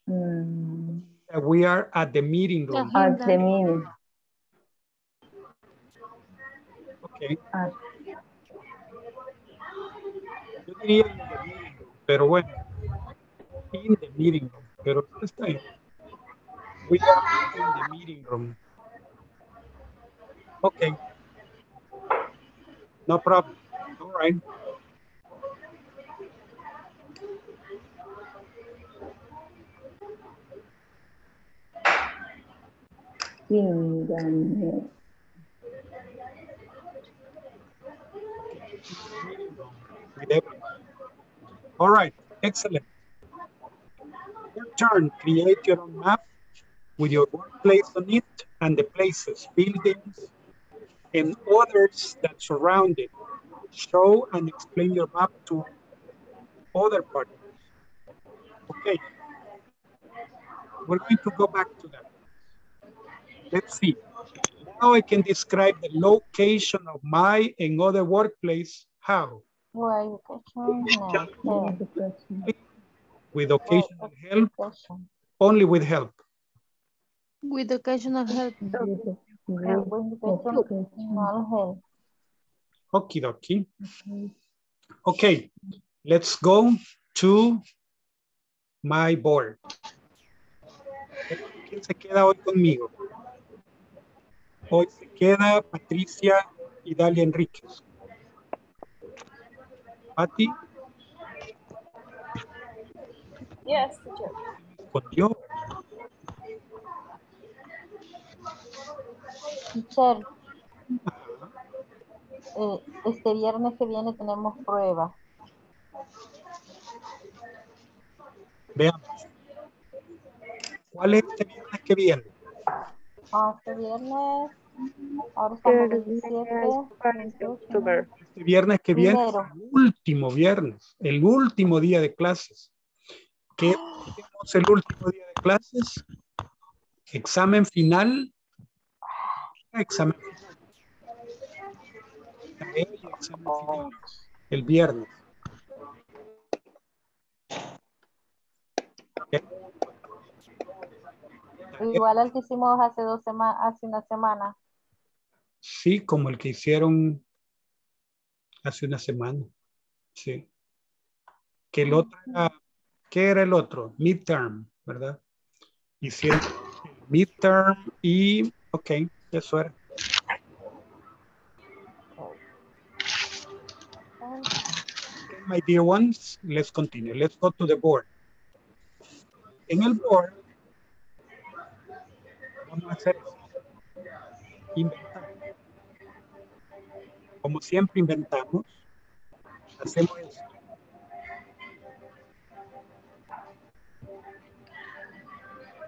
Speaker 17: mm,
Speaker 1: We are at the meeting room.
Speaker 17: at the meeting.
Speaker 1: Okay.
Speaker 17: At,
Speaker 1: in the meeting room, pero bueno. In the meeting room, pero está ahí. We are in the meeting room. Okay. No problem. All right.
Speaker 17: in.
Speaker 1: All right, excellent. Your turn, create your own map with your workplace on it and the places, buildings, and others that surround it. Show and explain your map to other partners. Okay. We're going to go back to that. Let's see. Now I can describe the location of my and other workplace. How?
Speaker 14: Education no.
Speaker 1: With occasional help,
Speaker 14: Education.
Speaker 1: only with help.
Speaker 7: With occasional help.
Speaker 14: With educational help.
Speaker 1: Okie dokie. Okay, let's go to my board. ¿Quién se queda hoy conmigo? Hoy se queda Patricia y Dalia Enríquez.
Speaker 8: Yes, teacher.
Speaker 13: Eh, este viernes que viene tenemos prueba.
Speaker 1: Veamos. ¿Cuál es este viernes que viene?
Speaker 13: Ah, este viernes. Ahora estamos el
Speaker 1: este viernes que viene
Speaker 13: Primero.
Speaker 1: el último viernes, el último día de clases. ¿Qué tenemos el último día de clases? Examen final. Examen final. El viernes.
Speaker 13: Igual al que hicimos hace dos semanas, hace una semana.
Speaker 1: Sí, como el que hicieron hace una semana. Sí. Que el otro era, ¿qué era el otro? Midterm, ¿verdad? Hicieron el midterm y, ok, eso era. Okay, my dear ones, let's continue. Let's go to the board. En el board, vamos a hacer inventar. Como siempre inventamos, hacemos esto.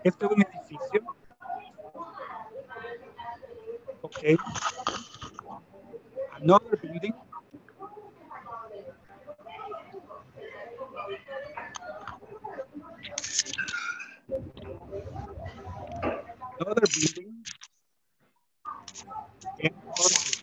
Speaker 1: Este es un edificio. Ok. Another building. Another building. And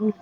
Speaker 1: Imagine.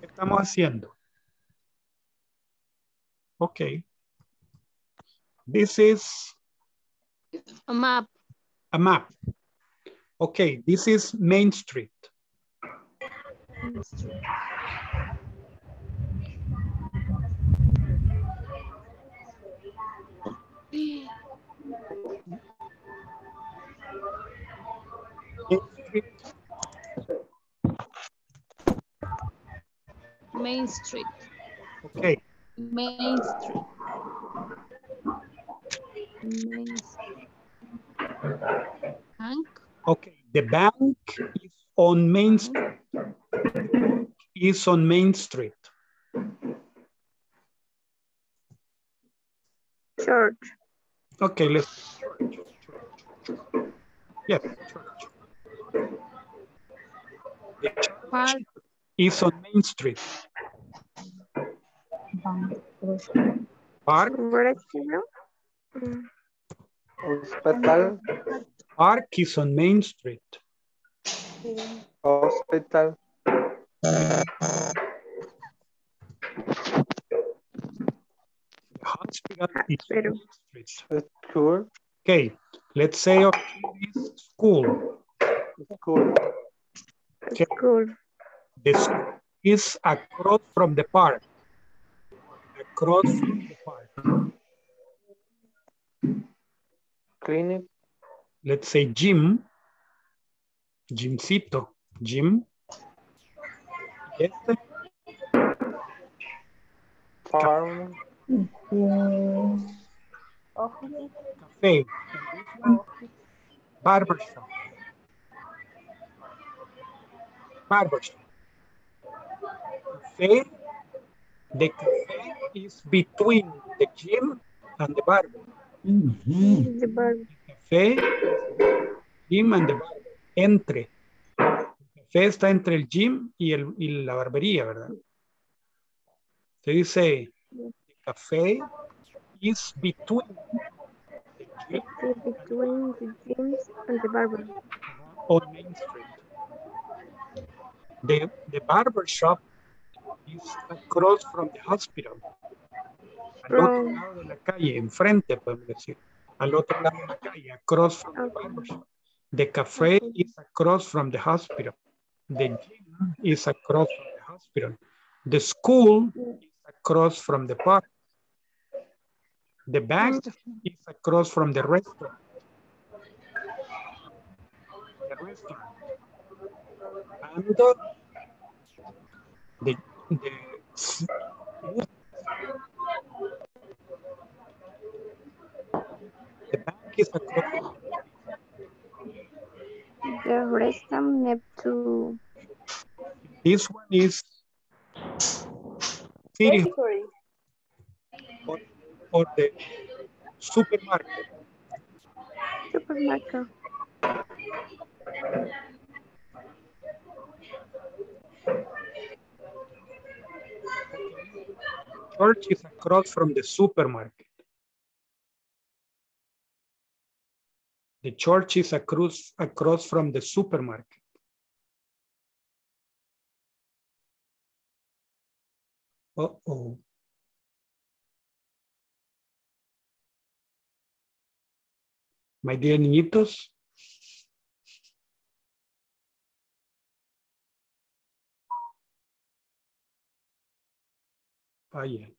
Speaker 1: ¿Qué estamos haciendo? Okay. This is
Speaker 7: A map.
Speaker 1: a map. Okay, this is Main Street.
Speaker 7: Main Street.
Speaker 1: Okay,
Speaker 7: Main Street. Okay. Main Street. Bank.
Speaker 1: okay. The bank is on Main uh-huh. Street. Is on Main Street.
Speaker 3: Church.
Speaker 1: Okay, let's. Yes,
Speaker 7: Park.
Speaker 1: is on Main Street. Park,
Speaker 3: Where is it now?
Speaker 2: Hospital,
Speaker 1: park is on Main Street.
Speaker 2: hospital,
Speaker 1: hospital is on Main Street.
Speaker 2: school,
Speaker 1: Okay, let's say okay, school.
Speaker 2: School.
Speaker 3: School.
Speaker 1: The school is across from the park. Across from the park.
Speaker 2: Clinic.
Speaker 1: Let's say gym. Gymcito. Gym. Y este,
Speaker 2: Farm.
Speaker 1: café. Barbershop. Barbershop. Café. The cafe is between the gym and the barber.
Speaker 3: The barber.
Speaker 1: Café, gym and the barber. Entre. El café está entre el gym y, el, y la barbería, ¿verdad? Se dice, the café is between the gym
Speaker 3: Between the gyms and the barber.
Speaker 1: on Main Street. The, the barber shop is across from the hospital. Al otro lado de la calle, enfrente, podemos decir. Al otro lado de la calle, across from the barber shop. The cafe is across from the hospital. The gym is across from the hospital. The school is across from the park. The bank is across from the restaurant. The restaurant. The, the, the s- bank is across
Speaker 3: The restaurant to
Speaker 1: This one is city or the supermarket.
Speaker 3: supermarket.
Speaker 1: Church is across from the supermarket. The church is across, across from the supermarket. Uh-oh. My dear niñitos. 发言。